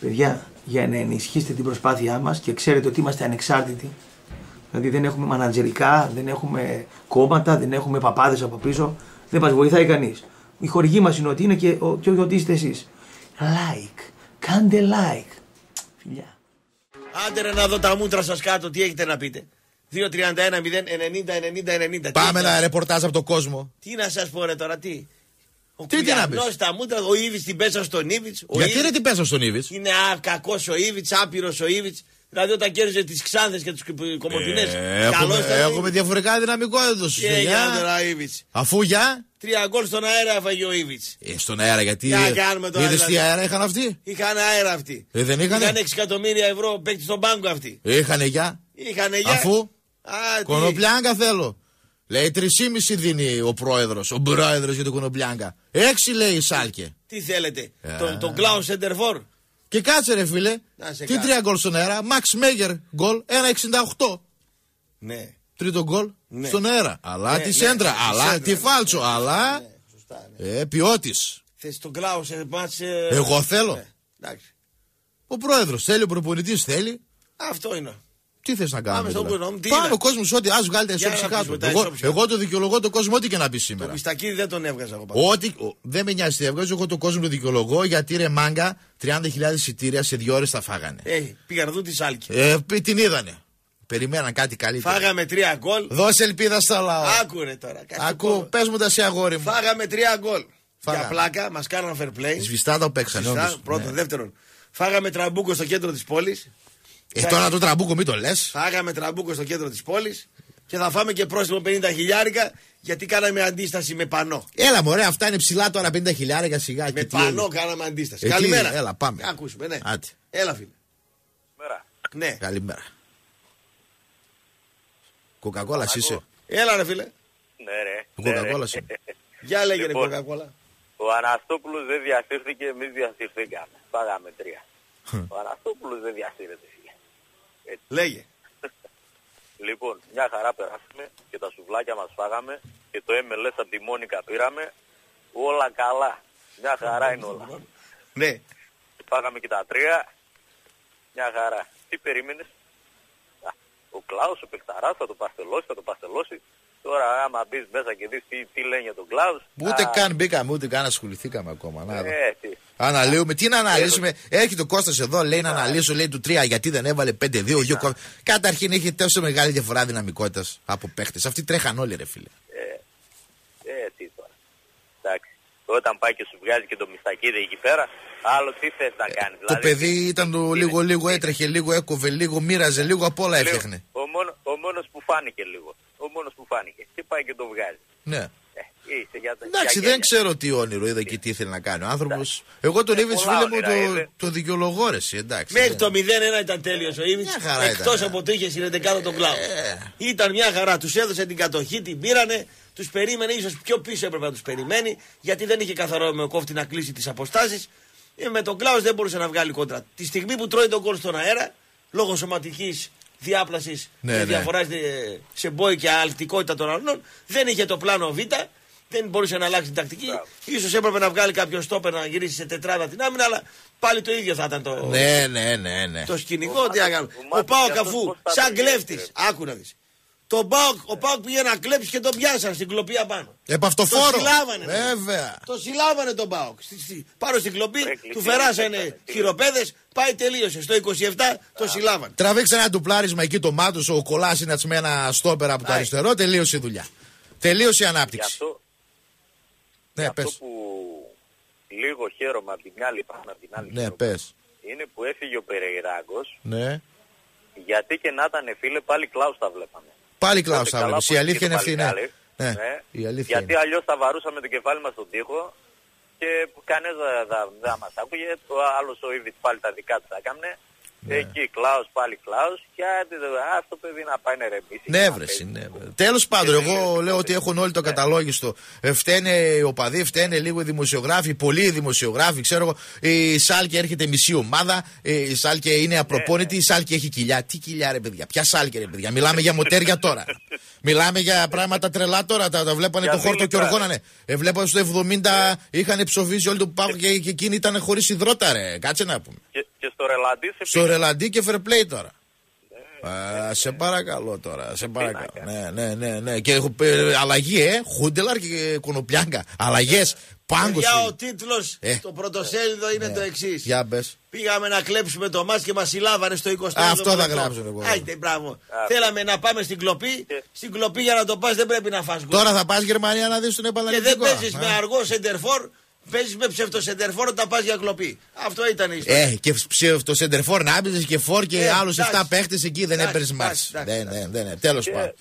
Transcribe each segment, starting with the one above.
Παιδιά, για να ενισχύσετε την προσπάθειά μας και ξέρετε ότι είμαστε ανεξάρτητοι. Δηλαδή δεν έχουμε μανατζερικά, δεν έχουμε κόμματα, δεν έχουμε παπάδες από πίσω. Δεν μας βοηθάει κανείς. Η χορηγή μας είναι ότι είναι και, ο, και ότι είστε εσείς. Like. Κάντε like. Φιλιά. Άντε ρε να δω τα μούτρα σας κάτω, τι έχετε να πείτε. 2-31-0-90-90-90. Πάμε ένα ρεπορτάζ από τον κόσμο. Τι να σας πω ρε τώρα, τι; Ο Τι, τι να πεις; Κουριανός τα μούτρα, ο Ήβιτς την πέσα στον Ήβιτς. ο Γιατί Ήβιτς- δεν την πέσω στον Ήβιτ. είναι κακός ο Ήβιτ, άπειρος ο Ήβιτ. Δηλαδή όταν κέρδιζε τις ξάνδε και του κομμωτινές. Ε, έχουμε, έχουμε διαφορετικά δυναμικότητα στου Και έγινε τώρα ο Ήβιτ. Αφού για; Τρία γκολ στον αέρα έφαγε ο Ήβιτ. Ε, στον αέρα γιατί. Τι να κάνουμε τώρα, Είδες τι δηλαδή. αέρα είχαν αυτοί; Είχαν αέρα αυτοί. Ε, δεν είχανε; Είχαν 6 εκατομμύρια ευρώ παίκτη στον πάγκο αυτοί. Είχανε για; Είχαν για. Αφού; Α, τι. Κονοπλιάγκα θέλω. Λέει 3,5 δίνει ο πρόεδρος, ο πρόεδρο για το Κονοπλιάγκα. 6 λέει η Σάλκε. Τι θέλετε, Ε. τον, τον Κλάουν Σεντερφόρ; Και κάτσε ρε φίλε. Να σε Τι κάνω. τρία γκολ στον αέρα. Μαξ Μέγερ γκολ 1,68. Ναι. Τρίτο γκολ Ναι. στον αέρα. Αλλά Ναι, τη ναι, σέντρα. τη Αλλά σέντρα, τη ναι, φάλτσο. ναι, Αλλά. ναι, σωστά, ναι. Ε, ποιότης. Θες τον Κλάουν σε μάτς, ε, Εγώ θέλω. ναι, εντάξει. Ο πρόεδρος θέλει, ο προπονητής θέλει. Αυτό είναι. Τι θες να κάνουμε. Πάμε στον τώρα. κόσμο, τι Πάμε είναι. ο κόσμος ό,τι. Α βγάλει τα Για να ισόψυχά ακούσουμε του. τα Εγώ, ισόψυχα. εγώ το δικαιολογώ το κόσμο ό,τι και να πει σήμερα. Το πιστακίδι δεν τον έβγαζα εγώ πάντα. Ό,τι. ο- δεν με νοιάζει τι έβγαζε. Εγώ το κόσμο το δικαιολογώ γιατί ρε μάγκα 30.000 εισιτήρια σε δύο ώρες τα φάγανε. Ε, πήγα να δουν τη Σάλκη. Ε, πι- την είδανε. Περιμέναν κάτι καλύτερο. Φάγαμε τρία γκολ. Δώσε ελπίδα στο λαό. Άκουρε τώρα. κάτσε Ακού, το πες μου τα σε αγόρι μου. Φάγαμε τρία γκολ. Φάγαμε. Για πλάκα, μας κάναν fair play. Σβηστά το παίξανε. Σωστά, όντως. Πρώτον. Ναι. Δεύτερον, φάγαμε τραμπούκο στο κέντρο της πόλης. Ε, τώρα το τραμπούκο μην το λες. Φάγαμε τραμπούκο στο κέντρο της πόλης. Και θα φάμε και πρόστιμο 50 χιλιάρικα γιατί κάναμε αντίσταση με πανό. Έλα μωρέ, αυτά είναι ψηλά τώρα 50 χιλιάρικα σιγά. Με και τι πανό έγινε. κάναμε αντίσταση. Εκεί, Καλημέρα. έλα, πάμε. Να ακούσουμε, ναι. Άντε. Έλα, φίλε. Μέρα. Ναι. Καλημέρα. Κοκακόλας είσαι. Έλα, ρε φίλε. Ναι, ρε. Ο Ναι, ρε. Κοκακόλας είναι. Για λέγε, ρε Λοιπόν. Coca-Cola. Ο Αναστόπουλος δεν διασύρθηκε, εμείς διασυρθήκαμε. Πάγαμε τρία. Ο Αναστόπουλος δεν διασύρεται, φίλε. Λέγε. Λοιπόν, μια χαρά περάσαμε και τα σουβλάκια μας φάγαμε και το MLS από τη Μόνικα πήραμε. Όλα καλά. Μια χαρά είναι όλα. Ναι. Φάγαμε και τα τρία. Μια χαρά. Τι περίμενες. Α, Ο Κλάους, ο Πεκταράς θα το παστελώσει, θα το παστελώσει. Τώρα άμα μπεις μέσα και δεις τι, τι λένε για τον Κλάους. Ούτε α, καν μπήκαμε, ούτε καν ασχοληθήκαμε ακόμα. Να δω. Ε, τι. Αναλύουμε. Τι να αναλύσουμε; Έχει το Κώστας εδώ, λέει να αναλύσω, λέει του 3 γιατί δεν έβαλε 5-2. Γιο... κο- Καταρχήν έχει τόσο μεγάλη διαφορά δυναμικότητας από παίχτες. Αυτοί τρέχαν όλοι, ρε φίλε. Ε, ε, τι τώρα. Εντάξει. Όταν πάει και σου βγάζει και το μιστακίδι εκεί πέρα, άλλο τι θες να κάνεις. Ε, Το παιδί ήταν το λίγο, λίγο έτρεχε, λίγο έκοβε, λίγο μοίραζε, λίγο απ' όλα Λίγο. έφτιαχνε. Ο, μόνο, ο μόνος που φάνηκε λίγο. Ο μόνος που φάνηκε. Και πάει και το βγάζει. Ναι. Ε, είσαι για τα Εντάξει, για δεν γέλια. ξέρω τι όνειρο είδα και τι ήθελε να κάνει ο άνθρωπος. Εγώ τον Ε, είδε, πολλά φίλε μου, όνειρα το, είδε. το δικαιολογώ, ρε, εσύ, εντάξει. Μέχρι δεν- το 0-1 ήταν τέλειος ο Ήβιτ. Μια χαρά Εκτός ήταν, ε. από το είχε συνεντεκάδο τον κλάου. Ήταν μια χαρά. Τους έδωσε την κατοχή, την πήρανε. Τους περίμενε, ίσως πιο πίσω έπρεπε να τους περιμένει. Γιατί δεν είχε καθαρό με κόφτη να κλείσει τις αποστάσεις. Ε, με τον Κλάους δεν μπορούσε να βγάλει κόντρα. Τη στιγμή που τρώει τον κόλ στον αέρα, λόγω σωματικής διάπλασης Ναι, και ναι. διαφοράς ε, σε μπόη και αλτικότητα των αλλών, δεν είχε το πλάνο Β. Δεν μπορούσε να αλλάξει την τακτική. σω έπρεπε να βγάλει κάποιο στόπερ να γυρίσει σε τετράδα την άμυνα, αλλά πάλι το ίδιο θα ήταν το, Ναι, ναι, ναι, ναι. το σκηνικό, τι να κάνουμε. ο Ο Μάτος Πάοκ και αυτός αφού πώς τα σαν πήγε, κλέφτης, ρε. άκου να δεις. Το Πάοκ, ο Πάοκ πήγε να κλέψει και τον πιάσαν στην κλοπή απάνω. Επαυτοφόρο. Το συλλάβανε. ρε. Βέβαια. Το συλλάβανε τον Πάοκ. Στη- στη- Πάνω στην κλοπή, Ρε, του κλειστή, φεράσανε κλειστή. χειροπέδες, πάει τελείωσε. Στο 27 το συλλάβανε. Τραβήξε ένα τουπλάρισμα εκεί το μάτο, ο Κολάσινα με ένα στόπερ από το Άι. αριστερό, τελείωσε η δουλειά. Τελείωσε η Γι' ανάπτυξη. αυτό, Ναι, γι' πες. αυτό που λίγο χαίρομαι από την άλλη πάνω από την άλλη Ναι, χαίρομαι, πες. είναι που έφυγε ο Περεϊράγκος Ναι. γιατί και να ήταν φίλε πάλι Κλάους τα βλέπαμε. Πάλι κλάου Τότε θα καλά βλέπεις. που Η αλήθεια είναι το αυτή, ναι. παλικάρι, Ναι, ναι. η αλήθεια Γιατί είναι. αλλιώς θα βαρούσαμε το κεφάλι μας στον τοίχο και κανένας δεν θα, θα μας άκουγε. Ο άλλος ο Ήβιτς πάλι τα δικά του θα έκανε. Εκεί Κλάους πάλι Κλάους και άντε ας το παιδί να πάει να ρεμίσει. Ναι, βρε, ναι. Τέλος πάντων, εγώ λέω ότι έχουν όλοι το καταλόγιστο. Ε, Φταίνε οι οπαδοί, φταίνε λίγο οι δημοσιογράφοι, πολλοί οι δημοσιογράφοι. Ξέρω εγώ, η Σάλκε έρχεται μισή ομάδα, ε, η Σάλκε είναι απροπόνητη, η Σάλκε έχει κοιλιά. Τι κοιλιά, ρε παιδιά, ποια Σάλκε, ρε παιδιά. Μιλάμε για μοτέρια τώρα. Μιλάμε για πράγματα τρελά τώρα. Τα, τα βλέπανε Για το χόρτο και δίληπτα, ρε. οργώνανε. Ε, βλέπω στο 70 είχαν ψοφήσει όλοι το πάγο και, και εκείνοι ήταν χωρίς υδρότα, ρε. Κάτσε να πούμε. Και, και στο ρελαντί σε Στο πήγε. ρελαντί και fair play τώρα. Α, σε παρακαλώ τώρα, σε παρακαλώ. Ναι, ναι, ναι, ναι. Και έχω ε, αλλαγή, ε. Χούντελαρ και κονοπιάγκα. Αλλαγές. Πάγκος. Για ο τίτλος Ε. στο πρωτοσέλιδο είναι το εξής. Για μπε. Πήγαμε να κλέψουμε το μάτς και μας συλλάβανε στο 20 Αυτό θα γράψω εγώ. Άιτε, μπράβο. Θέλαμε να πάμε στην κλοπή. Στην κλοπή για να το πας δεν πρέπει να φας γκολ. Τώρα θα πας Γερμανία να δεις τον Και δεν επαναληπτικό. παίζεις Α. με αργό σεντερφόρ, παίζεις με ψεύτο σεντερφόρ όταν πας για κλοπή. Αυτό ήταν η ιστορία. Ε, και ψε- το σεντερφόρ να έπαιζε και φόρ και Ε, άλλους 7 εντάξει. παίχτες εκεί δεν Εντάξει, έπαιρνες μάτς. εντάξει, Ναι, εντάξει. ναι, ναι, ναι. Τέλος Και πάντων.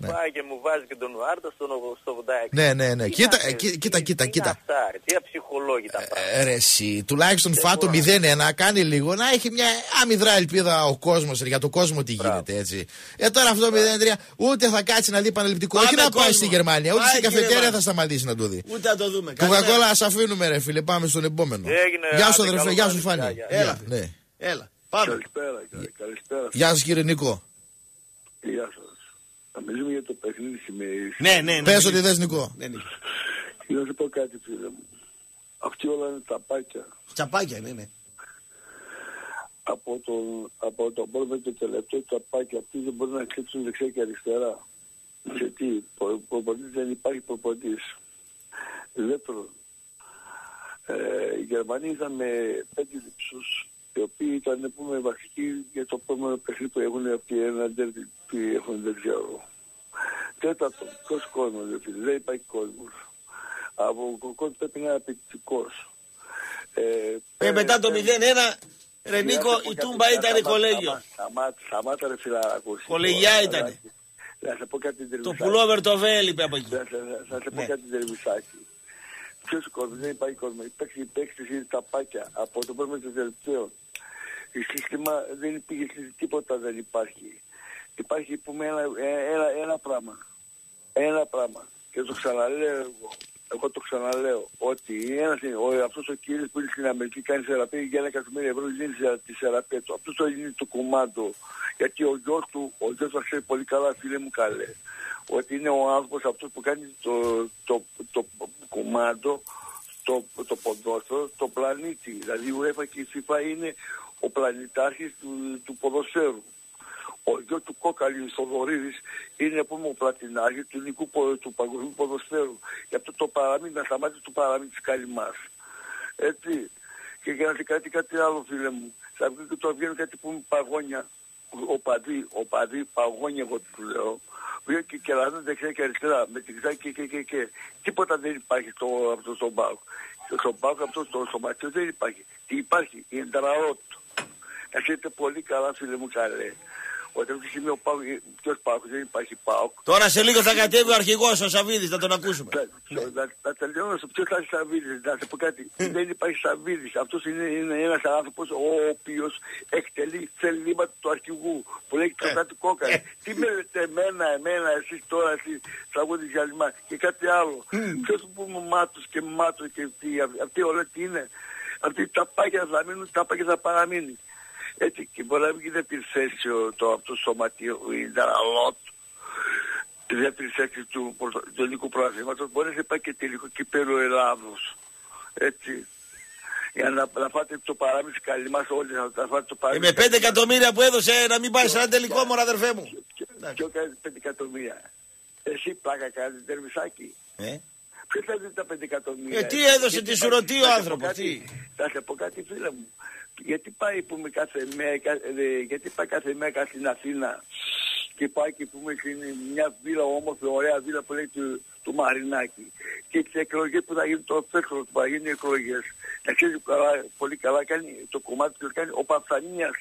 Πάει Τέλος. και, Ναι. πάει και μου βάζει και τον Ουάρτα στον, στο 86. Ναι, ναι, ναι. Τι Κοίτα, να ε, κοίτα, θες, κοίτα, τι- κοίτα, τι κοίτα. είναι αυτά, ρε, Τι αψυχολόγητα πράγματα. Ε, Ρε, εσύ, τουλάχιστον φάτο μπορώ. 0-1, κάνει λίγο να έχει μια άμυδρα ελπίδα ο κόσμος για το κόσμο τι γίνεται έτσι. Ε, τώρα αυτό 0-3 ούτε θα κάτσει να δει επαναληπτικό, όχι Πάμε να πάει κόσμο. στη Γερμανία, ούτε Πάει, στην κύριε καφετέρια Βάζη. θα σταματήσει να το δει. Ούτε να το δούμε. Καλημέρα. Κοκακόλα, ας αφήνουμε ρε φίλε, πάμε στον επόμενο. Έγινε, Γεια σου άντε, αδερφέ, καλό γεια σου βράδυ. Φάνη. Γεια, γεια. Έλα. Ναι. Έλα, πάμε. Καλησπέρα, καλη- καλησπέρα. Γεια σα κύριε Νικό. Γεια σας. Θα μιλήσουμε για το παιχνίδι σημερινή. Ναι, ναι, ναι. Πες ότι θες Νικό. Ναι, ναι. Και να σου πω κάτι, φίλε μου. Αυτοί όλα είναι ταπάκια. Τσαπάκια, ναι, ναι. Από τον, από τον πρώτο και το τελευταίο ταπάκι αυτοί δεν μπορούν να κλέψουν δεξιά και αριστερά. Σε τι, προ- προπονητής δεν υπάρχει προπονητής. Δεύτερον, ε, οι Γερμανοί ήταν με πέντε διψούς οι οποίοι ήταν πούμε, βασικοί για το επόμενο παιχνίδι που έχουν αυτοί ένα ντέρμπι που έχουν δεν ξέρω. Τέταρτον, ποιος κόσμος δεν φίλε, δεν υπάρχει κόσμος. Από ο κόσμος πρέπει να είναι απαιτητικός. Ε, Ε, μετά το 0-1, ρε να Νίκο, σε πω η κάτι, Τούμπα σταμάτα, ήταν κολέγιο. σταμάτα, Σταμάτα ρε φιλαράκος. Κολεγιά ήτανε. Να σε πω κάτι Το τερβισάκι. πουλόβερ το βέλιπε από εκεί. Θα θα- θα σε πω Ναι. κάτι τερβισάκι. Ποιος κόσμος, δεν υπάρχει κόσμος. Υπάρχει παίξεις είναι τα πάκια από το πρώτο μέχρι το τελευταίο. Η σύστημα δεν υπήρχε συ- τίποτα δεν υπάρχει. Υπάρχει πούμε ένα, ε, ένα, ένα πράγμα. Ένα πράγμα. Και το ξαναλέω εγώ. Εγώ το ξαναλέω ότι ένας, είναι- ο, αυτός ο κύριος που είναι στην Αμερική κάνει θεραπεία για ένα εκατομμύριο ευρώ δίνει σε- τη θεραπεία του. Αυτός το είναι το κουμάντο. Γιατί ο γιος του, ο γιος του ξέρει πολύ καλά φίλε μου καλέ. Ότι είναι ο άνθρωπος αυτός που κάνει το, το, το, κουμάντο το, το ποδόσφαιρο, το πλανήτη. Δηλαδή η UEFA και η FIFA είναι ο πλανητάρχης του, του ποδοσφαίρου. Ο γιο του Κόκαλη Θοδωρίδης είναι πούμε ο πλατινάρχη του, ελληνικού πο- του παγκοσμίου ποδοσφαίρου. Γι' αυτό το παραμύθι, να σταμάτησε το παραμύθι της Καλυμάς. Έτσι. Και για να δει κάτι, κάτι άλλο φίλε μου. Θα βγει και τώρα βγαίνουν κάτι που είναι παγόνια. Ο παδί, ο παδί, παγόνια εγώ του λέω. Βγαίνουν και κερδίζουν δεξιά και αριστερά. Με την ξά και, και, και, και. Τίποτα δεν υπάρχει στο, αυτό στον πάγο. Στον πάγο αυτό στο σωματιό δεν υπάρχει. Τι υπάρχει, η εντραρότ. Να ξέρετε πολύ καλά φίλε μου καλέ. Ότι αυτή τη στιγμή ο Πάοκ, ποιος Πάοκ, δεν υπάρχει Πάοκ. Τώρα σε λίγο θα κατέβει ο αρχηγός ο Σαββίδης, θα τον ακούσουμε. Να, να, να τελειώσω. Ποιος θα είναι Σαββίδης, να σε πω κάτι. Δεν υπάρχει Σαββίδης. Αυτός είναι, είναι ένας άνθρωπος ο οποίος εκτελεί θελήματα του αρχηγού που λέει το κάτι κόκαλη. Τι με λέτε εμένα, εμένα, εσείς τώρα, εσείς τραγούδι για λιμά και κάτι άλλο. Ποιος που πούμε μάτος και μάτος και τι, αυ- αυτοί όλα τι είναι. Αυτοί τα πάγια θα μείνουν, τα πάγια θα παραμείνει. Έτσι και μπορεί να μην δεύτερη θέση ο- το, αυτό το σωματείο, ο Ινταραλότ, τη δεύτερη θέση του, πρωτο- του ελληνικού πρωταθλήματος, μπορεί να πάει και τελικό κυπέλο Ελλάδος. Έτσι. Για να, να φάτε το παράμυθι καλή μας όλοι, να, να φάτε το Ε, παράμυθι. με 5 εκατομμύρια που έδωσε να μην πάει σε ένα τελικό μωρά αδερφέ μου. Ποιο κάνει 5 εκατομμύρια. Εσύ πλάκα κάνει τερμισάκι. Ε, Ποιος θα δει τα 5 εκατομμύρια; Ε, τι έδωσε Γιατί τη πάει- σουρωτή ο θα σε πω άνθρωπος, κάτι- τι. Θα σε πω κάτι φίλε μου. Γιατί πάει που με κάθε μέρα, κα- ε, γιατί πάει κάθε μέρα στην Αθήνα και πάει και πούμε είναι μια βίλα όμορφη, ωραία βίλα που λέει του, του Μαρινάκη. Και τις εκλογές που θα γίνουν το φέστρο που θα γίνουν οι εκλογές. Να ξέρεις καλά, πολύ καλά κάνει το κομμάτι που κάνει ο Παπθανίας.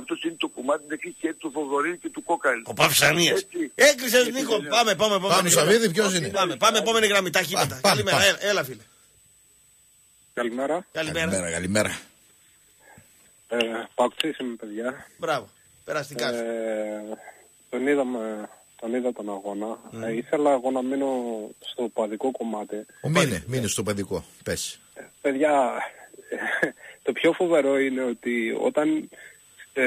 Αυτός είναι το κομμάτι δεξί χέρι του Θοδωρή και του Κόκαλη. Ο Παυσανίας. Έτσι. Έκλεισες Έτσι Νίκο, είναι. πάμε, πάμε, πάμε. Πάμε Σαββίδη, ποιος είναι; Πάμε, πάμε, επόμενη γραμμή, ταχύτητα. Πάμε, Καλημέρα, πάμε. έλα, έλα φίλε. Καλημέρα. Καλημέρα. Καλημέρα, καλημέρα. Ε, Παοξής είμαι, παιδιά. Μπράβο. Περαστικάς σου. Ε, τον είδαμε, τον είδα τον αγώνα. Ναι. Ε, ήθελα εγώ να μείνω στο παδικό κομμάτι. Μείνε, μείνε στο παιδικό. Πες. Παιδιά, το πιο φοβερό είναι ότι όταν, ε,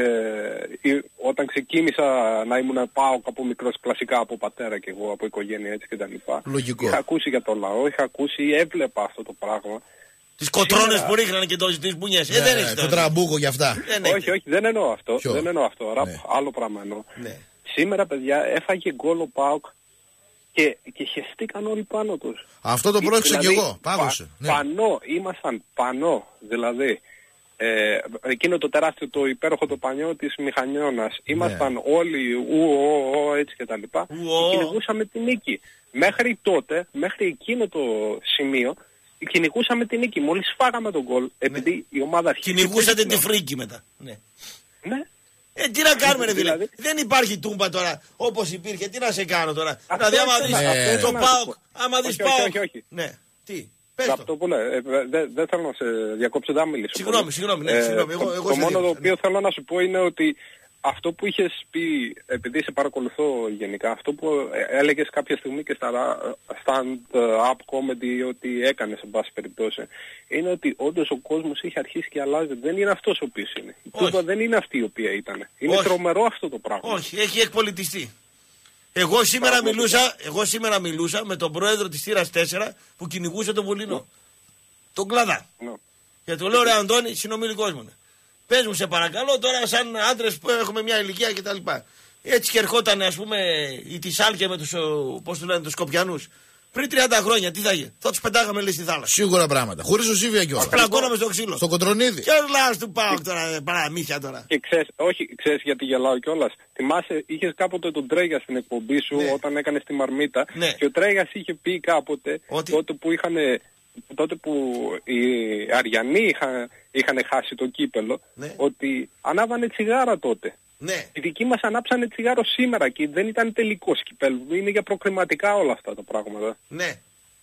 ή- όταν ξεκίνησα να ήμουν πάω από μικρός κλασικά από πατέρα και εγώ, από οικογένεια έτσι και τα λοιπά. Λογικό. Είχα ακούσει για το λαό, είχα ακούσει, έβλεπα αυτό το πράγμα. Τις κοτρώνες σήμερα- που ρίχνανε και τις μπουνιές. Ε, δεν έχεις το τραμπούκο για αυτά. Δεν έχεις. όχι, όχι, δεν εννοώ αυτό. Ποιο; Δεν εννοώ αυτό. Ραπ, Ναι. άλλο πράγμα εννοώ. Ναι. Σήμερα, παιδιά, έφαγε γκολ ο ΠΑΟΚ και, και χεστήκαν όλοι πάνω τους. Αυτό το πρόσεξα κι Δηλαδή, εγώ. Πάγωσε. πα- Ναι. Πανώ, ήμασταν πανώ. Δηλαδή, ε, εκείνο το τεράστιο, το υπέροχο το πανιό της Μηχανιώνας. Ήμασταν όλοι ου, ο, ο, έτσι και τα λοιπά. Ουο. Και κυνηγούσαμε την νίκη. Μέχρι τότε, μέχρι εκείνο το σημείο, κυνηγούσαμε την νίκη. Μόλις φάγαμε τον γκολ, επειδή η ομάδα αρχίζει... Κυνηγούσατε τη φρίκη μετά. Ναι. Ναι. Ε, τι να κάνουμε, ρε φίλε. Δηλαδή- Δεν υπάρχει τούμπα τώρα όπως υπήρχε. Τι να σε κάνω τώρα. Αυτό δηλαδή, άμα ήθελα- δεις αυτό το ήθελα να σου πάω. πω. Άμα δεις Όχι, πάω. όχι, όχι, όχι. Ναι. Τι. Πες το. Αυτό που λέω, ε, δεν δεν θέλω να σε διακόψω, δεν θα μιλήσω. Συγγνώμη, πολύ. συγγνώμη, ναι, συγγνώμη, εγώ- το- εγώ το σε μόνο το διακόψα, οποίο θέλω να σου πω είναι ότι αυτό που είχες πει, επειδή σε παρακολουθώ γενικά, αυτό που ε, έλεγες κάποια στιγμή και στα ra- stand-up comedy ότι έκανες, εν πάση περιπτώσει, είναι ότι όντως ο κόσμος έχει αρχίσει και αλλάζει. Δεν είναι αυτός ο οποίος είναι. Η Όχι. Τούμπα δεν είναι αυτή η οποία ήταν. Είναι Όχι. τρομερό αυτό το πράγμα. Όχι, έχει εκπολιτιστεί. Εγώ σήμερα, μιλούσα, εγώ σήμερα μιλούσα με τον πρόεδρο της θύρας 4 που κυνηγούσε τον Βολινό. Τον Κλαδά. Ναι. Και του λέω ρε Αντώνη, συνομιλικός μου. Είναι. Πες μου σε παρακαλώ τώρα σαν άντρες που έχουμε μια ηλικία κτλ. Έτσι και ερχόταν ας πούμε η Τισάλκια με τους, ο, πώς του λένε, τους Σκοπιανούς. Πριν 30 χρόνια τι θα γίνει. Θα τους πετάγαμε λέει στη θάλασσα. Σίγουρα πράγματα. Χωρίς οσίβια κιόλας. Πλακώναμε στο ξύλο. Στο κοντρονίδι. Και λάς του πάω τώρα, ε, παραμύθια τώρα. Και ξέρεις, όχι, ξέρεις γιατί γελάω κιόλας. Θυμάσαι, είχες κάποτε τον Τρέγιας στην εκπομπή σου Ναι. όταν έκανες τη Μαρμίτα Ναι. και ο Τρέγιας είχε πει κάποτε, Ότι; τότε που είχαν, τότε που οι Αριανοί είχαν, είχαν χάσει το κύπελο, Ναι. ότι ανάβανε τσιγάρα τότε. Ναι. Οι δικοί μας ανάψανε τσιγάρο σήμερα και δεν ήταν τελικός κυπέλου. Είναι για προκριματικά όλα αυτά τα πράγματα. Ναι.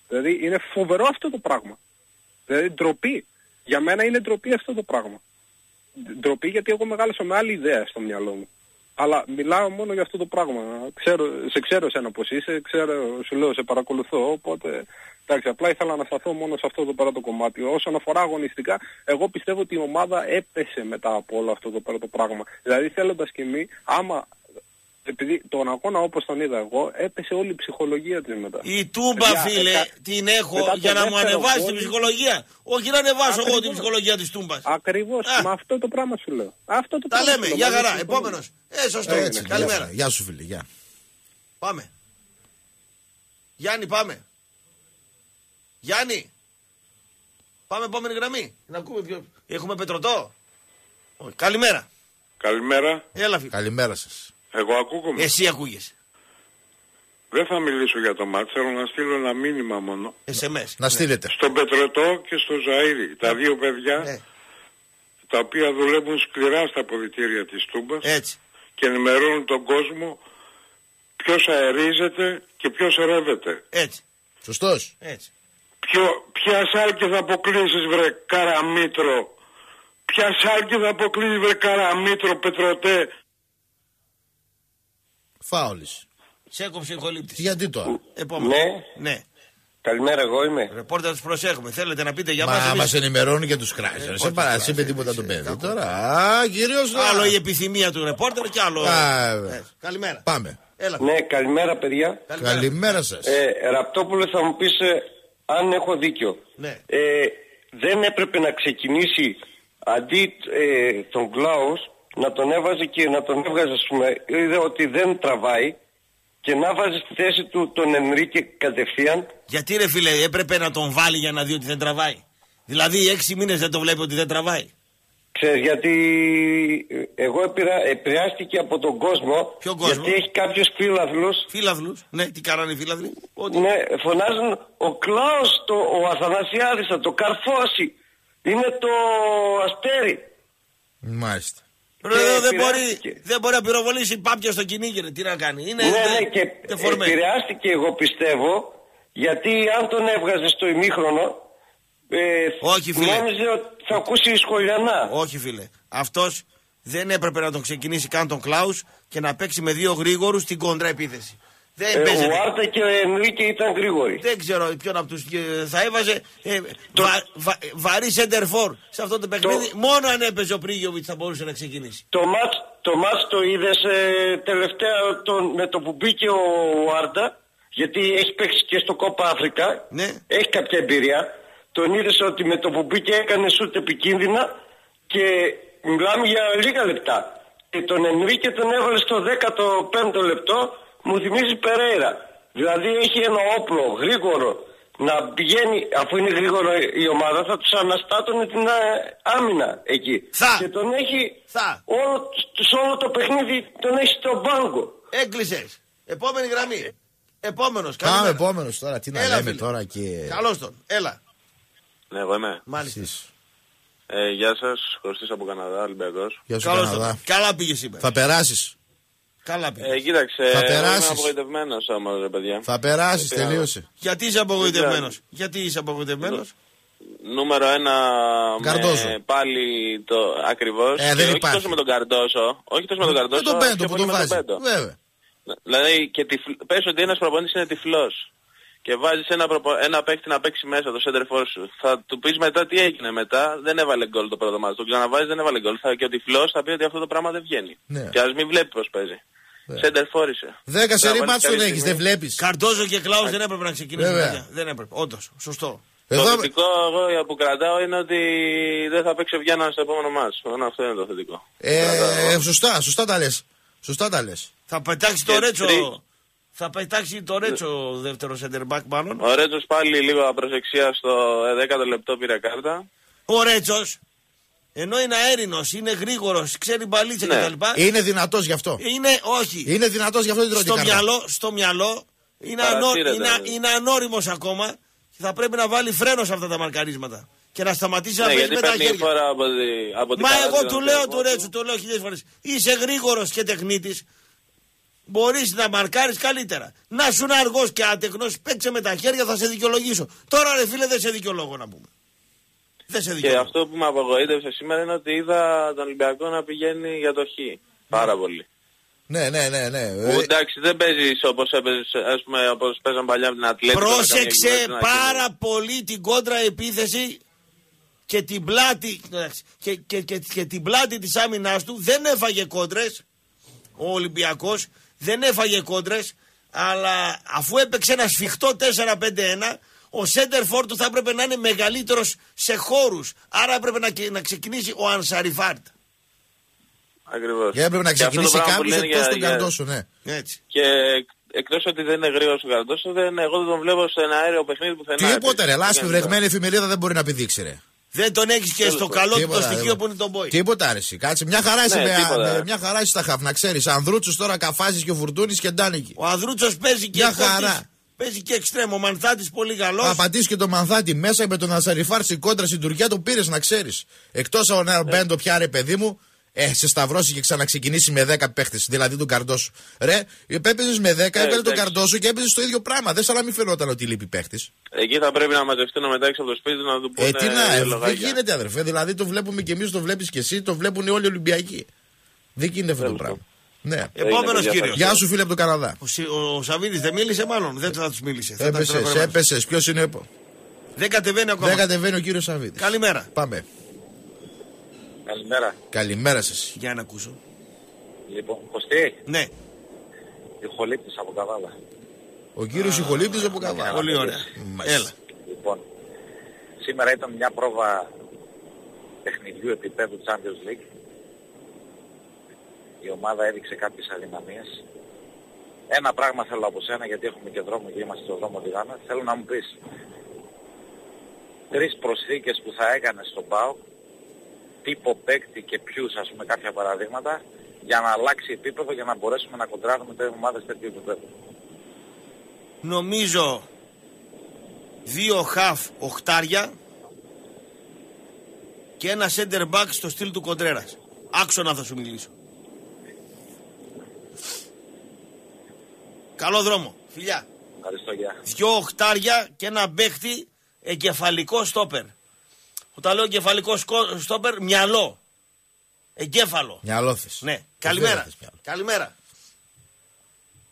Δηλαδή είναι φοβερό αυτό το πράγμα. Δηλαδή ντροπή. Για μένα είναι ντροπή αυτό το πράγμα. Ντροπή γιατί εγώ μεγάλωσα με άλλη ιδέα στο μυαλό μου. Αλλά μιλάω μόνο για αυτό το πράγμα. Ξέρω, σε ξέρω εσένα πως είσαι, ξέρω, σου λέω, σε παρακολουθώ, οπότε εντάξει, απλά ήθελα να σταθώ μόνο σε αυτό το πέρα το κομμάτι. Όσον αφορά αγωνιστικά, εγώ πιστεύω ότι η ομάδα έπεσε μετά από όλο αυτό το πέρα το πράγμα. Δηλαδή θέλοντας και εμείς, άμα επειδή τον αγώνα όπως τον είδα εγώ, έπεσε όλη η ψυχολογία της μετά. Η τούμπα, Παιδιά, φίλε, εκα- την έχω μετά το για να μου δεύτερο ανεβάσει γκολ- την ψυχολογία. Όχι να ανεβάσω εγώ Ακριβώς. την ψυχολογία της τούμπας. Ακριβώς, Α. με αυτό το πράγμα σου λέω. Αυτό το Τα πράγμα λέμε. σου λέω, Για μαζί χαρά. σου, Επόμενος. Ε, σωστό. Έτσι, Καλημέρα. Γεια, γεια σου, φίλε. Γεια. Πάμε. Γιάννη, πάμε. Γιάννη. Πάμε επόμενη γραμμή. Να ακούμε ποιο. Έχουμε πετρωτό. Όχι. Καλημέρα. Καλημέρα. Έλα, φίλε. Καλημέρα σας. Εγώ ακούγομαι. Εσύ ακούγεσαι. Δεν θα μιλήσω για το μάτι. Θέλω να στείλω ένα μήνυμα μόνο. SMS. Να στείλετε. Στον Πετρετό και στο Ζαΐρι. Τα δύο παιδιά Ναι. τα οποία δουλεύουν σκληρά στα αποδητήρια της Τούμπας Έτσι. και ενημερώνουν τον κόσμο ποιος αερίζεται και ποιος ερεύεται. Έτσι. Σωστός. Έτσι. Ποιο, ποια σάλκη θα αποκλείσεις βρε καραμίτρο; Ποια σάλκη θα αποκλείσεις βρε καραμίτρο Πετρωτέ; Φάουλης. Σε έκοψε η χολύπτη. Γιατί τώρα; Επόμενο. Ναι. ναι. Καλημέρα, εγώ είμαι. Ρεπόρτερ τους προσέχουμε. Θέλετε να πείτε για Μα μας. μας ενημερώνει και τους κράζερ. Σε όχι, παρασύ είπε κράζερ, τίποτα το εσύ, παιδί. κακό. Τώρα. Α, κυρίω. Άλλο η επιθυμία του ρεπόρτερ και άλλο. Α, Ε, Καλημέρα. Πάμε. Έλα. Ναι, καλημέρα, παιδιά. Καλημέρα. Καλημέρα σας. Ε, Ραπτόπουλε, θα μου πεις ε, αν έχω δίκιο. Ναι. Ε, δεν έπρεπε να ξεκινήσει αντί ε, τον Κλάους να τον έβαζε και να τον έβγαζε, ας πούμε, είδε ότι δεν τραβάει και να βάζει στη θέση του τον Ενρίκε κατευθείαν. Γιατί ρε φίλε, έπρεπε να τον βάλει για να δει ότι δεν τραβάει; Δηλαδή, έξι μήνες δεν το βλέπει ότι δεν τραβάει. Ξέρεις, γιατί ε, εγώ επειρα, επηρεάστηκε από τον κόσμο, Ποιο κόσμο; γιατί έχει κάποιους φίλαθλους Φίλαθλους. Ναι, τι κάνανε οι φίλαθλοι; Ότι... Ναι, φωνάζουν ο Κλάος, το, ο Αθανασιάδης θα το καρφώσει. Είναι το αστέρι. Μάλιστα. Ρε, δεν, μπορεί, επηρεάστηκε. δεν μπορεί να πυροβολήσει πάπια στο κυνήγι, ρε. Τι να κάνει. Είναι ναι, δεν- ναι, και δεν φορμέ. επηρεάστηκε εγώ πιστεύω, γιατί αν τον έβγαζε στο ημίχρονο, Ε, Όχι, φίλε. Νόμιζε ότι θα ακούσει σχολιανά. Όχι, φίλε. Αυτός δεν έπρεπε να τον ξεκινήσει καν τον Κλάους και να παίξει με δύο γρήγορους στην κόντρα επίθεση. Δεν Ε, παίζεται. ο Άρτα και ο Ενρίκε ήταν γρήγοροι. Δεν ξέρω ποιον από τους θα έβαζε ε, βα, βα, βαρύ σέντερφορ σε αυτό το παιχνίδι. Μόνο αν έπαιζε ο Πρίγιοβιτς θα μπορούσε να ξεκινήσει. Το μάτς το, μάτς το είδες ε, τελευταία τον, με το που μπήκε ο Άρτα γιατί έχει παίξει και στο Κόπα Αφρικά Ναι. έχει κάποια εμπειρία τον είδες ότι με το που μπήκε έκανε σούτ επικίνδυνα και μιλάμε για λίγα λεπτά και τον Ενρίκε τον έβαλε στο 15ο λεπτό μου θυμίζει Περέιρα δηλαδή έχει ένα όπλο γρήγορο να πηγαίνει, αφού είναι γρήγορο η ομάδα, θα τους αναστάτωνε την α, άμυνα εκεί. Θα. Και τον έχει Θα. όλο, σε όλο το παιχνίδι τον έχει στον πάγκο. Έκλεισε. Επόμενη γραμμή. Επόμενος. Πάμε επόμενος τώρα. Τι να Έλα, λέμε φίλε. τώρα και. Καλώς τον. Έλα. Ναι, εγώ είμαι. Μάλιστα. Εσείς. Ε, γεια σας, Κωστής από Καναδά, Ολυμπιακός. Γεια σου, Καλώς Καναδά. τον. Καλά πήγες σήμερα. Θα περάσεις. Καλά πήγες. Ε, κοίταξε, Θα εγώ είμαι περάσεις. απογοητευμένος όμω, ρε παιδιά. Θα περάσεις, Ε, τελείωσε. Γιατί είσαι απογοητευμένος; Δεν Γιατί είσαι απογοητευμένος; Νούμερο ένα. Καρντόζο. Με πάλι το ακριβώς. Ε, δεν όχι υπάρχει. τόσο με τον Καρντόσο. Όχι τόσο με τον Με Καρντόσο. τον Πέντο πιο που πολύ τον με βάζει. Πέντο. Βέβαια. Δηλαδή, και τυφλ... πες ότι ένας προπονητής είναι τυφλός. Και βάζεις ένα, προπο... ένα παίκτη να παίξει μέσα, το center for σου. Θα του πεις μετά τι έγινε μετά. Δεν έβαλε γκολ το πρώτο μάτι. Το ξαναβάζεις, δεν έβαλε γκολ. Θα... Και ο τυφλός θα πει ότι αυτό το πράγμα δεν βγαίνει. Ναι. Και ας μην βλέπει πώς παίζει. Center for είσαι. Δέκα σε Θα βάλεις ρημάτσο καλή δεν έχεις, στιγμή. δεν βλέπεις. Καρτόζο και Κλάους δεν έπρεπε να ξεκινήσουν. Βέβαια. παιδιά. Δεν έπρεπε. Όντως. Σωστό. Το Εδώ θετικό εγώ που κρατάω είναι ότι δεν θα παίξει ο Βιάννα στο επόμενο μάτς. Μόνο αυτό είναι το θετικό. Ε, σωστά, σωστά τα λες. Σωστά τα λες. Θα πετάξει το Και Ρέτσο. τρει- Θα πετάξει το Ρέτσο δεύτερος center back μάλλον. Ο Ρέτζος πάλι λίγο απροσεξία στο 10ο λεπτό πήρε κάρτα. Ο Ρέτσος. Ενώ είναι αέρινος, είναι γρήγορος, ξέρει μπαλίτσα Ναι. κτλ. Είναι δυνατός γι' αυτό. Είναι, όχι. Είναι δυνατός γι' αυτό την τρώει στο την κάρτα. μυαλό, στο μυαλό είναι, Παρασύρεται, ανώ, είναι, ναι. είναι ανώριμος ακόμα και θα πρέπει να βάλει φρένος σε αυτά τα μαρκαρίσματα. Και να σταματήσει να Ναι, παίζει γιατί με τα παίρνει χέρια. φορά από, τη, από την Μα καράτη εγώ των του λέω του θεσμών Ρέτσου, το λέω χιλιάδες φορές. Είσαι γρήγορος και τεχνίτης. Μπορείς να μαρκάρεις καλύτερα. Να σου είναι αργός και άτεχνο, παίξε με τα χέρια, θα σε δικαιολογήσω. Τώρα ρε φίλε δεν σε δικαιολόγο να πούμε. Δεν σε Και δικαιολόγο. αυτό που με απογοήτευσε σήμερα είναι ότι είδα τον Ολυμπιακό να πηγαίνει για το Χ. Πάρα πολύ. Ναι, ναι, ναι. ναι. Που, Ε, εντάξει, δεν παίζεις όπως έπαιζες, ας πούμε, όπως παίζαν παλιά με την Ατλέτικο. Πρόσεξε πάρα πολύ την κόντρα επίθεση και την πλάτη, εντάξει, και, και, και, και την πλάτη της άμυνάς του δεν έφαγε κόντρες ο Ολυμπιακός δεν έφαγε κόντρες αλλά αφού έπαιξε ένα σφιχτό 4-5-1 ο σέντερ φόρ του θα έπρεπε να είναι μεγαλύτερος σε χώρους άρα έπρεπε να, να ξεκινήσει ο Ανσαριφάρτ Ακριβώς. και έπρεπε να ξεκινήσει κάποιο εκτός του Καρτόσου, ναι. έτσι Και εκτός ότι δεν είναι γρήγορος ο Καρτόσο, δεν, εγώ δεν τον βλέπω σε ένα αέριο παιχνίδι που θα Τίποτα ρε, λάσπη βρεγμένη εφημερίδα δεν μπορεί να πηδήξει ρε. Δεν τον έχεις και στο καλό του το Τίποτα, στοιχείο τίποτα. που είναι τον Μπόι Τίποτα ρε, εσύ. κάτσε. Μια χαρά είσαι Ναι, με, τίποτα. με- μια χαρά είσαι στα χαφ, να ξέρεις. Ανδρούτσου τώρα καφάζεις και ο Φουρτούνη και Ντάνικη. Ο Ανδρούτσος παίζει και Μια κόντις, χαρά. Παίζει και εξτρέμο. Ο Μανθάτης πολύ καλός. Θα πατήσει και το μανθάτι μέσα με τον Ασαριφάρ στην κόντρα στην Τουρκία το πήρες να ξέρεις. Εκτός από ένα μπέντο πια ρε παιδί μου, ε, σε σταυρώσει και ξαναξεκινήσει με 10 παίχτες, δηλαδή τον Καρντόσου. Ρε, έπαιζες με 10, έβγαλε τον εντάξει. Καρντόσου και έπαιζες το ίδιο πράγμα. Δεν σαν να μην φαινόταν ότι λείπει παίχτης. Εκεί θα πρέπει να μαζευτούν μετά έξω από το σπίτι του να του πούνε Ε, τι να, δύο ε, δεν λογάκια. γίνεται αδερφέ. Δηλαδή το βλέπουμε και εμείς, το βλέπεις και εσύ, το βλέπουν όλοι οι Ολυμπιακοί. Δεν γίνεται αυτό το Τέλος πράγμα. Ναι. Επόμενος παιδιά, κύριος. Γεια σου φίλε από το Καναδά. Ο, Σι- ο Σαββίδης δεν μίλησε μάλλον; Δεν θα τους μίλησε. Θα τα Έπεσες, στραβεύσει. έπεσες. Ποιος είναι επο. Δεν κατεβαίνει ακόμα. Δεν κατεβαίνει ο κύριος Σαββίδης. Καλημέρα. Πάμε. Καλημέρα. Καλημέρα σας. Για να ακούσω. Λοιπόν, Κωστή, Ναι, Ιχολήπτης από Καβάλα. Ο κύριος Ιχολήπτης από Καβάλα. πολύ ωραία. Μάλιστα. Έλα. Λοιπόν, σήμερα ήταν μια πρόβα παιχνιδιού επίπεδου Champions League. Η ομάδα έδειξε κάποιες αδυναμίες. Ένα πράγμα θέλω από σένα, γιατί έχουμε και δρόμο και είμαστε στο δρόμο Τιγάνα. Θέλω να μου πεις τρεις προσθήκες που θα έκανες στον ΠΑΟ, τύπο παίκτη και ποιους, ας πούμε κάποια παραδείγματα, για να αλλάξει επίπεδο, για να μπορέσουμε να κοντράρουμε με ομάδες τέτοιου επίπεδου. Νομίζω δύο χαφ οχτάρια και ένα center back στο στυλ του Κοντρέρας. Άξονα θα σου μιλήσω. Καλό δρόμο. Φιλιά. Ευχαριστώ, γεια. Δυο οχτάρια και ένα παίχτη εγκεφαλικό στόπερ. Όταν λέω κεφαλικό σκο- στόπερ, μυαλό. Εγκέφαλο. Μυαλό θες. Ναι. Δεν Καλημέρα. θες μυαλό. Καλημέρα.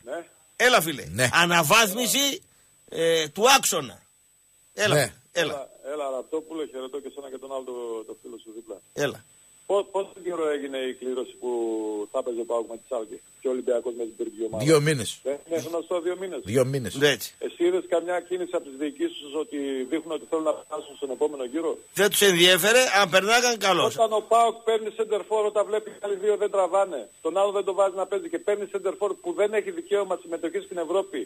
Ναι. Έλα, φίλε. Ναι. Αναβάθμιση ε, του άξονα. Έλα. Ναι. φίλε. Έλα. Έλα, έλα Ραπτόπουλε, χαιρετώ και εσένα και τον άλλο το, το φίλο σου δίπλα. Έλα. Πώς, πόσο καιρό έγινε η κλήρωση που θα έπαιζε ο Πάουκ με τη Σάλκη; Και ο Ολυμπιακός με την τουρκική ομάδα. Δύο μήνες. Δεν είναι γνωστό δύο μήνες. Δύο μήνες. Έτσι. Εσύ είδες καμιά κίνηση από τις διοικήσεις σου ότι δείχνουν ότι θέλουν να περάσουν στον επόμενο γύρο; Δεν τους ενδιέφερε, αν περνάγαν καλώς. Όταν ο Πάουκ παίρνει σεντερφόρ, όταν βλέπει οι άλλοι δύο δεν τραβάνε, τον άλλο δεν το βάζει να παίζει και παίρνει σεντερφόρ που δεν έχει δικαίωμα συμμετοχής στην Ευρώπη.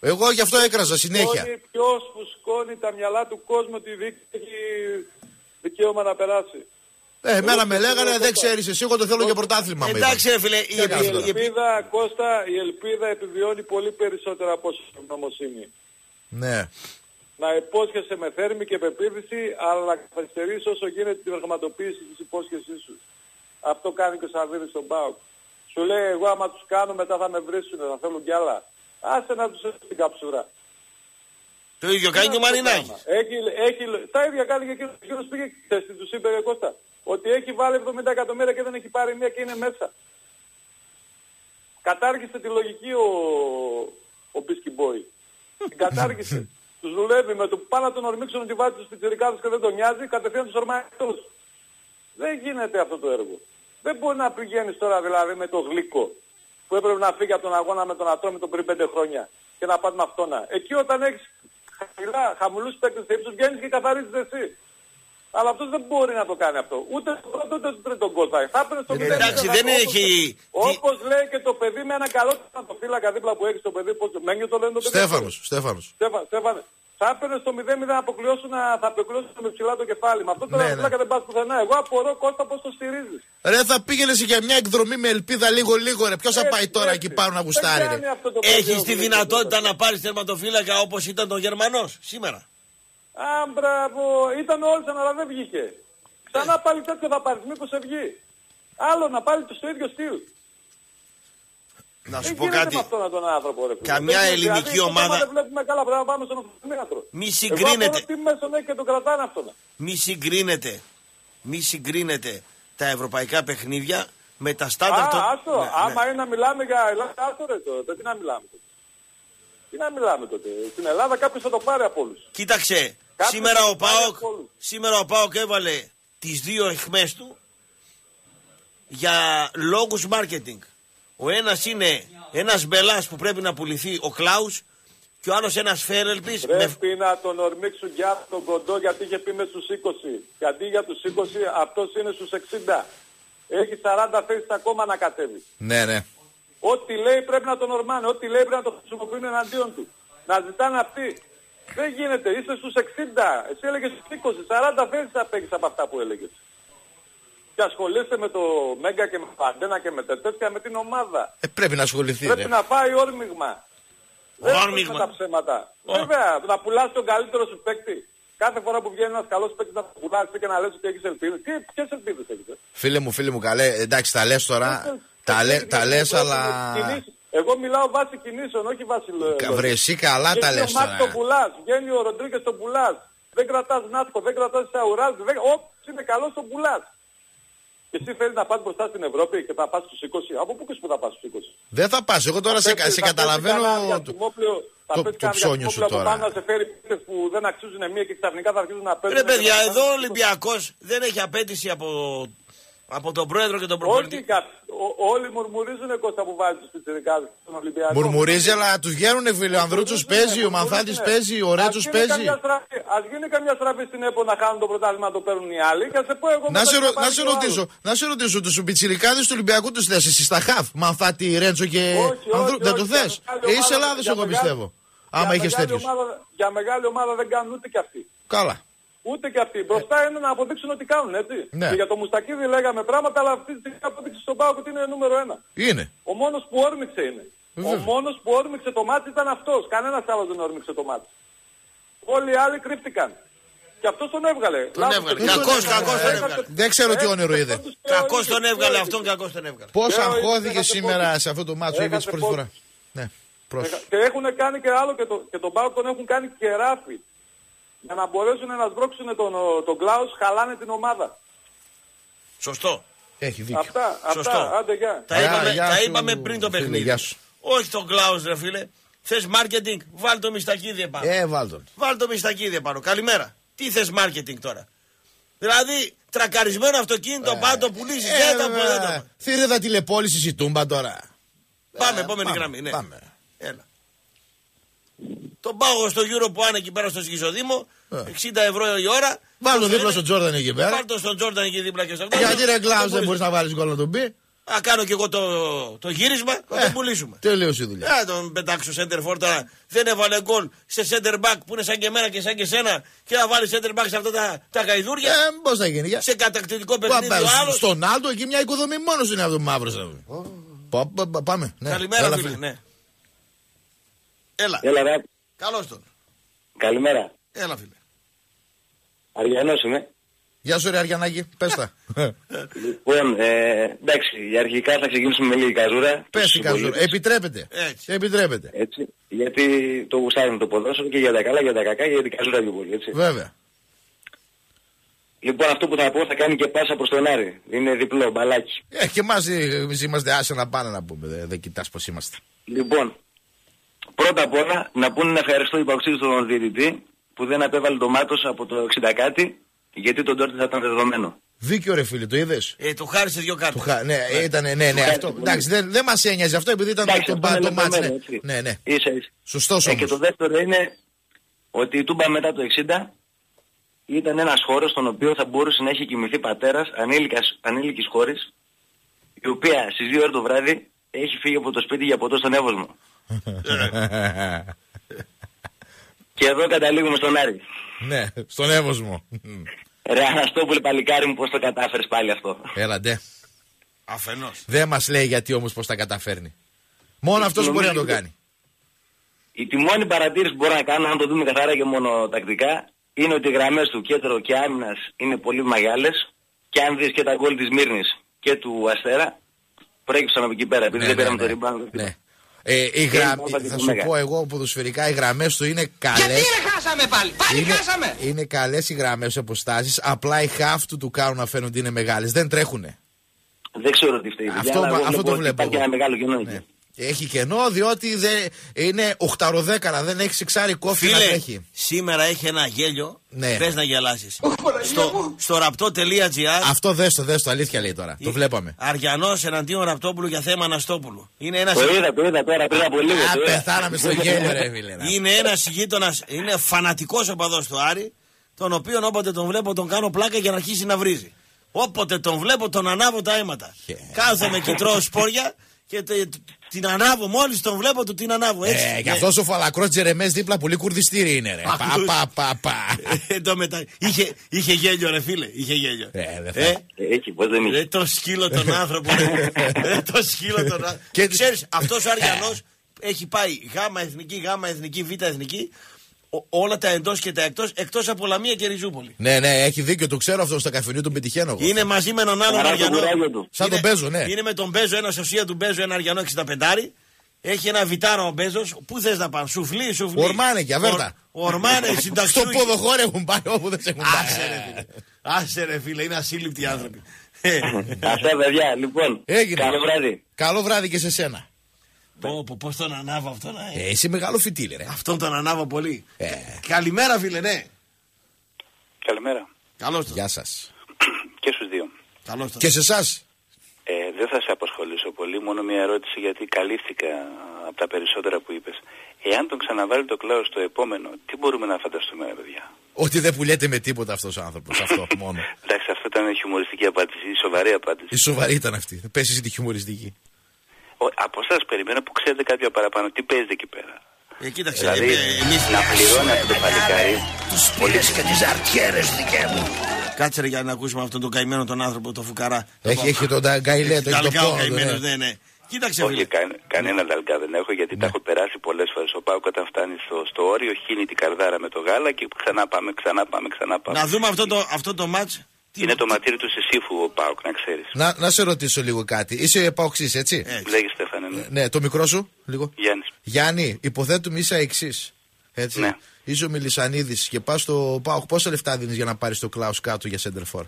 Εγώ γι' αυτό έκρασα συνέχεια. Ποιος που σκόνει τα μυαλά του κόσμου ότι η διοίκηση έχει δικαίωμα να περάσει. Ε, εμένα με λέγανε δεν ξέρεις εσύ, εγώ το θέλω για πρωτάθλημα. με Εντάξει, ρε φίλε, η, Τι έκανες η- τώρα. η- Η ελπίδα, Κώστα, η ελπίδα επιβιώνει πολύ περισσότερα από όσο η νομοσύνη. Ναι. Να υπόσχεσαι με θέρμη και πεποίθηση, αλλά να καθυστερήσει όσο γίνεται την πραγματοποίηση της υπόσχεσής σου. Αυτό κάνει και ο Σαββίδης στον ΠΑΟΚ. Σου λέει εγώ άμα τους κάνω μετά θα με βρίσουν, θα θέλουν κι άλλα. Άσε να τους έρθει στην καψούρα. το ίδιο κάνει και ο Μαρινάκης. Έχει, έχει, τα ίδια κάνει και εκείνος, εκείνος πήγε χθες, τι τους είπε ρε Κώστα; Ότι έχει βάλει 70 εκατομμύρια και δεν έχει πάρει μία και είναι μέσα. Κατάργησε τη λογική ο, ο Μπίσκι Μπόι. Την κατάργησε. τους δουλεύει με το που πάνε να τον ορμήξουν ότι βάζει τους πιτσιρικάδες και δεν τον νοιάζει, κατευθείαν τους ορμάει εκτός. Δεν γίνεται αυτό το έργο. Δεν μπορεί να πηγαίνεις τώρα δηλαδή με το γλύκο που έπρεπε να φύγει από τον αγώνα με τον Ατρόμητο πριν πέντε χρόνια και να πας με αυτόνα. Εκεί όταν έχεις χαμηλά, χαμηλούς παίκτες σε ύψος βγαίνεις και καθαρίζεις εσύ. Αλλά αυτός δεν μπορεί να το κάνει αυτό. Ούτε το πρώτο ούτε το τρίτο γκολ θα Θα έπαιρνε στο μηδέν εντάξει, μηδέν, δεν όπως- έχει- Όπως λέει και το παιδί με ένα καλό τερματοφύλακα δίπλα που έχει το παιδί, πώς το Μένιο το λένε το παιδί. Στέφανος, Στέφανος. Στέφα- Στέφανε, θα έπαιρνε στο 0-0 να αποκλειώσουν, να- θα αποκλειώσουν με ψηλά το κεφάλι. Με αυτό το Ναι, τερματοφύλακα δεν πας πουθενά. Εγώ απορώ Κώστα πώς το στηρίζεις. Ρε θα πήγαινες για μια εκδρομή με ελπίδα λίγο λίγο ρε. Ποιος θα πάει τώρα εκεί πάνω να γουστάρει ρε. Έχεις τη δυνατότητα να πάρεις τερματοφύλακα όπως ήταν ο Γερμανός σήμερα. Α, μπράβο, ήταν όλοι σαν αλλά δεν βγήκε. Ξανά πάλι τέτοιο θα πάρεις, μήπως σε βγει. Άλλο να πάλι το στο ίδιο στυλ. Να σου Δεν πω γίνεται κάτι. με αυτόν τον άνθρωπο, ρε. φίλε; Καμιά Δεν γίνεται. ελληνική δηλαδή, το θέμα ομάδα- Δεν βλέπουμε καλά, πρέπει να πάμε στον οφθαλμίατρο. Μη Εγώ συγκρίνετε. απορώ τι μέσον έχει και τον κρατάνε αυτόν. Μη συγκρίνετε. Μη συγκρίνετε τα ευρωπαϊκά παιχνίδια με τα στάνταρ Α, των- άστο, Ναι, ναι. άμα είναι να μιλάμε για Ελλάδα, άστο ρε τότε, τι να μιλάμε τότε. Τι να μιλάμε τότε. Στην Ελλάδα κάποιος θα το πάρει από όλους. Κοίταξε, Κάποιος σήμερα θα ο, το πάρει Πάοκ, από όλους. σήμερα ο Πάοκ έβαλε τις δύο εχμές του για λόγους marketing. Ο ένας είναι ένας μπελάς που πρέπει να πουληθεί, ο Κλάους, και ο άλλος ένας φέρελπης με... Πρέπει να τον ορμήξουν για τον κοντό γιατί είχε πει με στους 20. Και αντί για τους 20 αυτός είναι στους 60. Έχει 40 θέσεις ακόμα να κατέβει. Ναι, ναι. Ό,τι λέει πρέπει να τον ορμάνε, ό,τι λέει πρέπει να το χρησιμοποιούν εναντίον του. Να ζητάνε αυτοί. Δεν γίνεται, είσαι στους 60. Εσύ έλεγες στους 20, 40 θέσεις απέχεις από αυτά που έλεγες. Και ασχολείσαι με το Μέγκα και με Παντένα και με τα τέτοια με την ομάδα. Ε, πρέπει να ασχοληθεί Πρέπει ρε. να φάει όρμηγμα. Δεν Όρμηγμα. με τα ψέματα. Βέβαια, να πουλάς τον καλύτερο σου παίκτη. Κάθε φορά που βγαίνει ένας καλός παίκτης να τον πουλάς και να λες ότι έχεις ελπίδες. Τι, ποιες ελπίδες έχεις. ε; Φίλε μου, φίλε μου, καλέ. Εντάξει, τα λες τώρα. Τα, λέ, τα λες, αλλά... Κινήσεις. Εγώ μιλάω βάση κινήσεων, όχι βάση Κα- λόγων. Βρε, εσύ καλά τα Βγαίνει λες ο Μάτς τώρα. τον πουλάς, βγαίνει ο Ροντρίγκες τον πουλάς. Δεν κρατάς Νάτκο, δεν κρατάς Σαουράζ, δεν... όποιος είναι καλός τον πουλάς. Και εσύ θέλεις να πας μπροστά στην Ευρώπη και θα πας στους 20. Από πού και που θα πας στους 20. Δεν θα πας. Εγώ τώρα Θα σε, πέσει- σε θα πέσει καταλαβαίνω. κανένα το- διαστημόπλαιο- θα το- πέσει το κανένα ψώνιο σου διαστημόπλαιο από τώρα. πάνω να σε φέρει παίκτες που δεν αξίζουν μία και ξαφνικά θα αρχίσουν να παίζουν. Ρε παιδιά, και να- εδώ ο Ολυμπιακός δεν έχει απέτηση από, από τον πρόεδρο και τον Όχι, προπονητή. κα- ο- όλοι μουρμουρίζουν Κώστα που βάζει τους πιτσιρικάδες στον Ολυμπιακό. Μουρμουρίζει, αλλά τους βγαίνουν φίλε. Ο Ανδρούτσος παίζει, ο Μανθάτης παίζει, ο Ρέτσος παίζει. Α γίνει καμιά στραβή στην ΕΠΟ να χάνουν το πρωτάθλημα να το παίρνουν οι άλλοι και ας σε πω εγώ Να μετά σε, τι ρω- θα πάρει να σε και ο ρωτήσω, άλλος. να σε ρωτήσω, τους πιτσιρικάδες του Ολυμπιακού τους θες εσύ στα χαφ, Μανθάτη, Ρέτσο και Όχι, Ανδρού, όχι, δεν όχι, το για θες; μεγάλη Είσαι ομάδα- Ελλάδος για εγώ μεγάλη- πιστεύω. Για Άμα είχες μεγάλη τέτοιους. ομάδα- Για μεγάλη ομάδα δεν κάνουν ούτε κι αυτοί. Καλά. Ούτε κι αυτοί. Μπροστά είναι να αποδείξουν ότι κάνουν, έτσι. Ναι. Και για το Μουστακίδη λέγαμε πράγματα, αλλά αυτή τη στιγμή αποδείξει στον Πάοκ ότι είναι νούμερο ένα. Είναι. Ο μόνος που όρμηξε είναι. Ο Βέβαια. μόνος που όρμηξε το μάτι ήταν αυτός. Κανένας άλλος δεν όρμηξε το μάτι. Όλοι οι άλλοι κρύφτηκαν. Και αυτός τον έβγαλε. Τον Λάθος έβγαλε. το Κακός, έβγαλε. κακός τον Έχασε- έβγαλε. Δεν ξέρω τι όνειρο είδε. πόντους και ο Κακός ίδιος τον και ο έβγαλε ίδιος. αυτόν, κακός τον έβγαλε. Πώς Και ο ίδιος αγχώθηκε έχασε σήμερα πόντους. σε αυτό το μάτσο, είδες Έχασε πρώτη πόντους. φορά. Ναι, πρόσεχε. Και έχουν κάνει και άλλο και, το, και τον Πάοκ τον έχουν κάνει κεράφι. Για να μπορέσουν να σбρώξουν τον, τον Κλάους, χαλάνε την ομάδα. Σωστό. Έχει δίκιο. Αυτά, Σωστό. αυτά, άντε γεια. Τα Γεια, είπαμε, γεια τα σου, είπαμε πριν το φίλε, παιχνίδι. γεια σου. Όχι τον Κλάους, ρε φίλε. Θες marketing, βάλ το μιστακίδι επάνω. Ε, βάλ τον. Βάλ το μιστακίδι επάνω. Καλημέρα. Τι θες marketing τώρα; Δηλαδή, τρακαρισμένο αυτοκίνητο, πάντα το πουλήσεις. Ε, δεν το βέβαια. δεν το- Θηρίδα τηλεπόληση η τούμπα τώρα. Πάμε, Ε, επόμενη πάμε, γραμμή. Ναι. πάμε. Έλα. Τον πάγο στο γύρο που είναι εκεί πέρα στο Σκισοδήμο, 60 ευρώ η ώρα. Ε. Βάλ τον Πώς δίπλα λένε, στον Τζόρνταν εκεί πέρα. Βάλ τον στον Τζόρνταν εκεί δίπλα και στο αυτό. Γιατί ρε Το Κλάους δεν πουλήσεις. μπορείς να βάλεις γκολ να τον πει. Α, κάνω κι εγώ το, το γύρισμα, θα Ε. τον πουλήσουμε. Τελείωσε η δουλειά. Α, τον πετάξω center for τώρα. Δεν έβαλε γκολ σε center back που είναι σαν και εμένα και σαν και σένα και να βάλει center back σε αυτά τα, τα γαϊδούρια. Ε, πώς θα γίνει. για- Σε κατακτητικό Πα- παιχνίδι πα- ο άλλος. Στον Άλτο εκεί μια οικοδομή μόνος είναι αυτό μαύρος. Πάμε. ναι. Καλημέρα, Έλα, φίλε. Ναι. Έλα. Έλα, ρε. Καλώς τον. Καλημέρα. Έλα, φίλε. Αριανός είμαι. Γεια σου, ρε Αριανάκη. Πες τα. Λοιπόν, ε, εντάξει, αρχικά θα ξεκινήσουμε με λίγη καζούρα. Πες Στους την καζούρα. συμπολίτες. Επιτρέπεται. Έτσι. Επιτρέπεται. Έτσι, γιατί το γουστάρουν το ποδόσφαιρο και για τα καλά, για τα κακά, για την καζούρα πιο πολύ, έτσι. Βέβαια. Λοιπόν, αυτό που θα πω θα κάνει και πάσα προς τον Άρη. Είναι διπλό, μπαλάκι. Ε, και εμάς εμείς είμαστε άσε να πάνε να πούμε. Δεν, δεν κοιτάς πώς είμαστε. Λοιπόν, πρώτα απ' όλα να πούνε να ευχαριστώ οι παοξίδες στον διαιτητή που δεν απέβαλε το μάτος από το 60 κάτι, γιατί τον Τόρτι θα ήταν δεδομένο. Δίκιο, ρε φίλε, το είδες; Ε, του χάρισε δύο κάρτες. Ναι, ήταν, ναι, ναι, χάρισε αυτό. πολύ. Εντάξει, δεν, δεν μας ένοιαζε αυτό επειδή ήταν Εντάξει, το, αυτό το, είναι το μάτς, δεδομένο, ναι. έτσι. ναι, ναι. Ίσα ίσα. Σωστός Ε, όμως. και το δεύτερο είναι ότι η Τούμπα μετά το 60 ήταν ένας χώρος στον οποίο θα μπορούσε να έχει κοιμηθεί πατέρας ανήλικας, ανήλικης χώρης η οποία στις 2 ώρα το βράδυ έχει φύγει από το σπίτι για ποτό στον Εύωσμο. Και εδώ καταλήγουμε στον Άρη. ναι, στον Εύωσμο. Ρε Αναστόπουλε παλικάρι μου πώς το κατάφερες πάλι αυτό; Έλα, ντε. Αφενός. Δεν μας λέει γιατί όμως πώς τα καταφέρνει. Μόνο αυτός μπορεί να το κάνει. Η τη μόνη παρατήρηση που μπορώ να κάνω, αν το δούμε καθαρά και μόνο τακτικά, είναι ότι οι γραμμές του κέντρο και άμυνας είναι πολύ μεγάλες και αν δεις και τα γκολ της Μύρνης και του Αστέρα, προέκυψαν από εκεί πέρα, επειδή Ναι, δεν ναι, πήραμε ναι. το rebound. Ναι. Ε, οι γραμ... είναι όπα Θα και σου μέγα. πω εγώ ποδοσφαιρικά οι γραμμές του είναι καλές. Γιατί ρε χάσαμε πάλι, πάλι Είναι, χάσαμε. είναι καλές οι γραμμές αποστάσει. Απλά οι half του του κάνουν να φαίνονται είναι μεγάλες. Δεν τρέχουνε. Δεν ξέρω τι φταίει. Αυτό- αλλά εγώ αυτό το ότι βλέπω Υπάρχει εγώ. ένα μεγάλο κενό εκεί. Ναι. Έχει κενό διότι δεν, είναι οχταροδέκαρα. Δεν έχεις εξάρι κόφι να Φίλε, τρέχει. σήμερα έχει ένα γέλιο. Ναι. Πες να γελάσεις. στο, στο ραπτό.gr Αυτό δες το, δες το, αλήθεια λέει τώρα. Το βλέπαμε. Αριανός εναντίον Ραπτόπουλου για θέμα Αναστόπουλου. Είναι ένα Το είδα, το είδα τώρα πριν από λίγο. Α, το είδα. πεθάναμε στο γέλιο, ρε φίλε. να. είναι ένας γείτονας, είναι φανατικός οπαδός του Άρη, τον οποίον όποτε τον βλέπω τον κάνω πλάκα για να αρχίσει να βρίζει. Όποτε τον βλέπω τον ανάβω τα αίματα. Κάθομαι και τρώω σπόρια και τε- την ανάβω. Μόλις τον βλέπω του την ανάβω. Έτσι. Ε, και αυτός ο φαλακρός Τζερεμές δίπλα πολύ κουρδιστήρι είναι, ρε. Πα, Ακούς. πα, πα, πα. Ε, το μετά. Είχε, είχε γέλιο, ρε φίλε. Είχε γέλιο. Ε, δεν θα- Ε, Έχει, πώς δεν Ρε έχει. το σκύλο τον άνθρωπο. ρε. Ρε το σκύλο τον άνθρωπο. Και- Και ξέρεις, αυτός ο Αριανός έχει πάει γάμα εθνική, γάμα εθνική, β εθνική. Ο- όλα τα εντός και τα εκτός, εκτός από Λαμία και Ριζούπολη. Ναι, ναι, έχει δίκιο, το ξέρω αυτό στα καφενείο του πετυχαίνω εγώ. Είναι μαζί με έναν άλλον Χαρά το Αριανό. κουράγιο του. Σαν τον Είναι- Μπέζο, ναι. Είναι με τον Μπέζο, ένα σωσία του Μπέζο, ένα Αριανό 65. Έχει ένα βιτάρο ο Μπέζος. Πού θες να πάνε, σουφλί, σουφλί. Ορμάνε και αβέρτα. Ο- Ορμάνε, συνταξιού. Στο ποδοχώρι έχουν πάει όπου δεν σε έχουν Άσε πάει. ρε φίλε. Άσε ρε φίλε, είναι ασύλληπτοι οι άνθρωποι. Ε, Αυτά παιδιά, λοιπόν. Έγινε. Καλό βράδυ. Καλό βράδυ και σε σένα. Πω, πω, πώς τον ανάβω αυτό να Ε, είσαι μεγάλο φιτίλι, ρε. Αυτόν τον ανάβω πολύ. Ε. Καλημέρα φίλε, ναι. Καλημέρα. Καλώς τον. Γεια σας. Και στους δύο. Καλώς τον. Και σε εσάς. Ε, δεν θα σε απασχολήσω πολύ, μόνο μια ερώτηση γιατί καλύφθηκα από τα περισσότερα που είπες. Εάν τον ξαναβάλει το κλάος στο επόμενο, τι μπορούμε να φανταστούμε, ρε παιδιά; Ότι δεν πουλιέται με τίποτα αυτός ο άνθρωπος. Αυτό μόνο. Εντάξει, αυτό ήταν χιουμοριστική απάντηση, η σοβαρή απάντηση. Η σοβαρή ήταν αυτή. Πες εσύ τη χιουμοριστική. Ο, από εσάς περιμένω που ξέρετε κάποια παραπάνω. Τι παίζετε εκεί πέρα; Ε, κοίταξε, Δηλαδή, ε, εμείς... να πληρώνει αυτό το παλικάρι. Τους πήρες και τις αρτιέρες δικέ μου. Κάτσε ρε για να ακούσουμε αυτόν τον καημένο τον άνθρωπο, τον φουκαρά. Έχει, έχει τον Γκαϊλέτο, έχει Ταλικά το ο πόνο. του, καημένος, ναι. ναι, ναι. Κοίταξε Όχι, φίλε. κα, κανένα λαλκά δεν έχω γιατί τα έχω περάσει πολλές φορές. Ο Πάουκ όταν φτάνει στο, στο όριο χύνει την καρδάρα με το γάλα και ξανά πάμε, ξανά πάμε, ξανά πάμε. Να δούμε αυτό το, αυτό το μάτς. Τι- Είναι το ματήρι του Σισίφου ο Πάουκ, να ξέρεις. Να, να σε ρωτήσω λίγο κάτι. Είσαι παοξή, έτσι; Έτσι. Λέγεις Στέφανε, ναι. Ναι, το μικρό σου, λίγο. Γιάννης. Γιάννη, υποθέτουμε είσαι εξή. Έτσι; Ναι. Είσαι ο Μιλισανίδης και πας στο Πάοκ. Πόσα λεφτά δίνεις για να πάρεις το Κλάους κάτω για Σέντερφορ.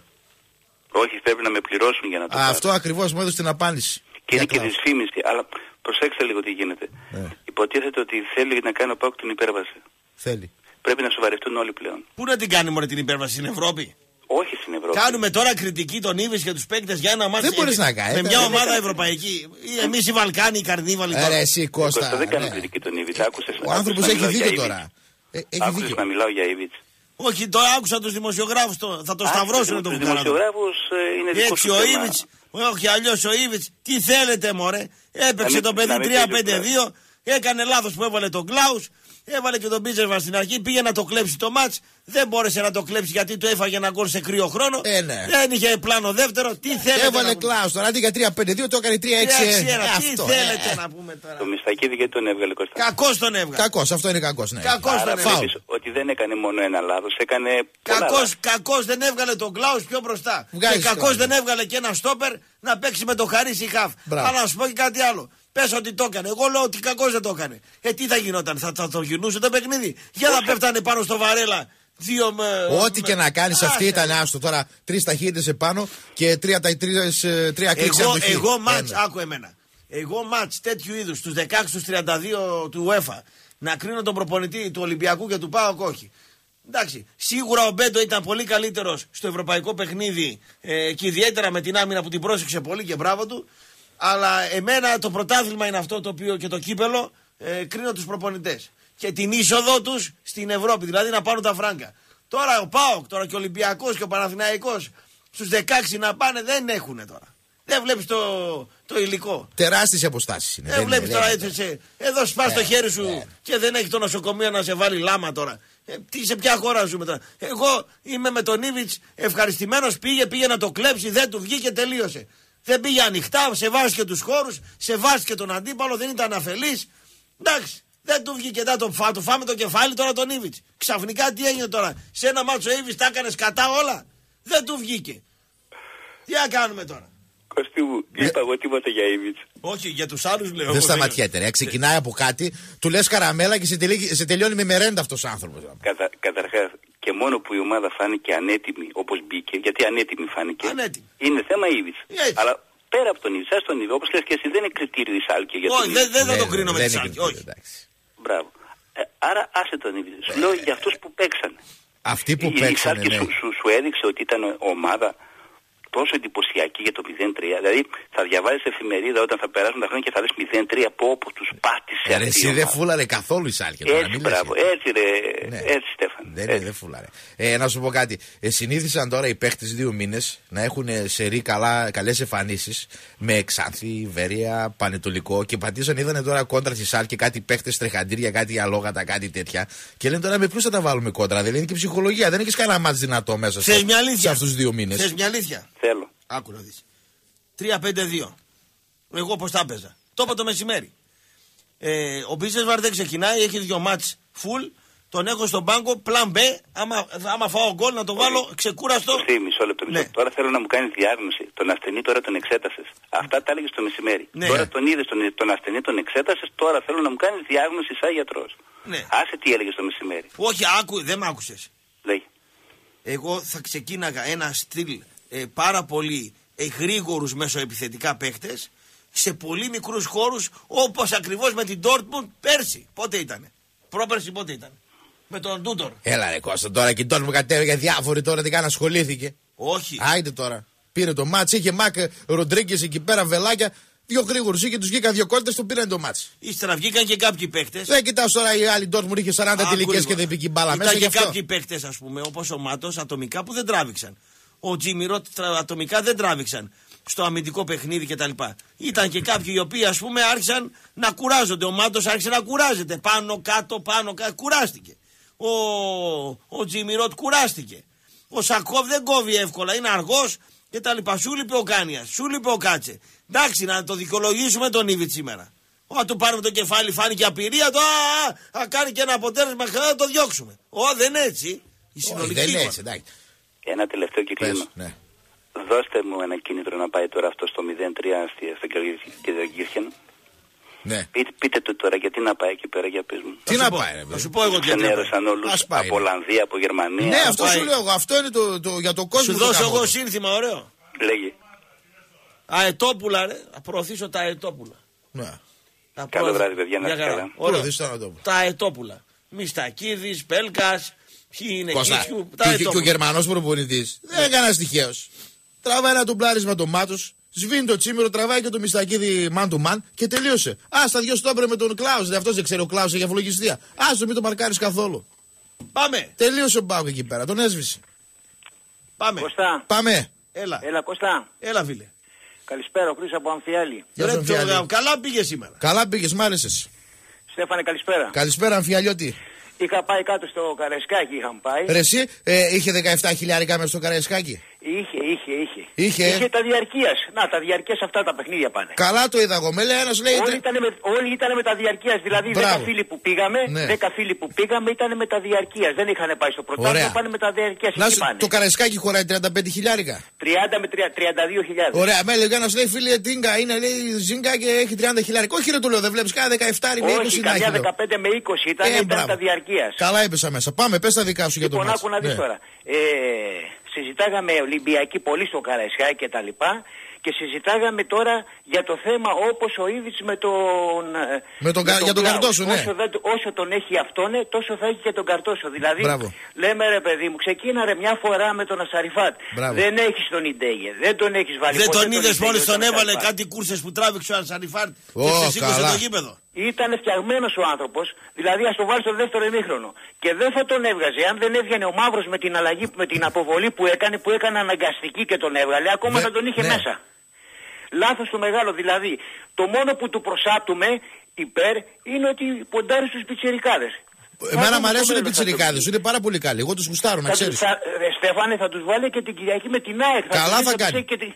Όχι, πρέπει να με πληρώσουν για να το πάρω. Αυτό ακριβώς μου έδωσε την απάντηση. Και είναι Για και Κλάους. δυσφήμιση. Αλλά προσέξτε λίγο τι γίνεται. Ναι. Υποτίθεται ότι θέλει να κάνει ο Πάουκ την υπέρβαση. Θέλει. Πρέπει να σοβαρευτούν όλοι πλέον. Πού να την κάνει μωρέ την υπέρβαση στην Ευρώπη; Όχι στην Ευρώπη. Κάνουμε τώρα κριτική των Ήβης και τους παίκτες για ένα μάτι. Δεν μπορείς να κάνεις. Με μια Δεν ομάδα έκανα. ευρωπαϊκή. Εμείς οι Βαλκάνοι, οι Καρνίβαλοι. Ε, τώρα. ρε, εσύ Κώστα. Κώστα, δεν κάνω ναι. κριτική τον Ήβιτς. Άκουσες, Ο άνθρωπος άκουσες να έχει μιλάω για δίκιο Ήβιτς. τώρα. Ε, Έχει Άκουσες δίκιο. να μιλάω για Ήβιτς. Όχι, το άκουσα τους δημοσιογράφους. Θα το σταυρώσουν το Του βουκάραδο. δημοσιογράφους είναι δικό Έτσι σου ο θέμα. Ήβιτ, όχι αλλιώς ο Ήβιτς, τι θέλετε μωρέ. Έπαιξε μην- το παιδί να μην 3-5-2, έκανε λάθος που έβαλε τον Κλάους, έβαλε και τον Μπίτζερβα στην αρχή, πήγε να το κλέψει το μάτς. Δεν μπόρεσε να το κλέψει γιατί του έφαγε ένα γκολ σε κρύο χρόνο. Ε, ναι. Δεν είχε πλάνο δεύτερο. Τι θέλετε. Έβαλε να... Κλάους τώρα αντί για 3-5-2 το έκανε 3-6. 3-6-1. Τι Αυτό. θέλετε να πούμε τώρα; Το Μιστακίδη γιατί τον έβγαλε Κώστα. Κακός τον έβγαλε. Κακός, αυτό είναι κακός. Ναι. Κακός Άρα τον έβγαλε. βλέπεις ότι δεν έκανε μόνο ένα λάθος, έκανε πολλά Κακός, λάθη. κακός δεν έβγαλε τον Κλάους πιο μπροστά. Βγάζει και κακός Κλάους. δεν έβγαλε και ένα στόπερ να παίξει με το Χαρίσι Χαφ. Μπράβο. Αλλά να σου πω και κάτι άλλο. Πες ότι το έκανε. Εγώ λέω ότι κακός δεν το έκανε. Ε, τι θα γινόταν, θα, θα το γινούσε το παιχνίδι; Για να πέφτανε πάνω στο βαρέλα. Δύο με. Ό,τι και να κάνεις, αυτή Άσε. ήταν άστο. Τώρα τρεις ταχύτητε επάνω και τρία, τα, τρεις, ε, τρία κλικς Εγώ, αντοχή. εγώ μάτς, Ένα. άκου εμένα. Εγώ μάτς τέτοιου είδους, στους 16, στους 32 του UEFA, να κρίνω τον προπονητή του Ολυμπιακού και του ΠΑΟΚ όχι. Εντάξει, σίγουρα ο Μπέντο ήταν πολύ καλύτερος στο ευρωπαϊκό παιχνίδι ε, και ιδιαίτερα με την άμυνα που την πρόσεξε πολύ και μπράβο του. Αλλά εμένα το πρωτάθλημα είναι αυτό το οποίο και το κύπελο ε, κρίνω τους προπονητές. Και την είσοδο τους στην Ευρώπη, δηλαδή να πάρουν τα φράγκα. Τώρα ο ΠΑΟΚ, τώρα και ο Ολυμπιακός και ο Παναθηναϊκός στους 16 να πάνε δεν έχουν τώρα. Δεν βλέπεις το, το υλικό. Τεράστιες αποστάσεις είναι. Δεν δεν βλέπεις είναι, τώρα δεν έτσι. Σε, εδώ σπάς το χέρι σου και δεν έχει το νοσοκομείο να σε βάλει λάμα τώρα. Ε, τι, σε ποια χώρα ζούμε τώρα. Εγώ είμαι με τον Ήβιτ ευχαριστημένος. Πήγε, πήγε να το κλέψει, δεν του βγήκε, τελείωσε. Δεν πήγε ανοιχτά, σεβάστηκε τους χώρους, σεβάστηκε τον αντίπαλο, δεν ήταν αφελής. Εντάξει, δεν του βγήκε, δεν τον φά, του φάμε το κεφάλι τώρα τον Ήβιτ. Ξαφνικά τι έγινε τώρα. Σε ένα μάτσο Ήβιτ τα έκανες κατά όλα; Δεν του βγήκε. Τι να κάνουμε τώρα; Κωστή μου, είπα εγώ τίποτα για Ήβιτς. Όχι, για τους άλλους λέω. Δεν εγώ σταματιέται. Ρε. Ξεκινάει από κάτι, του λες καραμέλα και σε, τελεί- σε τελειώνει με μερέντα αυτός ο άνθρωπος. Κατα, καταρχάς, και μόνο που η ομάδα φάνηκε ανέτοιμη όπως μπήκε, γιατί ανέτοιμη φάνηκε, Ανέτοιμη. είναι θέμα Ήβιτς. Έτσι. Αλλά πέρα από τον Ήβιτς, ας τον Ήβιτς, όπως λες και εσύ, δεν είναι κριτήριο η Σάλκη για τον Όχι, δεν, Ήβιτς. δεν θα Ναι, το κρίνω με δεν τη είναι Σάλκη. κριτήριο, Όχι. εντάξει. Μπράβο. Ε, άρα άσε τον Ήβιτς. Σου λέω για αυτούς που παίξανε. Αυτοί που η, η παίξανε, Σάλκη ναι. σου, σου, σου έδειξε ότι ήταν ομάδα τόσο εντυπωσιακή για το 0-3. Δηλαδή θα διαβάζεις εφημερίδα όταν θα περάσουν τα χρόνια και θα λες 0-3 πω όπου τους πάτησε Ε, ρε, αυτή η εσύ δεν ομάδα. φούλαρε καθόλου η Σάλκη. τώρα, Έτσι μην λες μπράβο, έτσι. έτσι ρε, Ναι. έτσι Στέφαν. Δεν, είναι, δεν φούλαρε. Ε, να σου πω κάτι. Ε, συνήθισαν τώρα οι παίχτες δύο μήνες να έχουν σερή καλές εμφανίσεις με Ξάνθη, Βέρεια, Πανετολικό και πατήσαν, είδανε τώρα κόντρα στη Σάλ και κάτι παίχτες τρεχαντήρια, κάτι αλόγατα, κάτι τέτοια. Και λένε τώρα με ποιους θα τα βάλουμε κόντρα. Δεν είναι και ψυχολογία. Δεν έχεις κανένα μάτς δυνατό μέσα Θες σε, μια αλήθεια. σε αυτούς τους δύο μήνες. Θες μια αλήθεια. Θέλω. Άκου να δεις. 3-5-2. Εγώ πώς τα έπαιζα. Το είπα το μεσημέρι. Ε, ο Μπίσεσβαρ δεν ξεκινάει, έχει δύο μάτς full. Τον έχω στον πάγκο, πλάν B. Άμα, άμα φάω γκολ να το βάλω ξεκούραστο. Κωστή, μισό λεπτό. μισό. Ναι. Τώρα θέλω να μου κάνεις διάγνωση. Τον ασθενή τώρα τον εξέτασες. Αυτά τα έλεγες το μεσημέρι. Ναι. Τώρα τον είδες τον, τον ασθενή, τον εξέτασες. Τώρα θέλω να μου κάνεις διάγνωση σαν γιατρός. Ναι. Άσε τι έλεγες το μεσημέρι. Όχι, άκου, δεν μ' άκουσες. Λέγε. Εγώ θα ξεκίναγα ένα στυλ ε, πάρα πολύ ε, γρήγορους μεσοεπιθετικά παίχτε σε πολύ μικρούς χώρους όπως ακριβώς με την Dortmund πέρσι. Πότε ήταν. Πρόπερσι πότε ήταν. Με τον Τούτορ. Έλα ρε Κώστα τώρα και τώρα μου κατέβηκε διάφοροι τώρα τι κάνει ασχολήθηκε. Όχι. Άιντε τώρα. Πήρε το μάτς, είχε Μακ Ροντρίγκες εκεί πέρα βελάκια. Δύο γρήγορους είχε, τους βγήκαν δύο κόλτες, του πήραν το μάτς. Ύστερα βγήκαν και κάποιοι παίχτε. Δεν κοιτάς τώρα η άλλη Ντόρτμουντ είχε 40 τελικές και δεν πήγε μπάλα Ήταν μέσα. και γι' αυτό. κάποιοι παίχτε, ας πούμε, όπως ο Μάτος, ατομικά που δεν τράβηξαν. Ο Τζίμιροτ ατομικά δεν τράβηξαν στο αμυντικό παιχνίδι κτλ. Ήταν και κάποιοι οι οποίοι, ας πούμε, άρχισαν να κουράζονται. Ο Μάτο άρχισε να κουράζεται. Πάνω, κάτω, πάνω, κάτω. Κουράστηκε. Ο, ο Τζίμιροτ κουράστηκε. Ο Σακόβ δεν κόβει εύκολα, είναι αργός κτλ. Σου λείπει ο Κάνιας, σου λείπει ο Κάτσε. Εντάξει, να το δικαιολογήσουμε τον Ήβιτ σήμερα. Όταν του πάρουμε το κεφάλι, φάνηκε απειρία, το α, α, θα κάνει και ένα αποτέλεσμα, θα το διώξουμε. Ω, δεν είναι έτσι. Η Όχι, συνολική δεν είναι εικόνα. έτσι, εντάξει. Ένα τελευταίο και Πες, κλείνω. ναι. Δώστε μου ένα κίνητρο να πάει τώρα αυτό στο 0-3 στη- στο Κυριακή- Κυριακή. Ναι. Πείτε, πείτε του τώρα γιατί να πάει εκεί πέρα για πες μου. Τι να πάει, ρε, Θα σου πω εγώ τι Ξενέρωσαν όλους Ας πάει, από ρε. Ολλανδία, από Γερμανία. Ναι, από- αυτό σου λέω εγώ. Αυτό είναι το, το, για το κόσμο. Σου το δώσω κάνω. εγώ σύνθημα, ωραίο. Λέγε. Αετόπουλα, ρε. Θα προωθήσω τα αετόπουλα. Ναι. Τα Καλό προωθ- βράδυ, παιδιά, να Μια είστε χαρά. καλά. Ωραίο. Προωθείς τα αετόπουλα. Τα αετόπουλα. Μιστακίδης, Πέλκας. Ποιοι είναι Κώστα, εκεί. και, Τα και, και ο αετόπουλα. Γερμανός προπονητής δεν είναι κανένα τυχαίο. Τραβάει ένα τουμπλάρισμα το μάτος, σβήνει το τσίμερο, τραβάει και το μιστακίδι man to man και τελείωσε. Α τα δυο στόπρε με τον Κλάους. Αυτός δεν ξέρει ο Κλάους για φλογιστία. Α το μην το μαρκάρεις καθόλου. Πάμε. Τελείωσε ο Μπάουκ εκεί πέρα, τον έσβησε. Πάμε. Κωστά, Πάμε. Έλα. έλα Κωστά. Έλα, φίλε. Καλησπέρα, ο Χρήστος από Αμφιάλη. Γεια σου, Ρε, Αμφιάλη. το- Καλά πήγες σήμερα. Καλά πήγες, μ' άρεσες. Στέφανε, καλησπέρα. Καλησπέρα, Αμφιαλιώτη. Είχα πάει κάτω στο Καρεσκάκι, είχαμε πάει. Ρε, εσύ ε, είχε 17 χιλιάρικα μέσα στο καραϊσκάκι. Είχε, είχε, είχε. Είχε. Είχε τα διαρκείας. Να, τα διαρκείας αυτά τα παιχνίδια πάνε. Καλά το είδα εγώ. Με λέει ένας λέει. Όλοι τρι- ήταν με, όλοι ήτανε με τα διαρκείας. Δηλαδή, Μπράβο. 10 φίλοι που πήγαμε, Ναι. 10 φίλοι που πήγαμε ήταν με τα διαρκείας. Δεν είχαν πάει στο πρωτάθλημα, Ωραία. πάνε με τα διαρκείας. Να Εκεί σου- πάνε. το καραϊσκάκι χωράει 35 χιλιάρικα. 30 με 32 Ωραία, με έλεγε ένα λέει φίλε Τίνκα είναι λέει Ζίνκα και έχει 30 χιλιάρικα. Όχι ρε του λέω, δεν βλέπεις κάνα 17 με 20 Όχι, να έχει. καμιά λέω. 15 με 20 ήταν, Ε, ήταν μπράβο. τα διαρκείας. Καλά έπεσα μέσα. Πάμε, πες τα δικά σου για τον Λοιπόν, μάτς. άκου να δεις Ναι. τώρα. Ε, συζητάγαμε Ολυμπιακή πολύ στο Καραϊσκάκι και τα λοιπά και συζητάγαμε τώρα για το θέμα όπως ο Ήδης με τον... ε, Με τον κα- για τον Κλάους. Καρτόσο, ναι. Όσο, δεν- όσο τον έχει αυτόν, ε, τόσο θα έχει και τον Καρτόσο. Δηλαδή, Μπράβο. λέμε ρε παιδί μου, ξεκίναρε μια φορά με τον Ασαριφάτ. Μπράβο. Δεν έχεις τον Ιντέγε, δεν τον έχεις βάλει Δεν ποτέ τον είδες Ιντέγε μόλις με τον έβαλε Ασαριφάτ. κάτι κούρσες που τράβηξε ο Ανσαριφάρτ Ω, και σε σήκωσε καλά. το γήπεδο. Ήταν φτιαγμένος ο άνθρωπος, δηλαδή ας το βάλει στο δεύτερο ημίχρονο. Και δεν θα τον έβγαζε. Αν δεν έβγαινε ο Μαύρος με την αλλαγή, με την αποβολή που έκανε, που έκανε αναγκαστική και τον έβγαλε, ακόμα Ναι, θα τον είχε ναι. μέσα. Λάθος το μεγάλο. Δηλαδή, το μόνο που του προσάπτουμε υπέρ είναι ότι ποντάρει στους πιτσιρικάδες. Εμένα μου αρέσουν οι πιτσιρικάδες, είναι πάρα πολύ καλοί. Εγώ τους γουστάρω, να Θα, ξέρεις. τους- θα, ρε Στέφανε, θα τους βάλει και την Κυριακή με την ΑΕΚ. Καλά τους- θα τους κάνει. έχει Και, τη-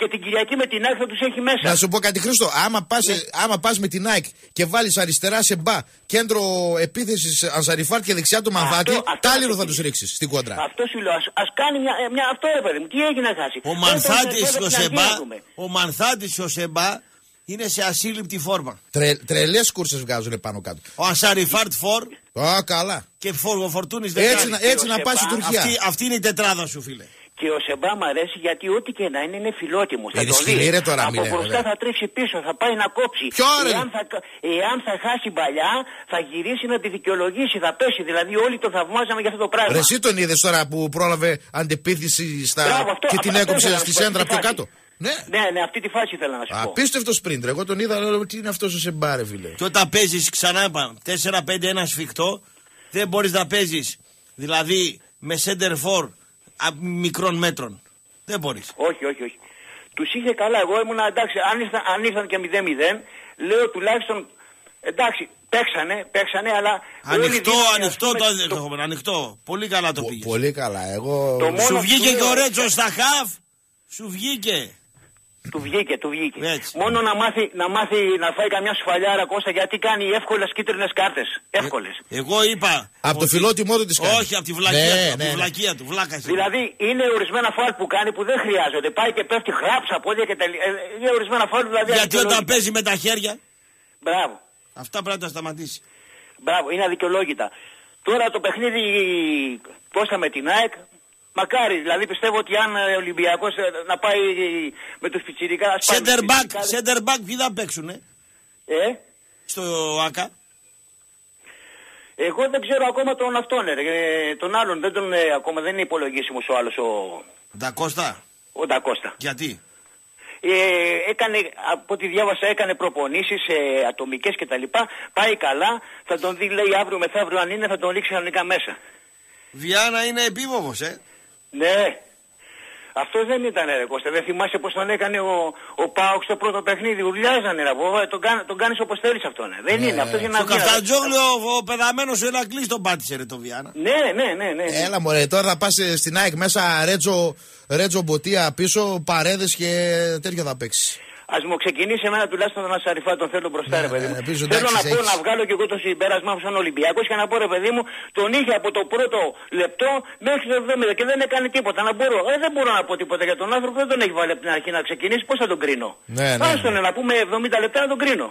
και την Κυριακή με την ΑΕΚ θα τους έχει μέσα. Να σου πω κάτι, Χρήστο. Άμα πας Ναι. άμα πας με την ΑΕΚ και βάλεις αριστερά σε μπα κέντρο επίθεσης Ανσαριφάρτ και δεξιά το Μανδάτη, αυτό τάλιρο θα θα το τους ρίξεις στην κόντρα. Αυτό σου λέω. Α κάνει μια, ε, μια. Αυτό ρε παιδί μου, τι έγινε να χάσει. Ο Δεν Μανθάτης τον- ο δεν Σεμπά, τον δούμε. ο Μανθάτης ο Σεμπά είναι σε ασύλληπτη φόρμα. Τρε, Τρελές κούρσες βγάζουν πάνω κάτω. Ο Ανσαριφάρτ φορ Α, καλά. και ο Φορτούνης Έτσι, να- έτσι να πας στην Σεμπά, Τουρκία. Αυτή, αυτή είναι η τετράδα σου, φίλε. Και ο Σεμπά μου αρέσει γιατί ό,τι και να είναι είναι φιλότιμος. Θα Είναι το σκυλή, δεις. ρε, τώρα, Από μη λέμε, μπροστά ρε. θα τρέξει πίσω, θα πάει να κόψει. Ποιο, ρε; Εάν θα, εάν θα χάσει παλιά, θα γυρίσει να τη δικαιολογήσει, θα πέσει. Δηλαδή όλοι το θαυμάζαμε για αυτό το πράγμα. Ρε, εσύ τον είδες τώρα που πρόλαβε αντεπίθεση στα... Μπράβο, αυτό- και την αυτό έκοψε ήθελα να στη σου πω, σέντρα αυτή πιο τη κάτω. Ναι. Ναι, ναι, αυτή τη φάση ήθελα να σου πω. Απίστευτος σπριντ. Εγώ τον είδα, λέω, τι είναι αυτός ο Σεμπάρε, φίλε. Και όταν παίζεις ξανά είπα 4-5-1 σφιχτό, δεν μπορείς να παίζεις δηλαδή με center for α, μικρών μέτρων. Δεν μπορείς. Όχι, όχι, όχι. Τους είχε καλά. Εγώ ήμουν εντάξει, αν ήρθαν, αν ήρθαν και 0-0, λέω τουλάχιστον εντάξει, παίξανε, παίξανε, αλλά. όλοι Ανοιχτό, δίνανε, ας ανοιχτό πούμε, το αδερφό. Ανοιχτό. Πολύ καλά το πήγες. Πολύ καλά. Εγώ. Το μόνο Σου που βγήκε λέω- και ο Ρέτσος στα χαφ. Σου βγήκε. Του βγήκε, του βγήκε. Έτσι. Μόνο να μάθει, να μάθει να φάει καμιά σφαλιάρα Κώστα γιατί κάνει εύκολες κίτρινες κάρτες. Εύκολες. Εγώ είπα. Από το ότι- φιλότιμό του τη κάνει. Όχι, από τη βλακία Ναι, του. ναι, Από τη ναι. βλακία του. Βλάκα είναι. Δηλαδή είναι ορισμένα φάουλ που κάνει που δεν χρειάζονται. Πάει και πέφτει χράψα πόδια και τελει... ε, Είναι ορισμένα φάουλ δηλαδή. Γιατί αδικαιολόγητα. όταν παίζει με τα χέρια, Μπράβο. αυτά πρέπει να τα σταματήσει. Μπράβο, είναι αδικαιολόγητα. Τώρα το παιχνίδι Κώστα με την ΑΕΚ, μακάρι. Δηλαδή πιστεύω ότι αν ο Ολυμπιακός να πάει με τους πιτσιρικά. ας πάει με Center τους back, πιτσιρικάδες. center back, ποιοι θα παίξουν, ε, Ε, στο ΑΚΑ. εγώ δεν ξέρω ακόμα τον αυτόν, ε, ε, τον άλλον. Δεν τον, ε, ακόμα δεν είναι υπολογίσιμος ο άλλος ο, Ντακώστα. ο Ντακώστα. Γιατί; Ε, έκανε, από ό,τι διάβασα, έκανε προπονήσεις ε, ατομικές κτλ. Πάει καλά, θα τον δει λέει αύριο μεθαύριο αν είναι, θα τον ρίξει κανονικά μέσα. Βιάνα είναι επίμοβος, ε. Ναι. Αυτό δεν ήταν ρε Κώστα. Δεν θυμάσαι πως τον έκανε ο, ο Πάοξ στο πρώτο παιχνίδι. Ουρλιάζανε να πω. «Ε, Τον, κάν, τον κάνεις όπως θέλεις αυτόν. ε». Δεν είναι. Αυτός για να Στο βγει, Καφτατζόγλιο ο, ο παιδαμένος ο Ερακλής τον πάτησε ρε το Βιάνα. Ναι, ναι, ναι, ναι. Έλα μωρέ, τώρα θα πας ε, στην ΑΕΚ μέσα Ρέτζο, Ρέτζο Μποτία πίσω, παρέδες και τέτοια θα παίξεις. Α μου ξεκινήσει εμένα τουλάχιστον να σαριφά τον θέλω μπροστά, Ναι, ρε παιδί ναι, μου. ναι, πίσω, θέλω εντάξει, να πω έχεις. να βγάλω και εγώ το συμπέρασμά μου σαν Ολυμπιακός και να πω ρε παιδί μου, τον είχε από το πρώτο λεπτό μέχρι το 70 και δεν έκανε τίποτα. Να μπορώ. Ε, δεν μπορώ να πω τίποτα για τον άνθρωπο, δεν τον έχει βάλει από την αρχή να ξεκινήσει. Πώς θα τον κρίνω; Ναι, ναι, Άστον, να πούμε 70 λεπτά να τον κρίνω.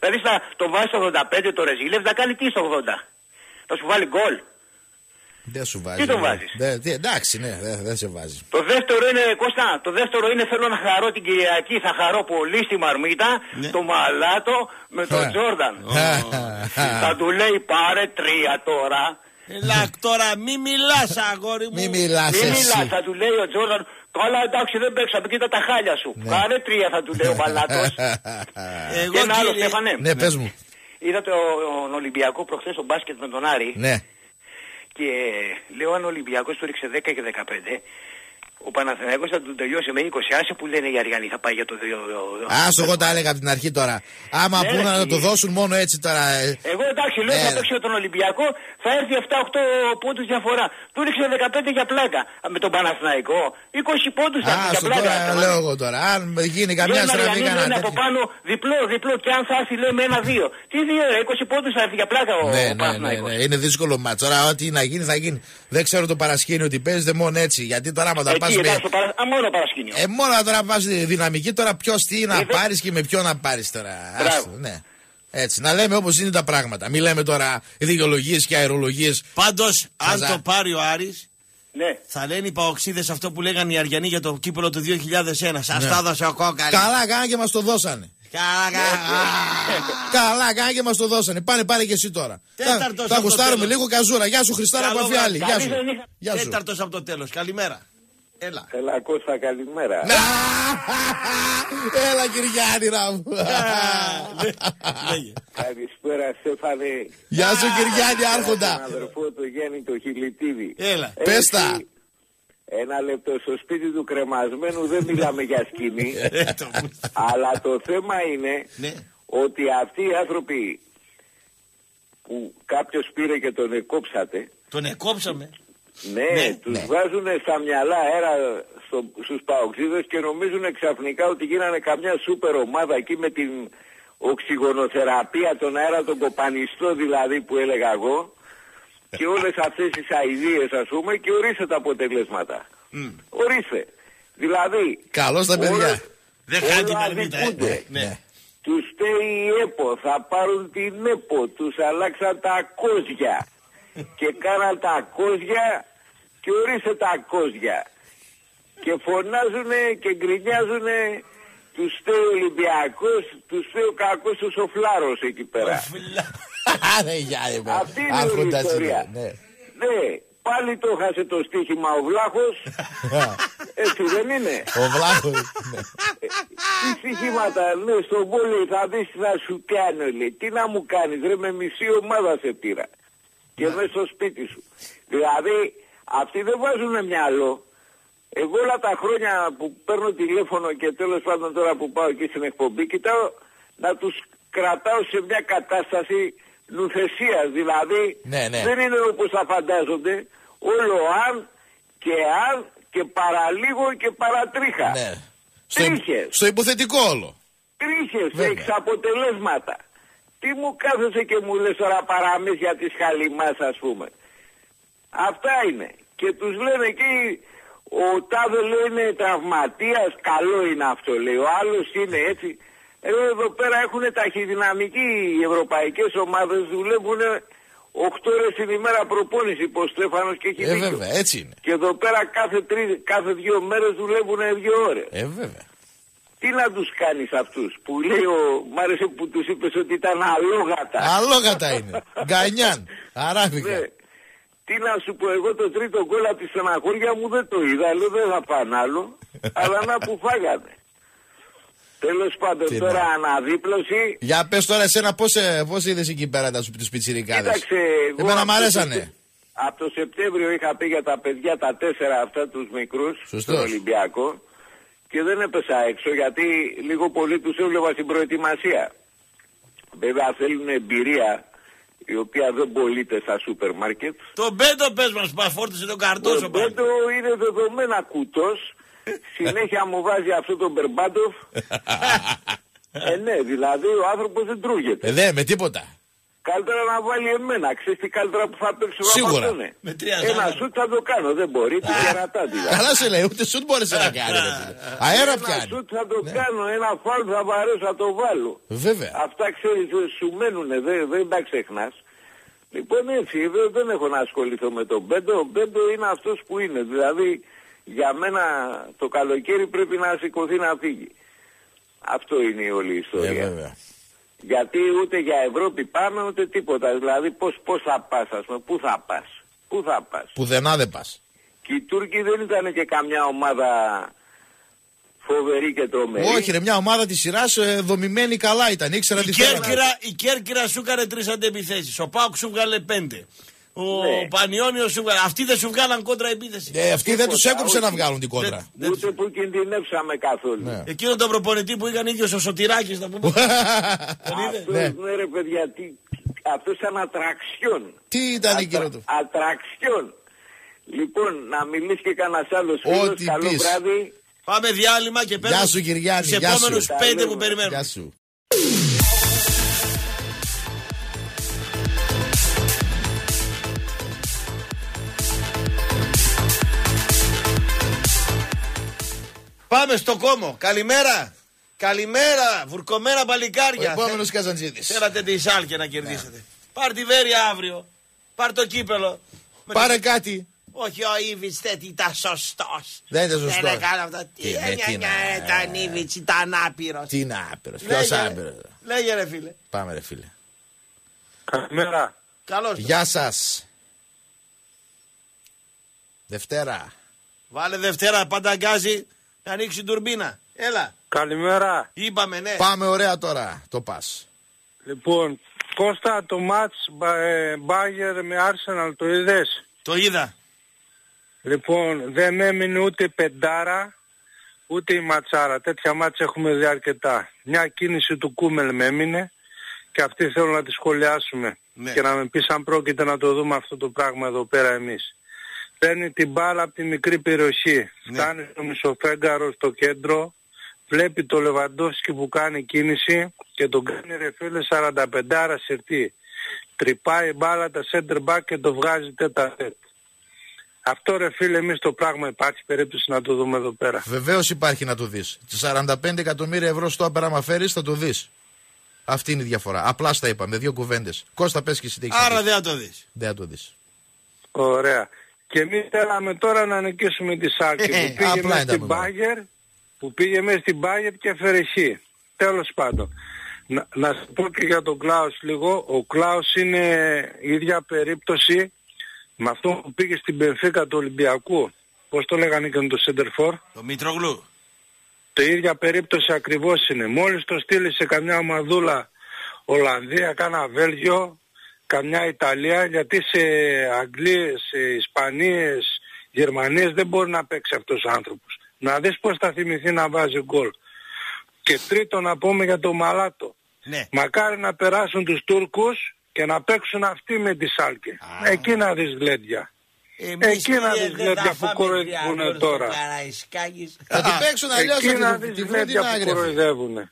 Δηλαδή στα, το βάζει στο 85 το Ρεζίλεφ να κάνει τι στο 80. Θα σου βάλει γκολ. Δεν σου βάζει. Τι το ναι. βάζεις; Δεν- τι- εντάξει, ναι, δεν δεν σε βάζει. Το δεύτερο είναι, Κώστα, το δεύτερο είναι θέλω να χαρώ την Κυριακή. Θα χαρώ πολύ στη Μαρμίτα, το Μαλάτο με τον Ε. Τζόρνταν. θα του λέει πάρε τρία τώρα. Ελά, τώρα μη μιλάς αγόρι μου. Μη μιλάς Μην εσύ. μιλάς, θα του λέει ο Τζόρνταν. Καλά, εντάξει, δεν παίξαμε, κοίτα τα χάλια σου. Ναι. Πάρε τρία, θα του λέει ο Μαλάτος. Εγώ, και ένα άλλο, κύριε- Στέφανε. Ναι, πες μου. Είδατε ο- τον Ολυμπιακό προχθές ο μπάσκετ με τον Άρη. Ναι. Και λέω αν ο Ολυμπιακός του ρίξε 10 και 15, ο Παναθηναϊκός θα του τελειώσει με 20. Άσε που λένε οι Αριανοί θα πάει για το 2. Άσο, εγώ τα έλεγα από την αρχή τώρα. Άμα Ναι, πούνε ρε, να το κύριε. δώσουν μόνο έτσι τώρα. ε, Εγώ εντάξει λέω Ναι, θα ρε. παίξει με τον Ολυμπιακό, θα έρθει 7-8 πόντους διαφορά. Του ρίξε 15 για πλάκα. Α, Με τον Παναθηναϊκό 20 πόντους θα έρθει για Άσο, πλάκα. τώρα λέω εγώ τώρα. Αν γίνει καμιά Βγαίνουν στραβή Αριανοί, κανένα λένε από τέτοιο. πάνω διπλό, διπλό και αν θα έρθει λέει με ένα-δύο. Τι δύο ρε, 20 πόντους θα έρθει για πλάκα ο Ναι, ναι, ναι, Παναθηναϊκός. ναι, είναι δύσκολο μάτσο. Τώρα, ό,τι να γίνει, θα γίνει. Δεν ξέρω το παρασκήνιο ότι παίζεται μόνο έτσι. Γιατί τώρα, άμα τα πα Εκεί, με. εντάξει, το παρα- α, μόνο παρασκήνιο. Ε, μόνο τώρα πα δυναμική, τώρα ποιος τι να Ε, δε- πάρεις και με ποιο να πάρεις τώρα. Μπράβο. Άστο, ναι. Έτσι, να λέμε όπως είναι τα πράγματα. Μην λέμε τώρα δικαιολογίε και αερολογίες. Πάντως, αν Χαζά. το πάρει ο Άρης, Ναι. θα λένε οι παοξίδες αυτό που λέγανε οι Αριανοί για το κύπελο του 2001. Σας Ναι. τα έδωσε ο κόκαλη. Καλά, κάνα και μας το δώσανε. Καλά, καλά. Καλά, κάνα και μας το δώσανε. Πάνε, πάρε και εσύ τώρα. Τέταρτος Θα από το γουστάρουμε τέλος. λίγο καζούρα. Γεια σου, Χριστάρα Καλό Παφιάλη. βράδυ. Γεια σου. Καλή Γεια σου. Τέταρτος από το τέλος. Καλημέρα. Έλα. Έλα Κώστα καλημέρα. Να! Έλα, Κυριάννη, να μου. Λέγε. Καλησπέρα Στέφανε. Γεια σου, Κυριάννη, άρχοντα. Τον αδερφό του Γέννη το Χιλιτίδη. Έλα. Πες τα. Έχει Ένα λεπτό στο σπίτι του κρεμασμένου δεν μιλάμε για σκηνή. Ε, το- αλλά το θέμα είναι Ναι. ότι αυτοί οι άνθρωποι που κάποιος πήρε και τον εκόψατε Τον εκόψαμε. Ναι, Ναι, τους ναι. βάζουν στα μυαλά αέρα στο, στους παοξίδες και νομίζουν ξαφνικά ότι γίνανε καμιά σούπερ ομάδα εκεί με την οξυγονοθεραπεία, τον αέρα τον κοπανιστό δηλαδή που έλεγα εγώ και όλες αυτές τις αηδίες ας πούμε και ορίστε τα αποτελέσματα. Ορίστε. Δηλαδή Καλώς τα παιδιά. όλα- Δεν χάνει την όλα αρμίτα, ε. αδικούνται. Ναι. Τους στέει η ΕΠΟ, θα πάρουν την ΕΠΟ, τους αλλάξαν τα κόζια και κάναν τα κόζια και ορίστε τα κόζια και φωνάζουνε και γκρινιάζουνε τους στέει ο Ολυμπιακός, τους στέει ο κακός του Σοφλάρος εκεί πέρα. Ρε, γεια, ρε, με. Αυτή είναι όλη η Άρχοντας ιστορία. είναι, ναι. Ναι, πάλι το χάσε το στοίχημα ο Βλάχος, έτσι δεν είναι. Ο Βλάχος. ναι. Τι στοιχήματα, ναι, στον πόλεμο θα δεις τι θα σου κάνω, λέει. Τι να μου κάνεις, ρε, με μισή ομάδα σε πήρα. Και μέσα στο σπίτι σου. Δηλαδή, αυτοί δεν βάζουν μυαλό. Εγώ όλα τα χρόνια που παίρνω τηλέφωνο και τέλος πάντων τώρα που πάω εκεί στην εκπομπή, κοιτάω να τους κρατάω σε μια κατάσταση νουθεσίας. Δηλαδή, Ναι, ναι. δεν είναι όπως θα φαντάζονται. Όλο αν και αν και παραλίγο και παρατρίχα. Ναι. Στο, Τρίχες. στο υποθετικό όλο. Τρίχες, Βέβαια. εξ αποτελέσματα. Τι μου κάθεσαι και μου λες τώρα παραμύθια της χαλιμάς ας πούμε. Αυτά είναι. Και τους λένε εκεί ο Τάδε λέει είναι τραυματίας, καλό είναι αυτό λέει. Ο άλλος είναι έτσι. Εδώ, εδώ πέρα έχουν ταχυδυναμική οι ευρωπαϊκές ομάδες δουλεύουν 8 ώρες την ημέρα προπόνηση είπε ο Στέφανος και έχει Ε, δίκιο. βέβαια, έτσι είναι. Και εδώ πέρα κάθε, τρεις, κάθε δύο μέρες δουλεύουν δύο ώρες. Ε, βέβαια. Τι να τους κάνεις αυτούς που λέει ο... Μ' άρεσε που τους είπες ότι ήταν αλόγατα. Αλόγατα είναι. Γκανιάν. Αράφικα. Ναι. Τι να σου πω εγώ το τρίτο γκολ από τη στεναχώρια μου δεν το είδα. Λέω δεν θα πάνε άλλο. αλλά να που φάγανε. Τέλος πάντων Τι τώρα να. αναδίπλωση. Για πες τώρα εσένα πώς, ε, πώς είδες εκεί πέρα τα, τους πιτσιρικάδες; Κοίταξε εγώ... Εμένα από μ' το αρέσανε. Σεπτέμβριο- Από το Σεπτέμβριο είχα πει για τα παιδιά τα τέσσερα αυτά τους μικρούς Σωστός. στον Ολυμπιακό και δεν έπεσα έξω γιατί λίγο πολύ τους έβλεπα στην προετοιμασία. Βέβαια θέλουν εμπειρία η οποία δεν πωλείται στα σούπερ μάρκετ. Το μπέντο πες μας που αφόρτησε τον καρτόσο Ο πάλι. Μπέντο είναι δεδομένα κουτός. Συνέχεια μου βάζει αυτό τον Μπερμπάντοφ. ε, ναι, δηλαδή ο άνθρωπος δεν τρώγεται. Ε, δε, με τίποτα. Καλύτερα να βάλει εμένα. Ξέρεις τι καλύτερα που θα παίξει να Σίγουρα. μαθούνε. Με τρία Ένα ζάχαρα. σουτ θα το κάνω. Δεν μπορεί. Τι κερατά τη Καλά σε λέει, ούτε σουτ μπόρεσε να κάνεις. ρε φίλε. Αέρα Ένα πιάνει. σουτ θα το κάνω. Ένα φάλ θα βαρέσω θα το βάλω. Βέβαια. Αυτά ξέρεις σου μένουνε. Δεν, δεν τα ξεχνάς. Λοιπόν έτσι δεν, δεν έχω να ασχοληθώ με τον Μπέντο. Ο Μπέντο είναι αυτός που είναι. Δηλαδή για μένα το καλοκαίρι πρέπει να σηκωθεί να φύγει. Αυτό είναι η όλη η Ε, ιστορία. βέβαια. Γιατί ούτε για Ευρώπη πάμε ούτε τίποτα. Δηλαδή πώς, πώς θα πας ας πούμε, πού θα πας. Πού θα πας. Πουδενά δεν πας. Και οι Τούρκοι δεν ήταν και καμιά ομάδα φοβερή και τρομερή. Όχι, ρε, μια ομάδα της σειράς δομημένη καλά ήταν. Ήξερα Η τι θέλανε. Κέρκυρα, η Κέρκυρα σου έκανε τρεις αντεπιθέσεις. Ο Πάουκ σου βγάλε πέντε. Ο Ναι. Πανιόνιος σου βγάλε. Αυτοί δεν σου βγάλαν κόντρα επίθεση. Ε, αυτοί δεν τους Τίποτα, έκοψε να όχι. βγάλουν την κόντρα. Δεν- Ούτε που κινδυνεύσαμε καθόλου. Ναι. Εκείνο τον προπονητή που είχαν ίδιος ο Σωτηράκης, να πούμε. Τον είδε. Αυτός, Ναι. ναι. ρε παιδιά, τι, αυτός ήταν ατραξιόν. Τι ήταν εκείνο του; Ατραξιόν. Λοιπόν, να μιλήσει και κανένας άλλος φίλος. Ό,τι Καλό πεις. βράδυ. Πάμε διάλειμμα και παίρνουμε Γεια σου, Κυριάννη, τους γεια σου. επόμενου πέντε Καλό που περιμένουμε. Γεια σου. Πάμε στο κόμο. Καλημέρα. Καλημέρα. Βουρκωμένα Ο παλικάρια. επόμενος Θε- Καζαντζίδης. Θέλατε τη Σάλκε να κερδίσετε. Πάρ τη Βέρεια αύριο. Πάρ το κύπελο. Με Πάρε το- κάτι. Όχι, ο Ήβιτ δεν ήταν σωστός. Δεν ήταν σωστός. Δεν έκανε αυτά. Τι Τι, με τι έννοια να- ήταν Ήβιτ, ήταν άπειρο. Τι είναι άπειρος. Ποιος άπειρος. Λέγε ρε φίλε. Πάμε, ρε φίλε. Καλημέρα. Καλώς. Γεια σας. Δευτέρα. Βάλε Δευτέρα πάντα γκάζι να ανοίξει την τουρμπίνα. Έλα. Καλημέρα. Είπαμε ναι. Πάμε ωραία τώρα. Το πας. Λοιπόν, Κώστα το μάτς Μπάγερ με Arsenal το είδες; Το είδα. Λοιπόν, δεν έμεινε ούτε πεντάρα, ούτε η ματσάρα. Τέτοια μάτς έχουμε δει αρκετά. Μια κίνηση του Κούμελ με έμεινε και αυτή θέλω να τη σχολιάσουμε. Ναι. Και να με πεις αν πρόκειται να το δούμε αυτό το πράγμα εδώ πέρα εμείς. Παίρνει την μπάλα από τη μικρή περιοχή. Ναι. Φτάνει στο μισοφέγγαρο στο κέντρο. Βλέπει το Λεβαντόφσκι που κάνει κίνηση και τον κάνει ρε φίλε 45 άρα συρτή. Τρυπάει μπάλα τα center back και το βγάζει τέτα τέτ. Αυτό ρε φίλε εμείς το πράγμα υπάρχει περίπτωση να το δούμε εδώ πέρα. Βεβαίως υπάρχει να το δεις. 45 εκατομμύρια ευρώ στο άπερα, άμα φέρεις, θα το δεις. Αυτή είναι η διαφορά. Απλά στα είπαμε, δύο κουβέντες. Κώστα, πες και εσύ τι έχεις να Άρα πεις. δεν θα το δεις. Δεν θα το δεις. Ωραία. Και εμείς θέλαμε τώρα να νικήσουμε τη Σάκη που πήγε Απλά μέσα είναι τα στην πράγματα. Μπάγερ που πήγε μέσα στην Μπάγερ και έφερε χ. Τέλος πάντων. Να, να σου πω και για τον Κλάους λίγο. Ο Κλάους είναι η ίδια περίπτωση με αυτό που πήγε στην Πενφύκα του Ολυμπιακού. Πώς το λέγανε και με το Σέντερφορ. Το Μητρογλου. Το ίδια περίπτωση ακριβώς είναι. Μόλις το στείλει σε καμιά ομαδούλα Ολλανδία, κάνα Βέλγιο, καμιά Ιταλία, γιατί σε Αγγλίες, σε Ισπανίες, Γερμανίες δεν μπορεί να παίξει αυτός ο άνθρωπος. Να δεις πώς θα θυμηθεί να βάζει γκολ. Και τρίτο να πούμε για το Μαλάτο. Ναι. Μακάρι να περάσουν τους Τούρκους και να παίξουν αυτοί με τη Σάλκε. Εκεί να δεις γλέντια. Εμείς, Εκεί να κύριε, δεις δεν γλέντια θα που φάμε κοροϊδεύουν διάφορους τώρα. στο Καραϊσκάκης. Θα την παίξουν αλλιώς. Εκεί να Θα δεις τη- τη βρουν γλέντια την που άκρη. αυτή. κοροϊδεύουνε.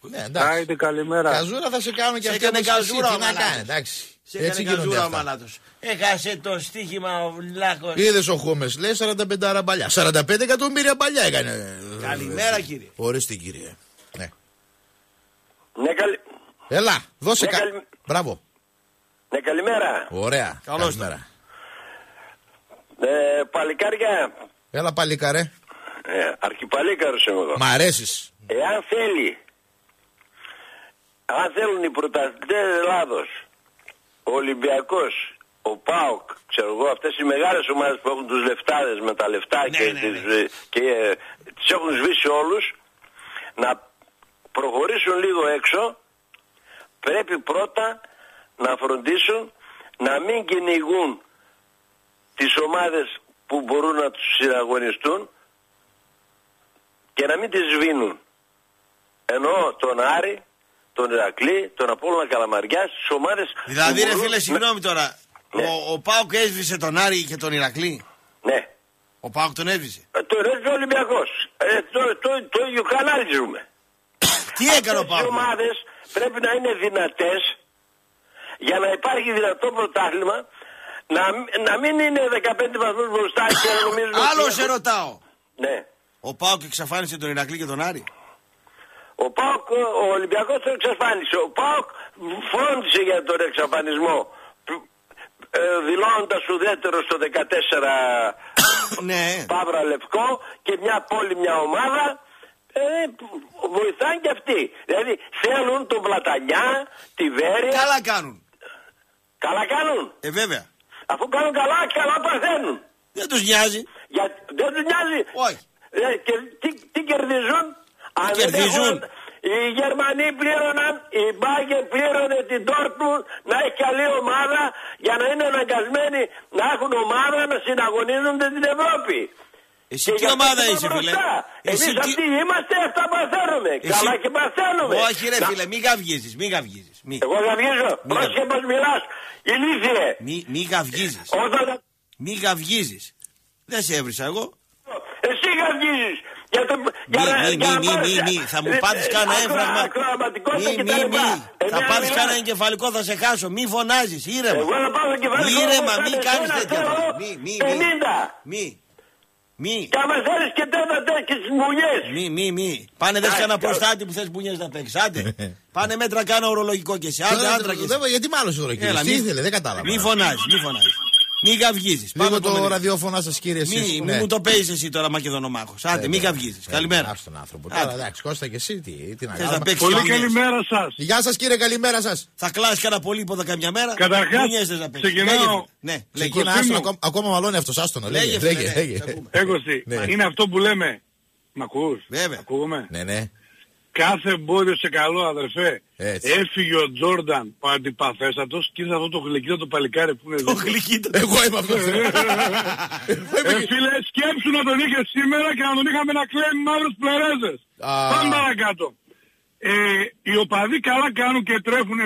Ναι, εντάξει. Άιντε καλημέρα. Καζούρα θα σε κάνουν και Σε αυτοί έκανε όπως εσύ. καζούρα ο Τι να Μαλάκας. κάνει, εντάξει. Σε Έτσι έκανε γίνονται καζούρα ο αυτά. Μαλάτος. Έχασε το στοίχημα ο Βλάχος. Είδες ο Χόμες, λέει 45 άρα παλιά. 45 εκατομμύρια παλιά έκανε. Καλημέρα κύριε. Ορίστε κύριε. Ναι. Ναι, καλη... Έλα, δώσε Ναι, κα... καλη- Μπράβο. ναι, καλημέρα. Ωραία. Καλώς Καλημέρα. Ε, παλικάρια, Έλα πάλι καρέ. ε, αρχιπαλίκαρος είμαι εδώ. Μ' αρέσεις. Εάν θέλει, αν θέλουν οι πρωταθλητές Ελλάδος, ο Ολυμπιακός, ο ΠΑΟΚ, ξέρω εγώ, αυτές οι μεγάλες ομάδες που έχουν τους λεφτάδες με τα λεφτά Ναι, και, ναι, τις, ναι. ε, και ε, τις έχουν σβήσει όλους, να προχωρήσουν λίγο έξω, πρέπει πρώτα να φροντίσουν να μην κυνηγούν τις ομάδες που μπορούν να τους συναγωνιστούν και να μην τις σβήνουν. Εννοώ τον Άρη, τον Ηρακλή, τον Απόλλωνα Καλαμαριάς, τις ομάδες Δηλαδή που ρε μπορούν φίλε να- συγγνώμη τώρα. Ναι. Ο, ο Πάουκ έσβησε τον Άρη και τον Ηρακλή; Ναι. Ο Πάουκ τον έσβησε; Ε, Το είναι ο Ολυμπιακός. Ε, το, το, το ίδιο κανάλι ζούμε. Τι έκανε ο Αυτές οι Πάουκ. ομάδες πρέπει να είναι δυνατές για να υπάρχει δυνατό πρωτάθλημα να, να μην είναι 15 βαθμούς μπροστά και να νομίζουμε... ότι Άλλο έχουμε- σε ρωτάω. Ναι. Ο Πάοκ εξαφάνισε τον Ηρακλή και τον Άρη; Ο ΠΑΟΚ, ο Ολυμπιακός τον εξασφάλισε. Ο ΠΑΟΚ φρόντισε για τον εξαφανισμό. Ε, δηλώνοντας ουδέτερο στο 14 ναι. Παύρα Λευκό και μια πόλη, μια ομάδα ε, βοηθάνε και αυτοί. Δηλαδή θέλουν τον Πλατανιά, τη Βέρεια. Καλά κάνουν. Καλά κάνουν. Ε, βέβαια. Αφού κάνουν καλά, καλά παθαίνουν. Δεν τους νοιάζει. Για, δεν τους νοιάζει. Όχι. Ε, και, τι, τι κερδίζουν; Αν δεν κερδίζουν. έχουν- οι Γερμανοί πλήρωναν, η Μπάγκερ πλήρωνε την Dortmund να έχει καλή ομάδα για να είναι αναγκασμένοι να έχουν ομάδα να συναγωνίζονται την Ευρώπη. Εσύ Και τι γι' αυτό ομάδα πάμε είσαι, φίλε; μπροστά; Εσύ Εμείς τι- αυτοί είμαστε, αυτά παθαίνουμε. Εσύ- Καλά και παθαίνουμε. Όχι ρε Να- φίλε, μη γαυγίζεις, μη γαυγίζεις. Μη, Εγώ γαυγίζω. Πρόσεχε πως μιλάς. Ηλίθιε. μη, μη γαυγίζεις. Όταν Μη γαυγίζεις. Δεν σε έβρισα εγώ. εσύ γαυγίζεις. Για το, για Μη, να- μη, για μη, να μη, πάρεις- μη, μη. Θα μου ε, πάθεις ε, κάνα ακρο- έμφραγμα. ακροαματικότητα Μη, και τα μη, λοιπά. μη. Θα Εμένα πάθεις μιλάς. κάνα εγκεφαλικό, θα σε χάσω. Μη φωνάζεις, ήρεμα. Εγώ να πάω εγκεφαλικό, Ήρεμα, όπως μη κάνεις κάνεις ένα τέτοια θέλω πράγματα. Μη, μη, μη. 50. Μη. Μη. Και άμα θέλεις και τέταρτα και τις μουνιές. Μη, μη, μη. Πάνε δες κανένα προστάτη που θες μπουνιές να παίξεις. Άντε. Πάνε μέτρα κάνα ορολογικό και εσύ. Άντε, Τώρα, άντρα και εσύ. δεν- Γιατί μάλλον τώρα κύριε. Έλα, Τι μη- ήθελε, δεν κατάλαβα. Μη φωνάζεις, μη φωνάζεις. Μη γαυγίζεις. Λίγο Πάμε το επόμενη. ραδιόφωνο σας κύριε εσείς. Μη, μη Ναι. μου το παίζει εσύ τώρα Μακεδονομάχος. Άντε, μη γαυγίζεις. Καλημέρα. Άστο τον άνθρωπο. Άντε. Τώρα εντάξει, Κώστα και εσύ τι, τι να Θες να κάνουμε. παίξεις Πολύ καμιές. καλημέρα σας. Γεια σας κύριε, καλημέρα σας. Θα κλάσεις κανένα πολύποδα καμιά μέρα. Καταρχάς, Μπουνιές θες να παίξεις. ξεκινάω- Λέγε, φίλε. Ναι, λέγε. Ξεκίνα, Κωστή άστον, μου. ακόμα, ακόμα μαλώνει αυτός, άστον. Λέγε, Λέγε, φίλε, λέγε, ναι, λέγε. σ' ακούμε. Έγκοστη, Ναι. είναι αυτό που λέμε. Μ' ακούς; Βέβαια. Ακούγομαι; Ναι, ναι. Κάθε εμπόδιο σε καλό αδερφέ. Έτσι. Έφυγε ο Τζόρνταν ο αντιπαθέστατος και ήρθε αυτό το γλυκείο το παλικάρι που είναι Το δίπλα. γλυκίτο. Εγώ είμαι αυτός. Ε, φίλε, σκέψου να τον είχες σήμερα και να τον είχαμε να κλαίει μαύρους πλερέζες. Α. Πάμε παρακάτω. Ε, οι οπαδοί καλά κάνουν και τρέφουν, ε,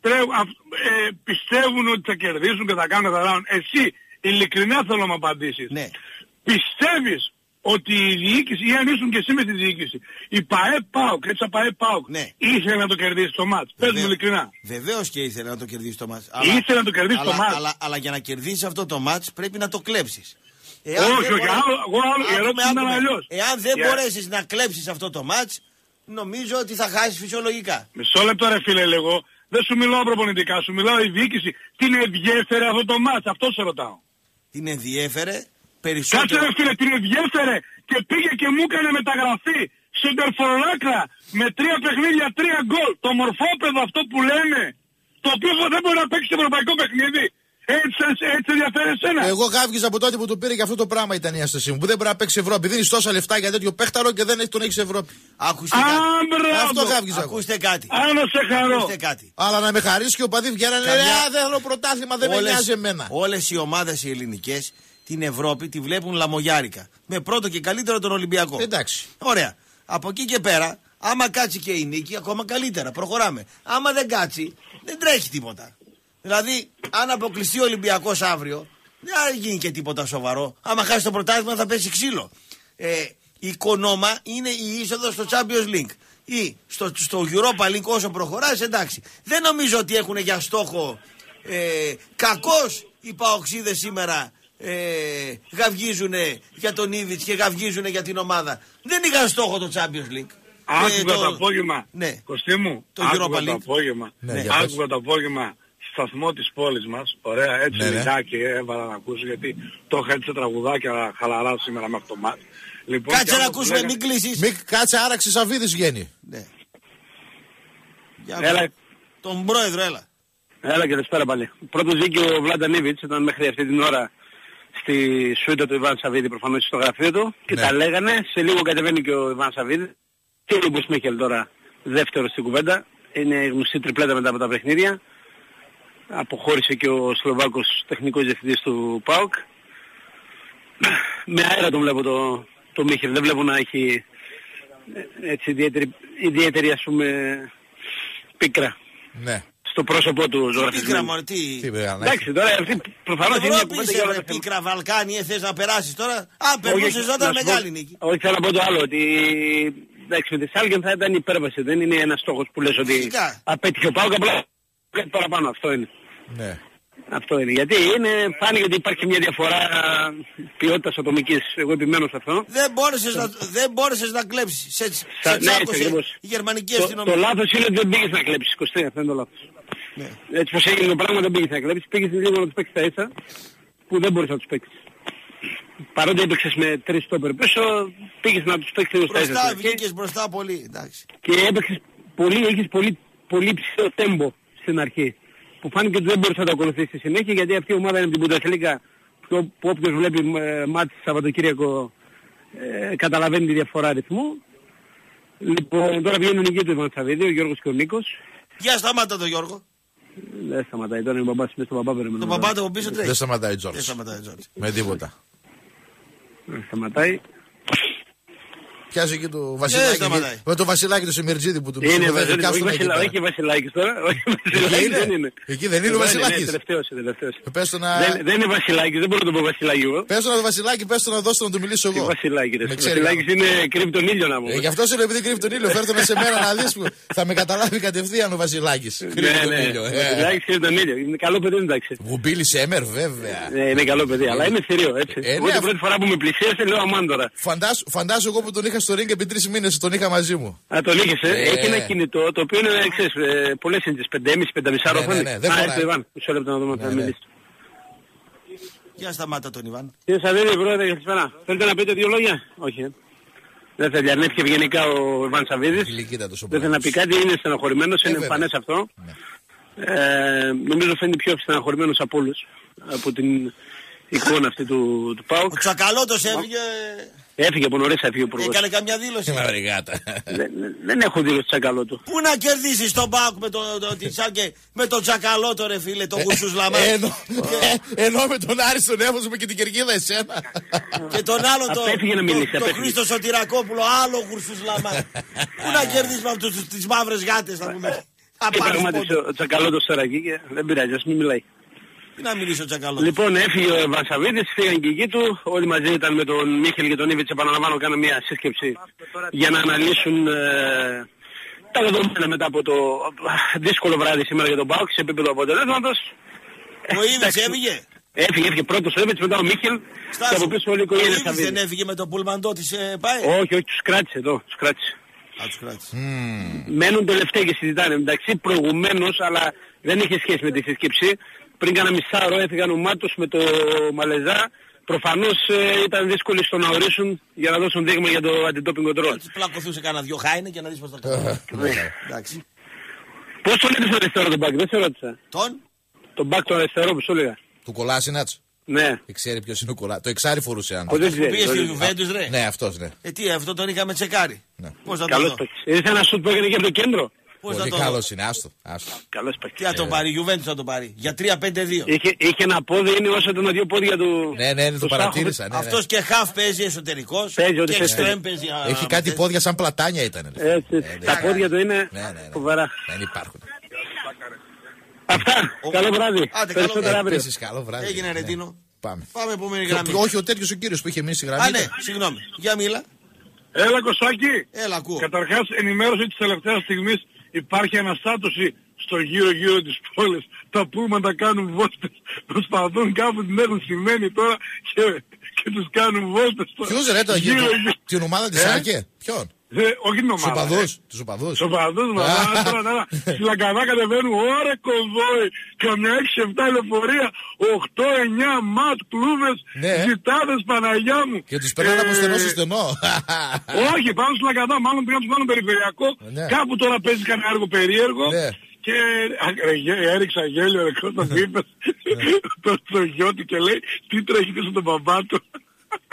τρέ- αυ- ε, πιστεύουν ότι θα κερδίσουν και θα κάνουν θα κάνουν. Εσύ, ειλικρινά θέλω να μου απαντήσεις. Ναι. Πιστεύεις ότι η διοίκηση, ή αν ήσουν και εσύ με τη διοίκηση, η ΠαΕ ΠΑΟΚ, έτσι η ΠαΕ ΠΑΟΚ, Ναι. ήθελε να το κερδίσει το μάτς. Πες μου ειλικρινά. Βεβαίως και ήθελε να το κερδίσει το μάτς. Ήθελε να το κερδίσει αλλά, το μάτς. Αλλά, αλλά για να κερδίσει αυτό το μάτς πρέπει να το κλέψεις. Όχι, όχι, άλλο- εγώ άλλο- η ερώτηση ήταν αλλιώς. Εάν δεν Για- μπορέσεις να κλέψεις αυτό το μάτς νομίζω ότι θα χάσεις φυσιολογικά. Μισό λεπτό ρε φίλε λέγω. Δεν σου μιλάω προπονητικά, σου μιλάω η διοίκηση. Τι είναι ενδιέφερε αυτό το μάτς, αυτό σε ρωτάω. Την ενδιέφερε Κάτσε περισσότερο. ρε φίλε, την ενδιέφερε και πήγε και μου έκανε μεταγραφή στην Τερφορολάκρα με τρία παιχνίδια, τρία γκολ. Το μορφόπεδο αυτό που λένε, το οποίο δεν μπορεί να παίξει σε ευρωπαϊκό παιχνίδι. Έτσι, σας- έτσι ενδιαφέρει εσένα; Εγώ γάβγιζα από τότε που του πήρε και αυτό το πράγμα ήταν η αστασή μου. Που δεν μπορεί να παίξει Ευρώπη. Δίνεις τόσα λεφτά για τέτοιο παίχταρο και δεν έχει τον έχεις Ευρώπη. Ακούστε Α, κάτι. μπράβο. Αυτό γάβγιζα. εγώ. Ακούστε κάτι. Άρα σε χαρώ. Ακούστε κάτι. Αλλά να με χαρίσει και ο παδί βγαίνανε. Καμιά- Καμιά... Α, δεν θέλω πρωτάθλημα, δεν με νοιάζει εμένα. Όλες οι ομάδες οι ελληνικές την Ευρώπη τη βλέπουν λαμογιάρικα. Με πρώτο και καλύτερο τον Ολυμπιακό. Εντάξει. Ωραία. Από εκεί και πέρα, άμα κάτσει και η νίκη, ακόμα καλύτερα. Προχωράμε. Άμα δεν κάτσει, δεν τρέχει τίποτα. Δηλαδή, αν αποκλειστεί ο Ολυμπιακός αύριο, δεν θα γίνει και τίποτα σοβαρό. Άμα χάσει το πρωτάθλημα, θα πέσει ξύλο. Ε, η κονόμα είναι η είσοδος στο Champions League. Ή στο, στο Europa League όσο προχωράς εντάξει. Δεν νομίζω ότι έχουν για στόχο ε, κακώς οι παοξίδες σήμερα ε, γαυγίζουν για τον Ήβιτς και γαυγίζουν για την ομάδα. Δεν είχαν στόχο το Champions League. Άκουγα Ε, το απόγευμα. Ναι. Κωστή μου, Το άκουγα Europa το League. απόγευμα. Ναι, για πες. άκουγα το απόγευμα σταθμό της πόλης μας. Ωραία, έτσι Ναι, ναι. λιγάκι έβαλα να ακούσω γιατί το είχα έτσι σε τραγουδάκια χαλαρά σήμερα μέχρι το μάτι. Λοιπόν, Κάτσε και να αυτό που ακούσουμε, λέγα- μην κλείσεις. Μην κάτσε άραξη Σαββίδης βγαίνει. Ναι. Για Έλα. ακού- Τον πρόεδρο, έλα. Έλα και καλησπέρα πάλι. Πρώτο δίκιο ο Βλάνταν Ίβιτς ήταν μέχρι αυτή την ώρα στη σούιτα του Ιβάν Σαββίδη προφανώς στο γραφείο του και Ναι. τα λέγανε. Σε λίγο κατεβαίνει και ο Ιβάν Σαββίδη. Και ο Λούμπος Μίχελ τώρα δεύτερο στην κουβέντα. Είναι η γνωστή τριπλέτα μετά από τα παιχνίδια. Αποχώρησε και ο Σλοβάκος τεχνικός διευθυντής του ΠΑΟΚ. Με αέρα τον βλέπω το, το Μίχελ. Δεν βλέπω να έχει ε, έτσι ιδιαίτερη, ιδιαίτερη ας πούμε πίκρα Ναι. Στο πρόσωπό του Πίκρα ζωγραφισμένο. μου, τι; Τι πήγα να Εντάξει, τώρα αυτή προφανώς είναι μια Ευρώπη κουβέντα είσαι για όλα ρε τα θέματα. πίκρα Βαλκάνι, ε, θες να περάσεις τώρα; Α, Όχι, περνούσες να όταν σου πω- μεγάλη νίκη. Όχι, θέλω να πω το άλλο, ότι εντάξει, με τη Σάλγεν θα ήταν υπέρβαση. Δεν είναι ένας στόχος που λες ότι Φυσικά. απέτυχε ο Πάουκ, απλά κάτι παραπάνω. Αυτό είναι. Ναι. Αυτό είναι. Γιατί είναι, φάνηκε ότι υπάρχει μια διαφορά ποιότητας ατομικής. Εγώ επιμένω σε αυτό. Δεν μπόρεσες να, δεν μπόρεσες να κλέψεις. Σε, σε Σα- ναι, τσάκωσε έτσι ακριβώς. η γερμανική Το, αστυνομία. το λάθος είναι ότι δεν πήγες να κλέψεις, Κωστή, αυτό είναι το λάθος. Ναι. Έτσι πως έγινε το πράγμα δεν πήγες να κλέψεις, πήγες λίγο να τους παίξεις τα ίσα που δεν μπορείς να τους παίξεις. Παρότι έπαιξες με τρεις στόπερ πίσω, πήγες να τους παίξεις λίγο στα ίσα. Μπροστά, Και- βγήκες μπροστά πολύ. Εντάξει. και έπαιξες πολύ, έχεις πολύ, πολύ ψηλό τέμπο στην αρχή. Που φάνηκε ότι δεν μπορείς να το ακολουθήσεις στη συνέχεια γιατί αυτή η ομάδα είναι από την Πουντασλίκα που που όποιος βλέπει ε, μάτς Σαββατοκύριακο ε, καταλαβαίνει τη διαφορά αριθμού. Λοιπόν, τώρα βγαίνουν εκεί του Ιβάν Σαββίδη, ο Γιώργος και ο Νίκος. Για σταμάτα το Γιώργο. Δεν σταματάει, τώρα είναι ο μπαμπάς, είναι στον μπαμπά περιμένω. Το μπαμπάτο από πίσω τρέχει. Δεν σταματάει ο Δεν Τζόρτζ. σταματάει ο Τζόρτζ. Με τίποτα. Δεν σταματάει. Πιάζει εκεί το Δεν Βασιλάκι. σταματάει. Με το Βασιλάκι του Σιμερτζίδη που του Είναι ψιλοδεύει. Βασιλάκης, Κάτσε όχι τον εκεί Βασιλά- πέρα. όχι Βασιλάκης τώρα, όχι Εκεί Βασιλάκης είναι. δεν είναι. Εκεί δεν είναι ο Ναι, Βασιλάκης. Ναι, τελευταίος, είναι, τελευταίος. Πες του να... Δεν, δεν είναι Βασιλάκης, δεν μπορώ να το πω Βασιλάκη εγώ. Πες του να το Βασιλάκι, πες του να δώσω να του μιλήσω Τι εγώ. Βασιλάκη, ρε. Με ξέρει Βασιλάκης είναι κρύβει τον ήλιο να μου. Ε, γι' αυτό σου λέω επειδή κρύβει τον ήλιο, φέρτε με σε μέρα να δεις που θα με καταλάβει κατευθείαν ο Βασιλάκης. Κρύβει Ναι, τον ναι. ήλιο. Ο ε. Βασιλάκης κρύβει τον ήλιο. Είναι καλό παιδί, εντάξει. Γουμπίλη Σέμερ, βέβαια. Ναι, είναι καλό παιδί, αλλά είναι θηρίο, έτσι. Ε, Εγώ ναι, την αφ- πρώτη φορά που με πλησίασε λέω αμάν τώρα. Φαντάσου, φαντάσου εγώ που τον είχα στο ring επί τρεις μήνες, τον είχα μαζί μου. Α, τον είχες, ε; Ε. Έχει ένα κινητό, το οποίο είναι, ξέρεις, ε, πολλές είναι τις 5,5, 5,5 Ναι, όφωνη. ναι, ναι, δεν Α, χωράει. έρθει ο Ιβάν. Μισό λεπτό να δούμε αν θα Ναι, ναι. μιλήσει. Για σταμάτα τον Ιβάν; Κύριε Σαββίδη, πρόεδρε, καλησπέρα. Θέλετε να πείτε δύο λόγια; Όχι, ε. Δεν θέλει, αρνήθηκε ευγενικά ο Ιβάν Σαββίδης. Γλυκύτατος ο Δεν θέλει να πει κάτι, είναι στεναχωρημένος, είναι Ε, βέβαια. εμφανές αυτό. Ε, νομίζω φαίνεται πιο στεναχωρημένος από όλους, από την εικόνα αυτή του, του ΠΑΟΚ. Ο Τσακαλώτος έφυγε. Έφυγε από νωρίς, έφυγε ο Υπουργός. Έκανε καμιά δήλωση. Μαριγάτα. Δεν, δεν έχω δήλωση τσακαλό του. Πού να κερδίσεις τον Πάουκ με το, το, τη Σάκε, με τον Τσακαλώτο ρε φίλε, τον Γουσούς Λαμάς; Ε, Ενώ, ε, ενώ με τον Άρη στον έβαζε και την κερκίδα εσένα. Και τον άλλο το, Απέφυγε να μιλήσει, το, το απέφυγε. Χρήστο Σωτηρακόπουλο, άλλο Γουρσούς Λαμάς. Πού να κερδίσεις με αυτούς τις μαύρες γάτες να πούμε. Θα Και πάρεις πραγματικά πόντο. ο τσακαλώτος τώρα εκεί και δεν πειράζει, ας μην μιλάει. Τι να μιλήσει ο Τσακαλώτος. Λοιπόν, έφυγε ο Βανσαβίδης, φύγαν και εκεί του. Όλοι μαζί ήταν με τον Μίχελ και τον Ήβιτς, επαναλαμβάνω, κάναμε μια σύσκεψη για να αναλύσουν ε, τα δεδομένα μετά από το ε, δύσκολο βράδυ σήμερα για τον Πάουκ σε επίπεδο αποτελέσματος. Ο Ήβιτς έφυγε; Έφυγε, έφυγε πρώτος ο Ήβιτς, μετά ο Μίχελ και Στάσου. από πίσω όλη η Ο οικογένεια Ήβιτς δεν Σαββίδη. έφυγε με τον πουλμαντό της ε, ΠΑΕ. Όχι, όχι, τους κράτησε εδώ, τους κράτησε. Α, τους κράτησε. Μένουν τελευταίοι και συζητάνε μεταξύ προηγουμένως, αλλά δεν είχε σχέση με τη συσκέψη. Πριν κάνα μισάωρο έφυγαν ο Μάτος με το Μαλεζά. Προφανώς ε, ήταν δύσκολοι στο να ορίσουν για να δώσουν δείγμα για το αντιτόπινγκ κοντρόλ. Έτσι πλακωθούν σε κάνα δυο χάινε και να δεις πώς θα κάνει. Εντάξει. Πώς το λέτε στο αριστερό τον μπακ, δεν σε ρώτησα. Τον; Τον μπακ το αριστερό που σου έλεγα; Του Κολάσινατς. Ναι. Δεν ξέρει ποιος είναι ο Κολά. Το εξάρι φορούσε αν. Ο δεν ξέρει. Πήγε στη δεν- Γιουβέντους ρε. Ναι, αυτός ναι. Ε, τι, αυτό τον είχαμε τσεκάρει. Πώς θα το Καλός δω; παίκτης. Είδες ένα σουτ που έγινε και από το κέντρο. Πώς θα Πολύ το δω; καλό είναι, άστο. άστο. Καλός παίκτης. Τι θα τον πάρει, η Γιουβέντους θα τον πάρει. Για 3-5-2. Είχε, είχε ένα πόδι, είναι όσο ήταν τα δύο πόδια του. Ναι, ναι, ναι, το του παρατήρησα. Ναι, ναι. Αυτός και χαφ παίζει εσωτερικός Παίζει ό,τι και θες. εξτρέμ παίζει. α, Έχει κάτι παίζει. πόδια σαν πλατάνια ήταν. ρε. Έτσι, τα πόδια του είναι Ναι, ναι, ναι. φοβερά. Δεν υπάρχουν. Αυτά. Καλό βράδυ. Άντε, καλό Περισσότερα αύριο. Επίσης, καλό βράδυ. Έγινε ρε Ναι. Τίνο. Πάμε. Πάμε επόμενη Ποιο- γραμμή. Όχι ο τέτοιος ο κύριος που είχε μείνει στη γραμμή. Α, ναι, συγγνώμη. Για μίλα. Έλα Κωστάκη. Έλα, ακούω. Καταρχάς ενημέρωση της τελευταίας στιγμής υπάρχει αναστάτωση στο γύρω γύρω της πόλης. Τα πούλμαν τα κάνουν βόλτες. Προσπαθούν κάπου την έχουν σημαίνει τώρα και, και τους κάνουν βόλτες. τώρα. Ποιο ρε το Γύρω, γύρω. γύρω. Την ομάδα της Ε; Άκε; Ποιον; Ε, όχι την Του ομάδα. οπαδού. ε. Τους οπαδού. Στους οπαδούς μας. Α, τώρα, τώρα. Στη Λαγκαδά κατεβαίνουν ωρε κοβόι. Καμιά 6-7 λεωφορεία. 8-9 ματ κλούβες. Ναι. Ζητάδες Παναγιά μου. Και τους περνάνε από Ε, στενό σε στενό. όχι, πάνω στη Λαγκαδά, μάλλον πήγαν τους κάνουν περιφερειακό. Ναι. Κάπου τώρα παίζει κανένα έργο περίεργο. Ναι. Και α, ρε, γε- έριξα γέλιο ρε Κώστα Ναι. μου είπες το, το γιο του και λέει τι τρέχει πίσω τον μπαμπά του.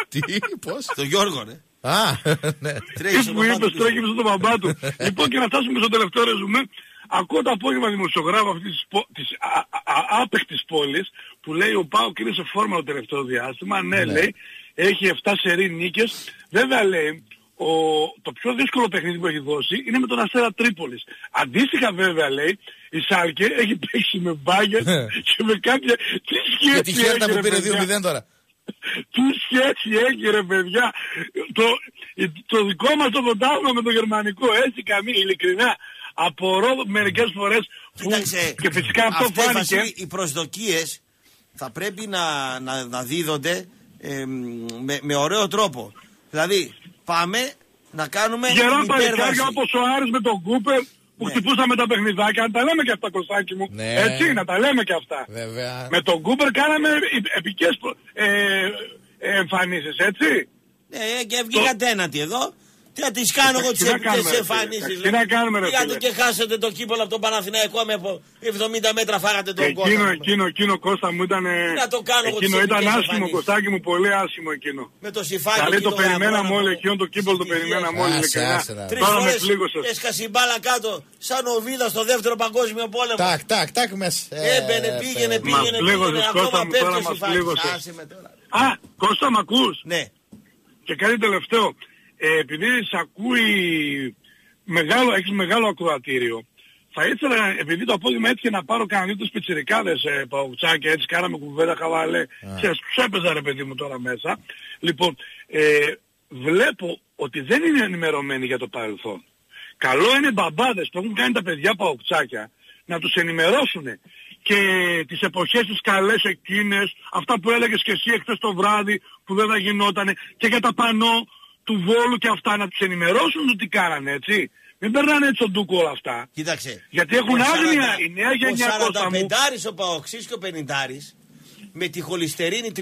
Τι, πώς; Το Γιώργο, ρε. Α, ναι. Τρέχει Τι στον μου παπά είπες του. τρέχει πίσω τον μπαμπά του. λοιπόν και να φτάσουμε στο τελευταίο ρεζουμέ. Ακούω το απόγευμα δημοσιογράφο αυτής της, πο- της α, α, α, άπεχτης πόλης που λέει ο Πάοκ είναι σε φόρμα το τελευταίο διάστημα. Ναι, λέει, έχει 7 σερή νίκες. Βέβαια λέει, ο, το πιο δύσκολο παιχνίδι που έχει δώσει είναι με τον Αστέρα Τρίπολης. Αντίστοιχα βέβαια λέει, η Σάλκε έχει παίξει με μπάγκερ και με κάποια... Τι Και τη σχέση χέρτα έχει, που ρε, πήρε παιδιά. 2-0 τώρα. Τι σχέση έχει ρε παιδιά; Το, το δικό μας το πρωτάθλημα με το γερμανικό έτσι καμία ειλικρινά απορώ μερικές φορές Κοίταξε, Και φυσικά αυτό αυτές, φάνηκε. Βασίλη, οι προσδοκίες θα πρέπει να, να, να δίδονται ε, με, με ωραίο τρόπο. Δηλαδή, πάμε να κάνουμε Γερά την υπέρβαση. παλικάρια όπως ο Άρης με τον Κούπερ που χτυπούσαμε τα παιχνιδάκια. Να τα λέμε και αυτά, Κωστάκη μου. Ναι. Έτσι, να τα λέμε και αυτά. Βέβαια. Με τον Κούπερ κάναμε ε- επικές προ- ε, ε, εμφανίσεις, έτσι. Ε, και βγήκατε ένατη εδώ. Τι να τις κάνω εγώ Εντάξει, τις τις να κάνουμε, επικές ρε εμφανίσεις. φίλε. Τι να κάνουμε, ρε Πήγατε φίλε. και χάσετε το κύπελο από τον Παναθηναϊκό με από 70 μέτρα φάγατε τον κόσμο. Εκείνο, εκείνο, εκείνο Κώστα μου ήταν... να το κάνω εγώ Εκείνο τις ήταν επικές άσχημο, εμφανίσεις; Κωστάκη μου, πολύ άσχημο εκείνο. Με το συμφάκι Καλή εκεί το το περιμέναμε γαμόνα όλοι, μου. εκείνο το κύπελο το περιμέναμε όλοι, Άσε, ειλικρινά. άσε, ρε. Τρεις Τώρα με φορές πλήγωσες. έσκασε η μπάλα κάτω σαν ο Βίδας στο δεύτερο παγκόσμιο πόλεμο. Τάκ, τάκ, τάκ μέσα. Ε, Έμπαινε, πήγαινε, παιδί. Μας πήγαινε, πλήγωσες, πήγαινε, Κώστα ακόμα μου, πέφτει τώρα ο μας συμφάκης. πλήγωσες. Άσε με τώρα. Α, Κώστα μ' ακούς; Ναι. Και κάτι τελευταίο. Ε, επειδή σε ακούει μεγάλο, έχεις μεγάλο ακροατήριο, θα ήθελα, επειδή το απόγευμα έτυχε να πάρω κανένα τους πιτσιρικάδες ε, παουτσάκια, έτσι κάναμε κουβέντα χαβαλέ, ξέρεις, τους έπαιζα ρε παιδί μου τώρα μέσα. Λοιπόν, ε, βλέπω ότι δεν είναι ενημερωμένοι για το παρελθόν. Καλό είναι οι μπαμπάδες που έχουν κάνει τα παιδιά παουτσάκια να τους ενημερώσουν και τις εποχές τις καλές εκείνες, αυτά που έλεγες και εσύ εχθές το βράδυ που δεν θα γινότανε και για τα πανό του Βόλου και αυτά να τους ενημερώσουν το τι κάνανε έτσι. Μην περνάνε έτσι τον ντούκο όλα αυτά. Κοίταξε. Γιατί έχουν Ο άγνοια 40 η νέα γενιά Κώστα Ο μου. 45 ο Παοξής και ο 50 με τη χολυστερίνη 300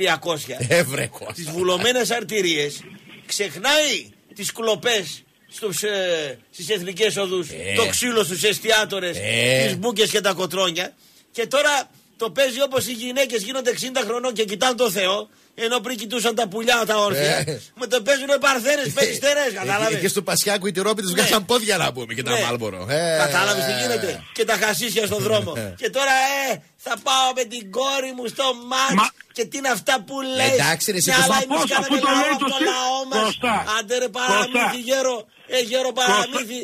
Εύρε Κώστα. τις βουλωμένες αρτηρίες ξεχνάει τις κλοπές στους, ε, στις εθνικές οδούς Ε. το ξύλο στους εστιατόρες Ε. τις μπούκες και τα κοτρόνια και τώρα το παίζει όπως οι γυναίκες γίνονται 60 χρονών και κοιτάνε το Θεό ενώ πριν κοιτούσαν τα πουλιά τα όρθια Ε. με το παίζουν παρθένες περιστερές Εκεί- κατάλαβες Εκεί στο Πασιάκου οι τυρόπι τους βγάζαν πόδια να πούμε και τα Ναι. μάλμπορο. Ε. Κατάλαβες τι γίνεται. Και τα χασίσια στον δρόμο. και τώρα, ε, θα πάω με την κόρη μου στο μάτς Μα- και τι είναι αυτά που λες. Εντάξει, ρε, εσύ, Μια Κώστα, άλλα εμείς πώς, κάναμε αφού το λαό λέει από το το συ- λαό μας. Κώστα, Άντε ρε παραμύθι, Κώστα. γέρο. Ε, γέρο παραμύθι.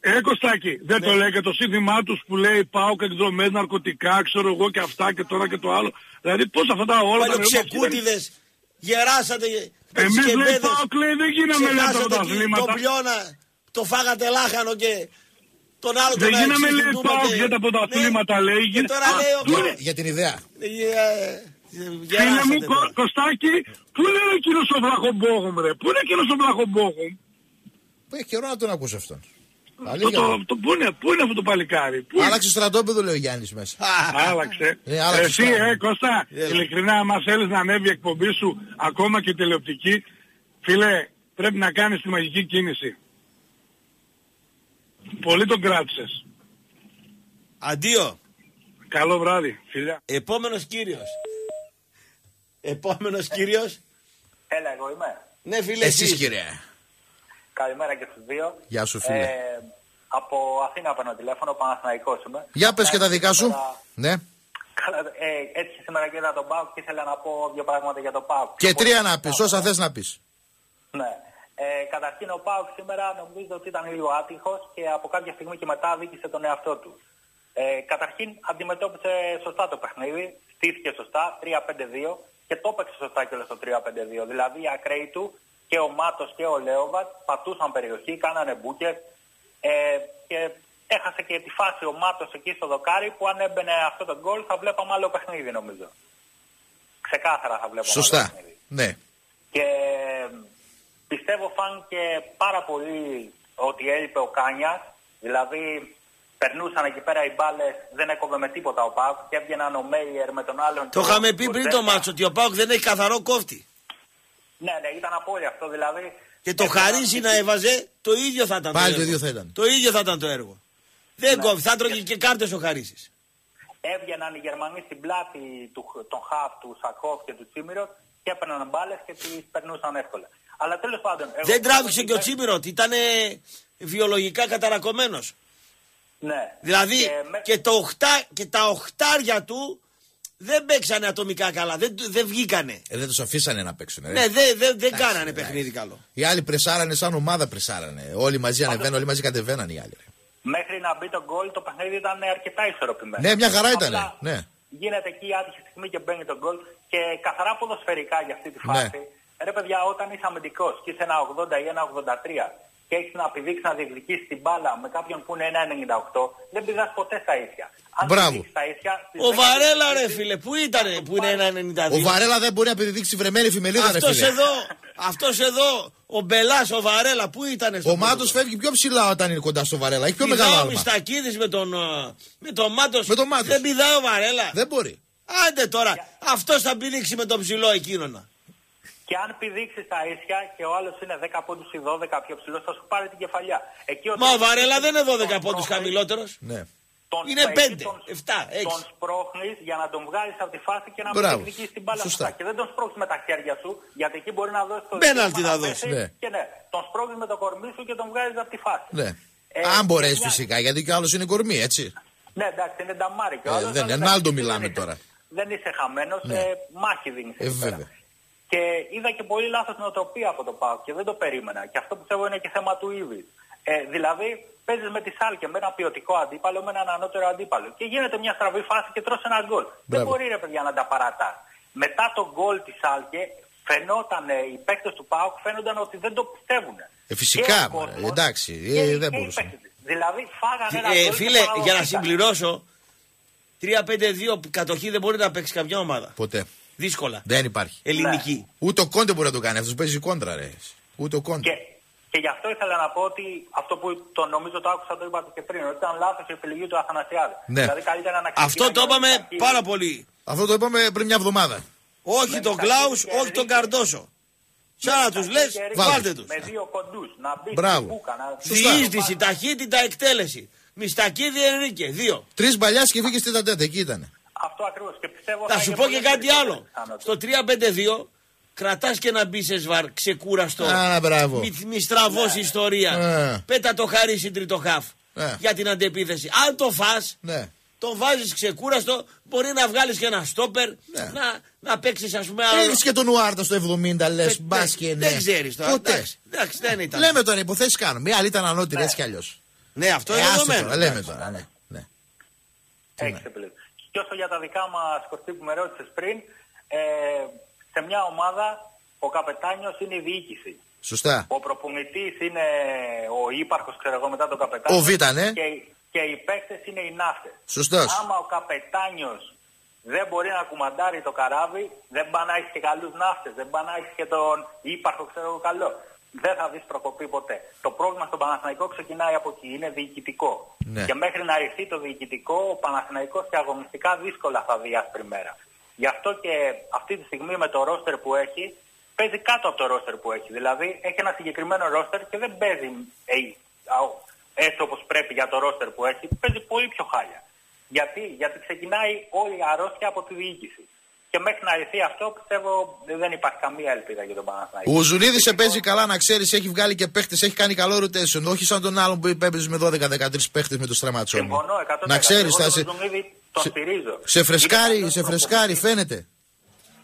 Ε, Κωστάκη, δεν Ναι. το λέει και το σύνθημά τους που λέει πάω και εκδρομές ναρκωτικά, ξέρω εγώ και αυτά και τώρα και το άλλο. Δηλαδή πώς αυτά τα όλα τα Παλιοξεκούτιδες. Γεράσατε με Εμείς, τις λέει, κεμπέδες. ΠΑΟΚ, λέει, δεν γίναμε, λέει, Ξεχάσατε τα εκεί πρωταθλήματα. Τον πλιώνα. Το φάγατε λάχανο και τον άλλο Δεν τον γίναμε αεξή λέει του πάω Τούμπα για τα πρωταθλήματα λέει. Και Γίνε- τώρα Α, λέει ο πού είναι- Για την ιδέα. Ε, ε, Φίλε μου Γεράσατε Κω- τώρα. Κωστάκη, πού είναι ο κύριος ο Βλαχομπόχομ ρε, πού είναι ο κύριος ο Βλαχομπόχομ. Που έχει καιρό να τον ακούσει αυτόν. Το, Αλήθεια. το, το, πού, είναι, πού είναι αυτό το παλικάρι; Πού είναι. Άλλαξε στρατόπεδο λέει ο Γιάννης μέσα. Άλλαξε. Ε, άλλαξε Εσύ, στραβά. ε, Κώστα, ειλικρινά, άμα θέλεις να ανέβει η εκπομπή σου, ακόμα και η τηλεοπτική, φίλε, πρέπει να κάνεις τη μαγική κίνηση. Πολύ τον κράτησες. Αντίο. Καλό βράδυ, φιλιά. Επόμενος κύριος. Επόμενος κύριος. Έλα, εγώ είμαι. Ναι, φίλε, Εσείς κύριε. Καλημέρα και στους δύο. Γεια σου φίλε. Ε, από Αθήνα παίρνω τηλέφωνο, Παναθηναϊκός είμαι. Για πες και τα δικά σου. Σήμερα- Ναι. Καλά, ε, έτυχε σήμερα και είδα τον ΠΑΟΚ και ήθελα να πω δύο πράγματα για τον ΠΑΟΚ. Και τρία να πεις, όσα θες να πεις. Ναι. Ε, καταρχήν ο ΠΑΟΚ σήμερα νομίζω ότι ήταν λίγο άτυχος και από κάποια στιγμή και μετά δίκησε τον εαυτό του. Ε, καταρχήν αντιμετώπισε σωστά το παιχνίδι, στήθηκε σωστά, 3-5-2 και το έπαιξε σωστά και στο 3-5-2. Δηλαδή οι ακραίοι του και ο Μάτος και ο Λέοβατς πατούσαν περιοχή, κάνανε μπούκερ ε, και έχασε και τη φάση ο Μάτος εκεί στο δοκάρι που αν έμπαινε αυτό το γκολ θα βλέπαμε άλλο παιχνίδι νομίζω. Ξεκάθαρα θα βλέπαμε άλλο Σωστά. παιχνίδι. Ναι. Και πιστεύω φάνηκε πάρα πολύ ότι έλειπε ο Κάνιας, δηλαδή περνούσαν εκεί πέρα οι μπάλες, δεν έκοβε με τίποτα ο Πάουκ και έβγαιναν ο Μέιερ με τον άλλον. Το και ο είχαμε πει πριν το Κουρδέλια. μάτσο ότι ο Πάουκ δεν έχει καθαρό κόφτη. Ναι, ναι, ήταν απόλυτο αυτό δηλαδή. Και το Έβγαιναν- χαρίσι να έβαζε, το ίδιο θα ήταν Πάλι το το έργο. ίδιο θα ήταν. Το ίδιο θα ήταν το έργο. Δεν κόβει, θα τρώγε και κάρτες ο Χαρίσης. Έβγαιναν οι Γερμανοί στην πλάτη του, των Χαφ, του Σακόφ και του Τσίμιρος και έπαιρναν μπάλες και τις περνούσαν εύκολα. Αλλά τέλος πάντων... εγώ Δεν πιστεύω τράβηξε ότι και ο δεν- Τσίμηρο, ήταν βιολογικά καταρακωμένος. Ναι. Δηλαδή Και με- και, το οχτά, και τα οχτάρια του δεν παίξανε ατομικά καλά, δεν, δεν βγήκανε. Ε, δεν τους αφήσανε να παίξουν. ρε. Ναι, δεν δεν- δεν κάνανε παιχνίδι καλό. Οι άλλοι πρεσάρανε σαν ομάδα πρεσάρανε. Όλοι μαζί ανεβαίνουν, όλοι μαζί κατεβαίναν οι άλλοι. ρε. Μέχρι να μπει το γκολ το παιχνίδι ήταν αρκετά ισορροπημένο. Ναι, μια χαρά ήταν. Απλά Ναι. Γίνεται εκεί η άτυχη στιγμή και μπαίνει το γκολ και καθαρά ποδοσφαιρικά για αυτή τη Ναι. φάση. Ρε παιδιά, όταν είσαι αμυντικός και είσαι ένα 80 ή ένα 83 και έχεις να πηδήξεις να διεκδικήσεις την μπάλα με κάποιον που είναι 1,98, δεν πηδάς ποτέ στα ίσια. Αν Μπράβο. πηδήξεις στα ίσια, στις Ο 10 Βαρέλα ρε φίλε, πού ήταν που είναι 1,92. Ο Βαρέλα δεν μπορεί να επιδείξει βρεμένη εφημερίδα, ρε Αυτός φίλε. εδώ, αυτός εδώ, ο Μπελάς, ο Βαρέλα, πού ήταν στο Ο Μάτος φεύγει πιο ψηλά όταν είναι κοντά στο Βαρέλα. Έχει πιο μεγάλο Πηδάει ο άλμα. Μιστακίδης με τον, ε, με τον Μάτος. Με τον Μάτος. Δεν πηδάει ο Βαρέλα. Δεν μπορεί. Άντε τώρα, αυτός θα πηδήξει με τον ψηλό εκείνονα. Και αν πηδήξεις τα ίσια και ο άλλος είναι 10 πόντους ή 12 πιο ψηλός, θα σου πάρει την κεφαλιά. Εκεί Μα ο τρόπος Βαρέλα είναι δεν είναι 12 τον πόντους σπρώχνεις- χαμηλότερος. Ναι. τον- Είναι εκεί 5, τον- 7, 6. Τον σπρώχνεις για να τον βγάλεις από τη φάση και να μην Μπράβο. διεκδικήσει την μπάλα Σωστά. σωστά. Και δεν τον σπρώχνεις με τα χέρια σου, γιατί εκεί μπορεί να δώσεις το Πέναλτι δικαίωμα θα να δώσει. πέσει Ναι. Και ναι, τον σπρώχνεις με το κορμί σου και τον βγάζεις από τη φάση. Ναι. Ε, Αν μπορέσεις μια- φυσικά, γιατί κι άλλος είναι κορμί, έτσι. Ναι, εντάξει, είναι νταμάρι και ο Ε, άλλος, δεν αλλά είναι, εντάξει, Ρονάλντο δεν μιλάμε είσαι- τώρα. Δεν είσαι χαμένος, Ναι. ε, μάχη δίνεις. Ε, εκεί πέρα. βέβαια. Και είδα και πολύ λάθος νοοτροπία από το ΠΑΟΚ και δεν το περίμενα. Και αυτό πιστεύω είναι και θέμα του Ήβη. Ε, δηλαδή παίζεις με τη Σάλκε, με ένα ποιοτικό αντίπαλο, με έναν ανώτερο αντίπαλο. Και γίνεται μια στραβή φάση και τρως ένα γκολ. Δεν Μπράβο. μπορεί ρε παιδιά να τα παρατάς. Μετά το γκολ της Σάλκε φαινόταν, ε, οι παίκτες του ΠΑΟΚ φαίνονταν ότι δεν το πιστεύουν. Ε, φυσικά, Και ο μωρέ, κόσμος εντάξει, και ε, οι- δεν και οι μπορούσαν. παίκτες. Δηλαδή φάγανε ένα Ε, γκολ και φίλε, για να παραδοχτήκαν. συμπληρώσω, 3-5-2 κατοχή δεν μπορεί να παίξει καμιά ομάδα. Ποτέ. Δύσκολα. Δεν υπάρχει. Ελληνική. Ούτε ο Κόντε μπορεί να το κάνει. Αυτός παίζει κόντρα, ρε. Ούτε ο Κόντε. Και, και γι' αυτό ήθελα να πω ότι αυτό που το νομίζω το άκουσα το είπατε και πριν, ότι ήταν λάθος η επιλογή του Αθανασιάδη. Ναι. Δηλαδή καλύτερα να Αυτό το ξεκινάει είπαμε με την αρχή. πάρα πολύ. Αυτό το είπαμε πριν μια εβδομάδα. Όχι Με τον Μιστακίδη Κλάους, και όχι τον Ενρίκε. Καρντόσο. Σαν να τους λες, Και Ερίκη, βάλτε τους. Με δύο κοντούς, να μπει Μπράβο. στην μπούκα, να... Διείσδυση, ταχύτητα, εκτέλεση. Μιστακίδη Ενρίκε, δύο. Τρεις μπαλιάς και βγήκε στην ταντέτα. Εκεί ήταν. Αυτό ακριβώς. Και πιστεύω Θα σου είναι πω και πολύ κάτι περισσότερες άλλο. πιθανότητες. Στο 3-5-2 κρατάς και να μπεις σε σβαρ, ξεκούραστος. Α, μπράβο. Μη, μη στραβώσεις ιστορία. Ε. Πέτα το χαρί στην τρίτο χαφ. Ε. Για την αντεπίθεση. Αν το φά, Ναι. τον βάζεις ξεκούραστο, μπορεί να βγάλεις και ένα στόπερ, Ναι. να, να παίξεις ας πούμε άλλο. Έχεις και τον Ουάρτα στο 70, λες. Δεν- Μπας και ναι. Δεν ξέρεις τώρα. Ποτέ. Εντάξει, εντάξει, δεν ήταν. Λέμε τώρα υποθέσεις κάνουμε. Η άλλη ήταν ανώτερη έτσι κι αλλιώς. Ναι, αυτό Ε, είναι άστο δεδομένο. τώρα, λέμε τώρα. Ναι. ναι. Έχεις επιλέξει. Και όσο για τα δικά μας Κωστή που με ρώτησες πριν, ε, σε μια ομάδα ο καπετάνιος είναι η διοίκηση. Σωστά. Ο προπονητής είναι ο ύπαρχος, ξέρω εγώ, μετά τον καπετάνιο. Ο Β, ναι. Και, και οι παίκτες είναι οι ναύτες. Σωστός. Άμα ο καπετάνιος δεν μπορεί να κουμαντάρει το καράβι, δεν πάει να έχεις και καλούς ναύτες, δεν πάει να έχεις και τον ύπαρχο, ξέρω εγώ, καλό. Δεν θα δεις προκοπή ποτέ. Το πρόβλημα στον Παναθηναϊκό ξεκινάει από εκεί, είναι διοικητικό. Ναι. Και μέχρι να ρηχθεί το διοικητικό, ο Παναθηναϊκός και αγωνιστικά δύσκολα θα δει άσπρη μέρα. Γι' αυτό και αυτή τη στιγμή με το ρόστερ που έχει, παίζει κάτω από το ρόστερ που έχει. Δηλαδή έχει ένα συγκεκριμένο ρόστερ και δεν παίζει ε, α- έτσι όπως πρέπει για το ρόστερ που έχει, παίζει πολύ πιο χάλια. Γιατί, Γιατί ξεκινάει όλη η αρρώστια από τη διοίκηση. Και μέχρι να ρηχθεί αυτό πιστεύω δεν υπάρχει καμία ελπίδα για τον Παναθηναϊκό. Ο Ζουνίδη σε παίζει καλά, να ξέρεις, έχει βγάλει και παίχτες, έχει κάνει καλό rotation. Όχι σαν τον άλλον που έπαιζε με 12-13 παίχτες με το στραματσόνι. Συμφωνώ 100%. Να ξέρεις, Εγώ θα τον σε, Ζουνίδη τον στηρίζω. σε φρεσκάρει, Είναι σε καλός φρεσκάρει, προπονητής. φαίνεται.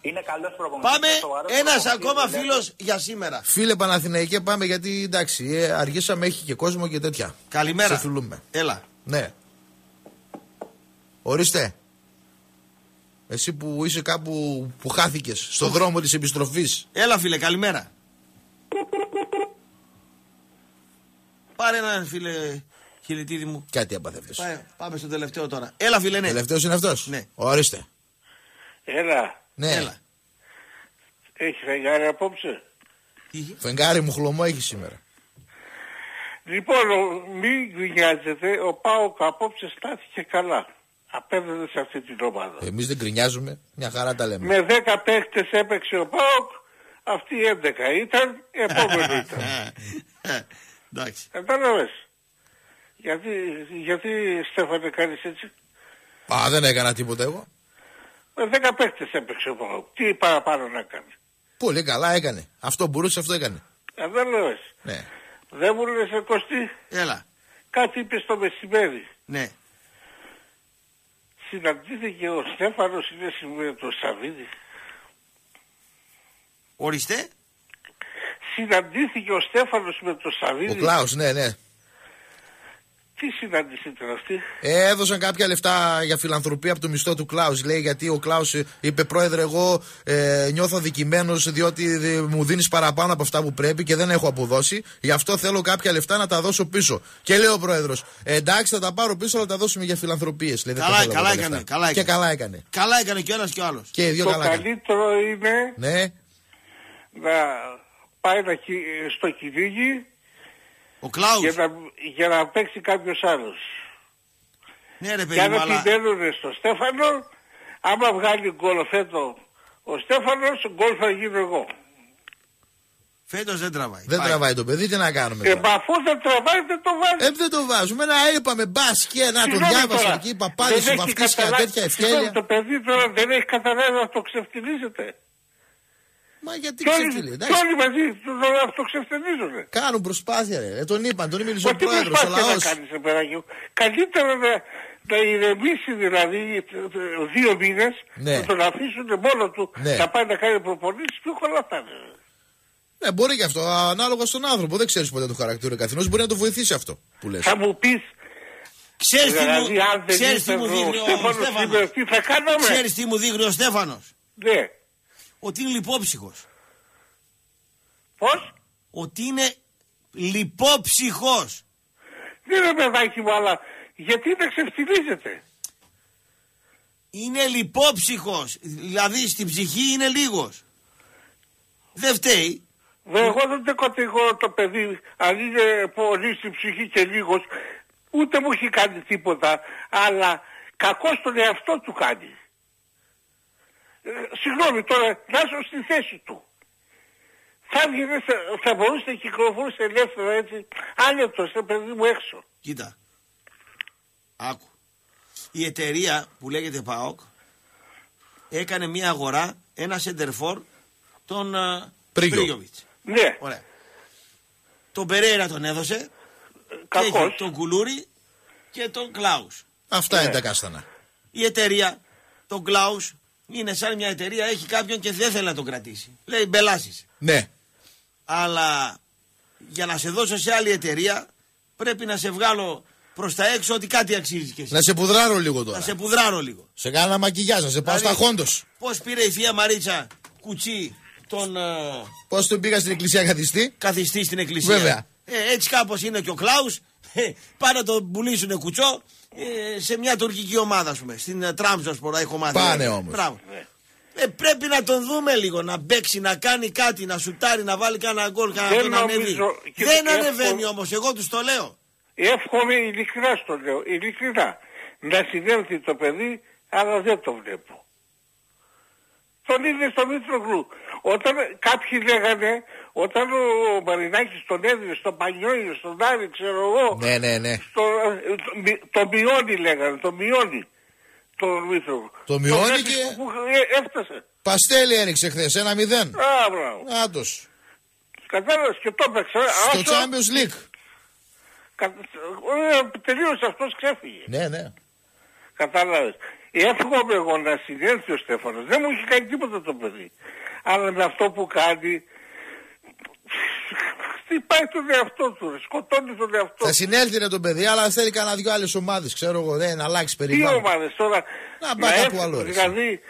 Είναι καλός προπονητής. Πάμε σοβαρός ένας προπονητής, ακόμα δηλαδή. φίλος για σήμερα. Φίλε Παναθηναϊκέ, πάμε γιατί εντάξει, ε, αργήσαμε, έχει και κόσμο και τέτοια. Καλημέρα. Σε φιλούμε. Έλα. Ναι. Ορίστε. Εσύ που είσαι κάπου που χάθηκες στον δρόμο της επιστροφής. Έλα φίλε, καλημέρα. Πάρε έναν φίλε χιλιτίδη μου. Κάτι απαθεύτες. Πάμε, πάμε στο τελευταίο τώρα. Έλα φίλε, ναι. Τελευταίος είναι αυτός; Ναι. Ορίστε. Έλα, Ναι. Έλα. έχεις φεγγάρι απόψε; Φεγγάρι μου χλωμό έχει σήμερα. Λοιπόν, ο- μην γκρινιάζετε, ο Πάοκ απόψε στάθηκε καλά. Απέναντι σε αυτή την ομάδα. Εμείς δεν γκρινιάζουμε, μια χαρά τα λέμε. Με 10 παίχτες έπαιξε ο Πάοκ, αυτοί 11 ήταν, επόμενο ήταν. Εντάξει. Κατάλαβες. Γιατί, γιατί Στέφανε κάνεις έτσι; Α, δεν έκανα τίποτα εγώ. Με 10 παίχτες έπαιξε ο Πάοκ. Τι παραπάνω να κάνει. Πολύ καλά έκανε. Αυτό μπορούσε, αυτό έκανε. Κατάλαβες. Ναι. Δεν μου λες ε, Κωστή, Έλα. κάτι είπες στο μεσημέρι. Ναι. Συναντήθηκε ο Στέφανος είναι με τον Σαββίδη. Ορίστε. Συναντήθηκε ο Στέφανος με τον Ο Σαββίδη. Κλάους, ναι, ναι. Τι συνάντηση ήταν αυτή; Ε, Έδωσαν κάποια λεφτά για φιλανθρωπία από το μισθό του Κλάους. Λέει γιατί ο Κλάους είπε: Πρόεδρε, εγώ ε, νιώθω δικημένο διότι δε- μου δίνεις παραπάνω από αυτά που πρέπει και δεν έχω αποδώσει. Γι' αυτό θέλω κάποια λεφτά να τα δώσω πίσω. Και λέει ο Πρόεδρος: Εντάξει, θα τα πάρω πίσω, αλλά τα δώσουμε για φιλανθρωπίες. Καλά, καλά έκανε, καλά Και έκανε. καλά έκανε. Καλά έκανε και ο ένας και ο άλλος. Και οι δύο το καλά έκανε. καλύτερο είναι Ναι, να πάει να, κι- στο κυνήγι Ο Κλάους. για να, για να παίξει κάποιος άλλος. Ναι, ρε Και παιδί αν μου, αλλά. επιμένουν στο Στέφανο, άμα βγάλει γκολ φέτο ο Στέφανος, γκολ θα γίνω εγώ. Φέτος δεν τραβάει. δεν Πάει. τραβάει το παιδί, τι να κάνουμε. Ε, τώρα; μα αφού δεν τραβάει δεν το βάζει. Ε, δεν το βάζουμε. Να είπαμε μπα και να τον Συγγνώμη διάβασα τώρα, εκεί, παπάδες, δεν έχει βαφτίσια, καταλάβει- τέτοια Συγγνώμη, ευκαιρία. Το παιδί τώρα δεν έχει καταλάβει να το ξεφτυλίζεται. Μα γιατί Κι όλοι- ξεφτυλίζει, κι εντάξει. όλοι μαζί το, το, το ξεφτυλίζονται. Κάνουν προσπάθεια, ρε. Ε, τον είπαν, τον είπε Μα ο τι πρόεδρος, ο προσπάθεια λαός. να κάνεις, ρε παιδάκι μου. Καλύτερα να, να ηρεμήσει δηλαδή ε, ε, δύο μήνες, Ναι. να τον αφήσουν μόνο του Ναι. να πάει να κάνει προπονήσεις, πιο καλά θα είναι. Ναι, μπορεί και αυτό, ανάλογα στον άνθρωπο. Δεν ξέρεις ποτέ το χαρακτήρα καθενός. Μπορεί να το βοηθήσει αυτό που λες. Θα μου πεις, Ξέρεις τι μου, δηλαδή αν δεν ξέρεις τι ήταν μου ο δείχνει ο Στέφανος Στέφανος. σήμερα, τι θα κάναμε. Ξέρεις τι μου δείχνει ο Στέφανος; Ναι. Ότι είναι λιπόψυχος. Πώς; Ότι είναι λιπόψυχος. Δεν είναι παιδάκι μου, αλλά γιατί να ξεφτυλίζεται. Είναι λιπόψυχος. Δηλαδή στην ψυχή είναι λίγος. Δεν φταίει. Δε, εγώ δεν το κατηγορώ το παιδί, αν είναι πολύ στην ψυχή και λίγος, ούτε μου έχει κάνει τίποτα, αλλά κακό στον εαυτό του κάνει. Ε, συγγνώμη τώρα, να είσαι στη θέση του. Θα, έβγαινε, θα, θα μπορούσε να κυκλοφορούσε ελεύθερα έτσι, άνετος, ε, παιδί μου έξω. Κοίτα. Άκου. Η εταιρεία που λέγεται ΠΑΟΚ έκανε μια αγορά, ένα σεντερφόρ, τον uh, Πρίγιο. Πρίγιοβιτς. Ναι, Ωραία. Τον Περέιρα τον έδωσε. και κακός. έχει τον Κουλούρι και τον Κλάους. Αυτά Ναι. είναι τα κάστανα. Η εταιρεία, τον Κλάους, είναι σαν μια εταιρεία, έχει κάποιον και δεν θέλει να τον κρατήσει. Λέει μπελάσεις. Ναι. Αλλά για να σε δώσω σε άλλη εταιρεία πρέπει να σε βγάλω προς τα έξω ότι κάτι αξίζει και εσύ. Να σε πουδράρω λίγο Να τώρα. σε πουδράρω λίγο. Σε κάνω ένα μακιγιάζ, να σε πάω Δηλαδή- στα χόντος. Πώς πήρε η θεία Μαρίτσα κουτσί τον ε, Πώς τον πήγα στην εκκλησία καθιστή. καθιστή στην εκκλησία. Βέβαια. Ε, έτσι κάπως είναι και ο Κλάους. Ε, πάνε να τον πουλήσουν κουτσό ε, σε μια τουρκική ομάδα, ας πούμε. Στην ε, Τράμπζοσπορα έχω μάθει. Πάνε όμως. Μπράβο. Ε, πρέπει να τον δούμε λίγο, να παίξει, να κάνει κάτι, να σουτάρει, να βάλει κανένα γκολ, κανένα Δεν αυτό να ανέβει. νομίζω και Δεν εύκολο- ανεβαίνει όμως, εγώ τους το λέω. Εύχομαι ειλικρινά στο λέω, ειλικρινά, να συνέλθει το παιδί, αλλά δεν το βλέπω. Τον είδε στο Μήτρογλου. Όταν κάποιοι λέγανε, όταν ο Μαρινάκης τον έδινε στο Πανιόνι, στον Άρη, ξέρω εγώ, Ναι, ναι, ναι. στο, το, μη- το μειώνει λέγανε, το μειώνει. Το Μήτρογλου. Το μειώνει βλέπεις και- Που, ε, έφτασε. Παστέλι έριξε χθες, ένα μηδέν. Α, μπράβο. Άτο. Κατάλαβες και το έπαιξε. Στο Άσο, Champions League. κα- ε, τελείωσε αυτός ξέφυγε. Ναι, ναι. Κατάλαβες. Εύχομαι εγώ να συνέλθει ο Στέφανος. Δεν μου έχει κάνει τίποτα το παιδί. Αλλά με αυτό που κάνει χτυπάει τον εαυτό του, ρε. σκοτώνει τον εαυτό Θα του. συνέλθει ρε το παιδί, αλλά θέλει κανένα δυο άλλες ομάδες. Ξέρω εγώ, δεν να αλλάξει Τι περιβάλλον. ομάδες τώρα; Να πάει κάπου έρθει- αλλού, ρε. Δηλαδή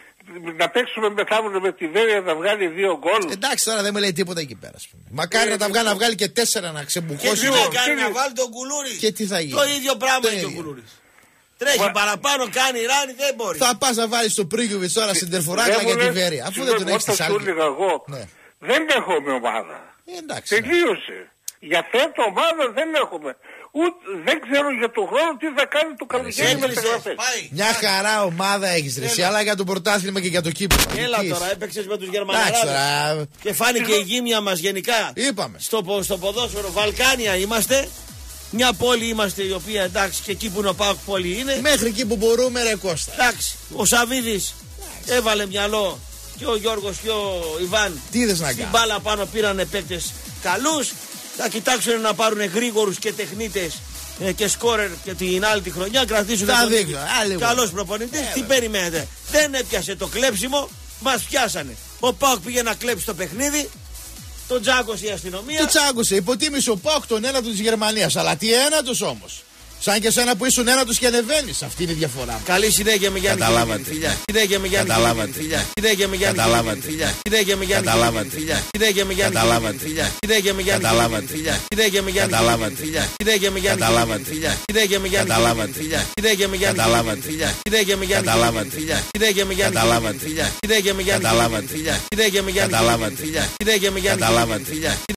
να παίξουμε μεθαύριο με τη Βέρεια να βγάλει δύο γκολ. Εντάξει τώρα δεν με λέει τίποτα εκεί πέρα. ας πούμε. Μακάρι να τα βγάλει να βγάλει και τέσσερα να Και τι ξεμπουχώσει. να κάνει να βάλει τον κουλούρι. Και τι θα γίνει. Το ίδιο πράγμα Το είναι και ο ίδιο. κουλούρι. Τρέχει παραπάνω, κάνει ράνι, δεν μπορεί. Θα πας να βάλεις το Πρίγιοβιτ τώρα στην τερφοράκλα Δεν για μου τη λες, Βέρεια. Αφού δεν τον συγγνώμη, έχεις τη όταν σου σάλκη. έλεγα εγώ, Ναι. δεν έχουμε ομάδα. Ε, εντάξει. ναι. Τελείωσε. Για φέτο ομάδα δεν έχουμε. Ούτε, δεν ξέρω για τον χρόνο τι θα κάνει το καλοκαίρι με μεταγραφές. Μια χαρά ομάδα έχεις ρε, εσύ, αλλά για το πρωτάθλημα και για το κύπρο. Έλα Εκεί τώρα, είσαι. έπαιξες με τους Εντάξει Γερμαναράδες. τώρα. Και φάνηκε η γύμνια μας γενικά. Είπαμε. Στο, πο- στο ποδόσφαιρο, Βαλκάνια είμαστε. Μια πόλη είμαστε η οποία εντάξει και εκεί που είναι ο Πάοκ πόλη είναι. Μέχρι εκεί που μπορούμε, ρε Κώστα. Εντάξει, ο Σαββίδης έβαλε μυαλό και ο Γιώργος και ο Ιβάν. Τι είδες να Στην κάνεις; μπάλα πάνω πήραν παίκτες καλούς. Θα κοιτάξουν να πάρουν γρήγορους και τεχνίτες και σκόρερ και την άλλη τη χρονιά. Κρατήσουν Θα τον δείχνω, άλλη Καλός μόνο. προπονητής. Τι περιμένετε. Δεν έπιασε το κλέψιμο, μας πιάσανε. Ο Πάοκ πήγε να κλέψει το παιχνίδι. Τον τζάκωσε η αστυνομία. Τι τσάκωσε, υποτίμησε ο Πάοκ τον ένατο της Γερμανίας. Αλλά τι ένατος όμως. Σαν και σένα που ήσουν ένα του και ανεβαίνει. Αυτή είναι η διαφορά. Καλή συνέχεια με Γιάννη. Καταλάβατε. Φιλιά. Συνέχεια με Γιάννη. Καταλάβατε. Φιλιά. Συνέχεια με Γιάννη. Καταλάβατε. Φιλιά. Συνέχεια με Γιάννη. Καταλάβατε. Φιλιά. Συνέχεια με Γιάννη. Καταλάβατε. Φιλιά. Συνέχεια με Γιάννη. Καταλάβατε. Φιλιά. Συνέχεια με Γιάννη. Καταλάβατε. Φιλιά. Συνέχεια με Γιάννη. Καταλάβατε. Φιλιά. Συνέχεια με Γιάννη. Καταλάβατε. Φιλιά. Συνέχεια με Γιάννη. Καταλάβατε. Φιλιά. Συνέχεια με Γιάννη. Καταλάβατε. Φιλιά. Συνέχεια με Γιάννη. Καταλάβατε. Φιλιά. Συνέχεια με Γιάννη. Καταλάβατε. Φιλιά. Συνέχεια με Γιάννη. Καταλάβατε. Φιλιά. Συνέχεια με Γιάννη. Καταλάβατε. Φιλιά.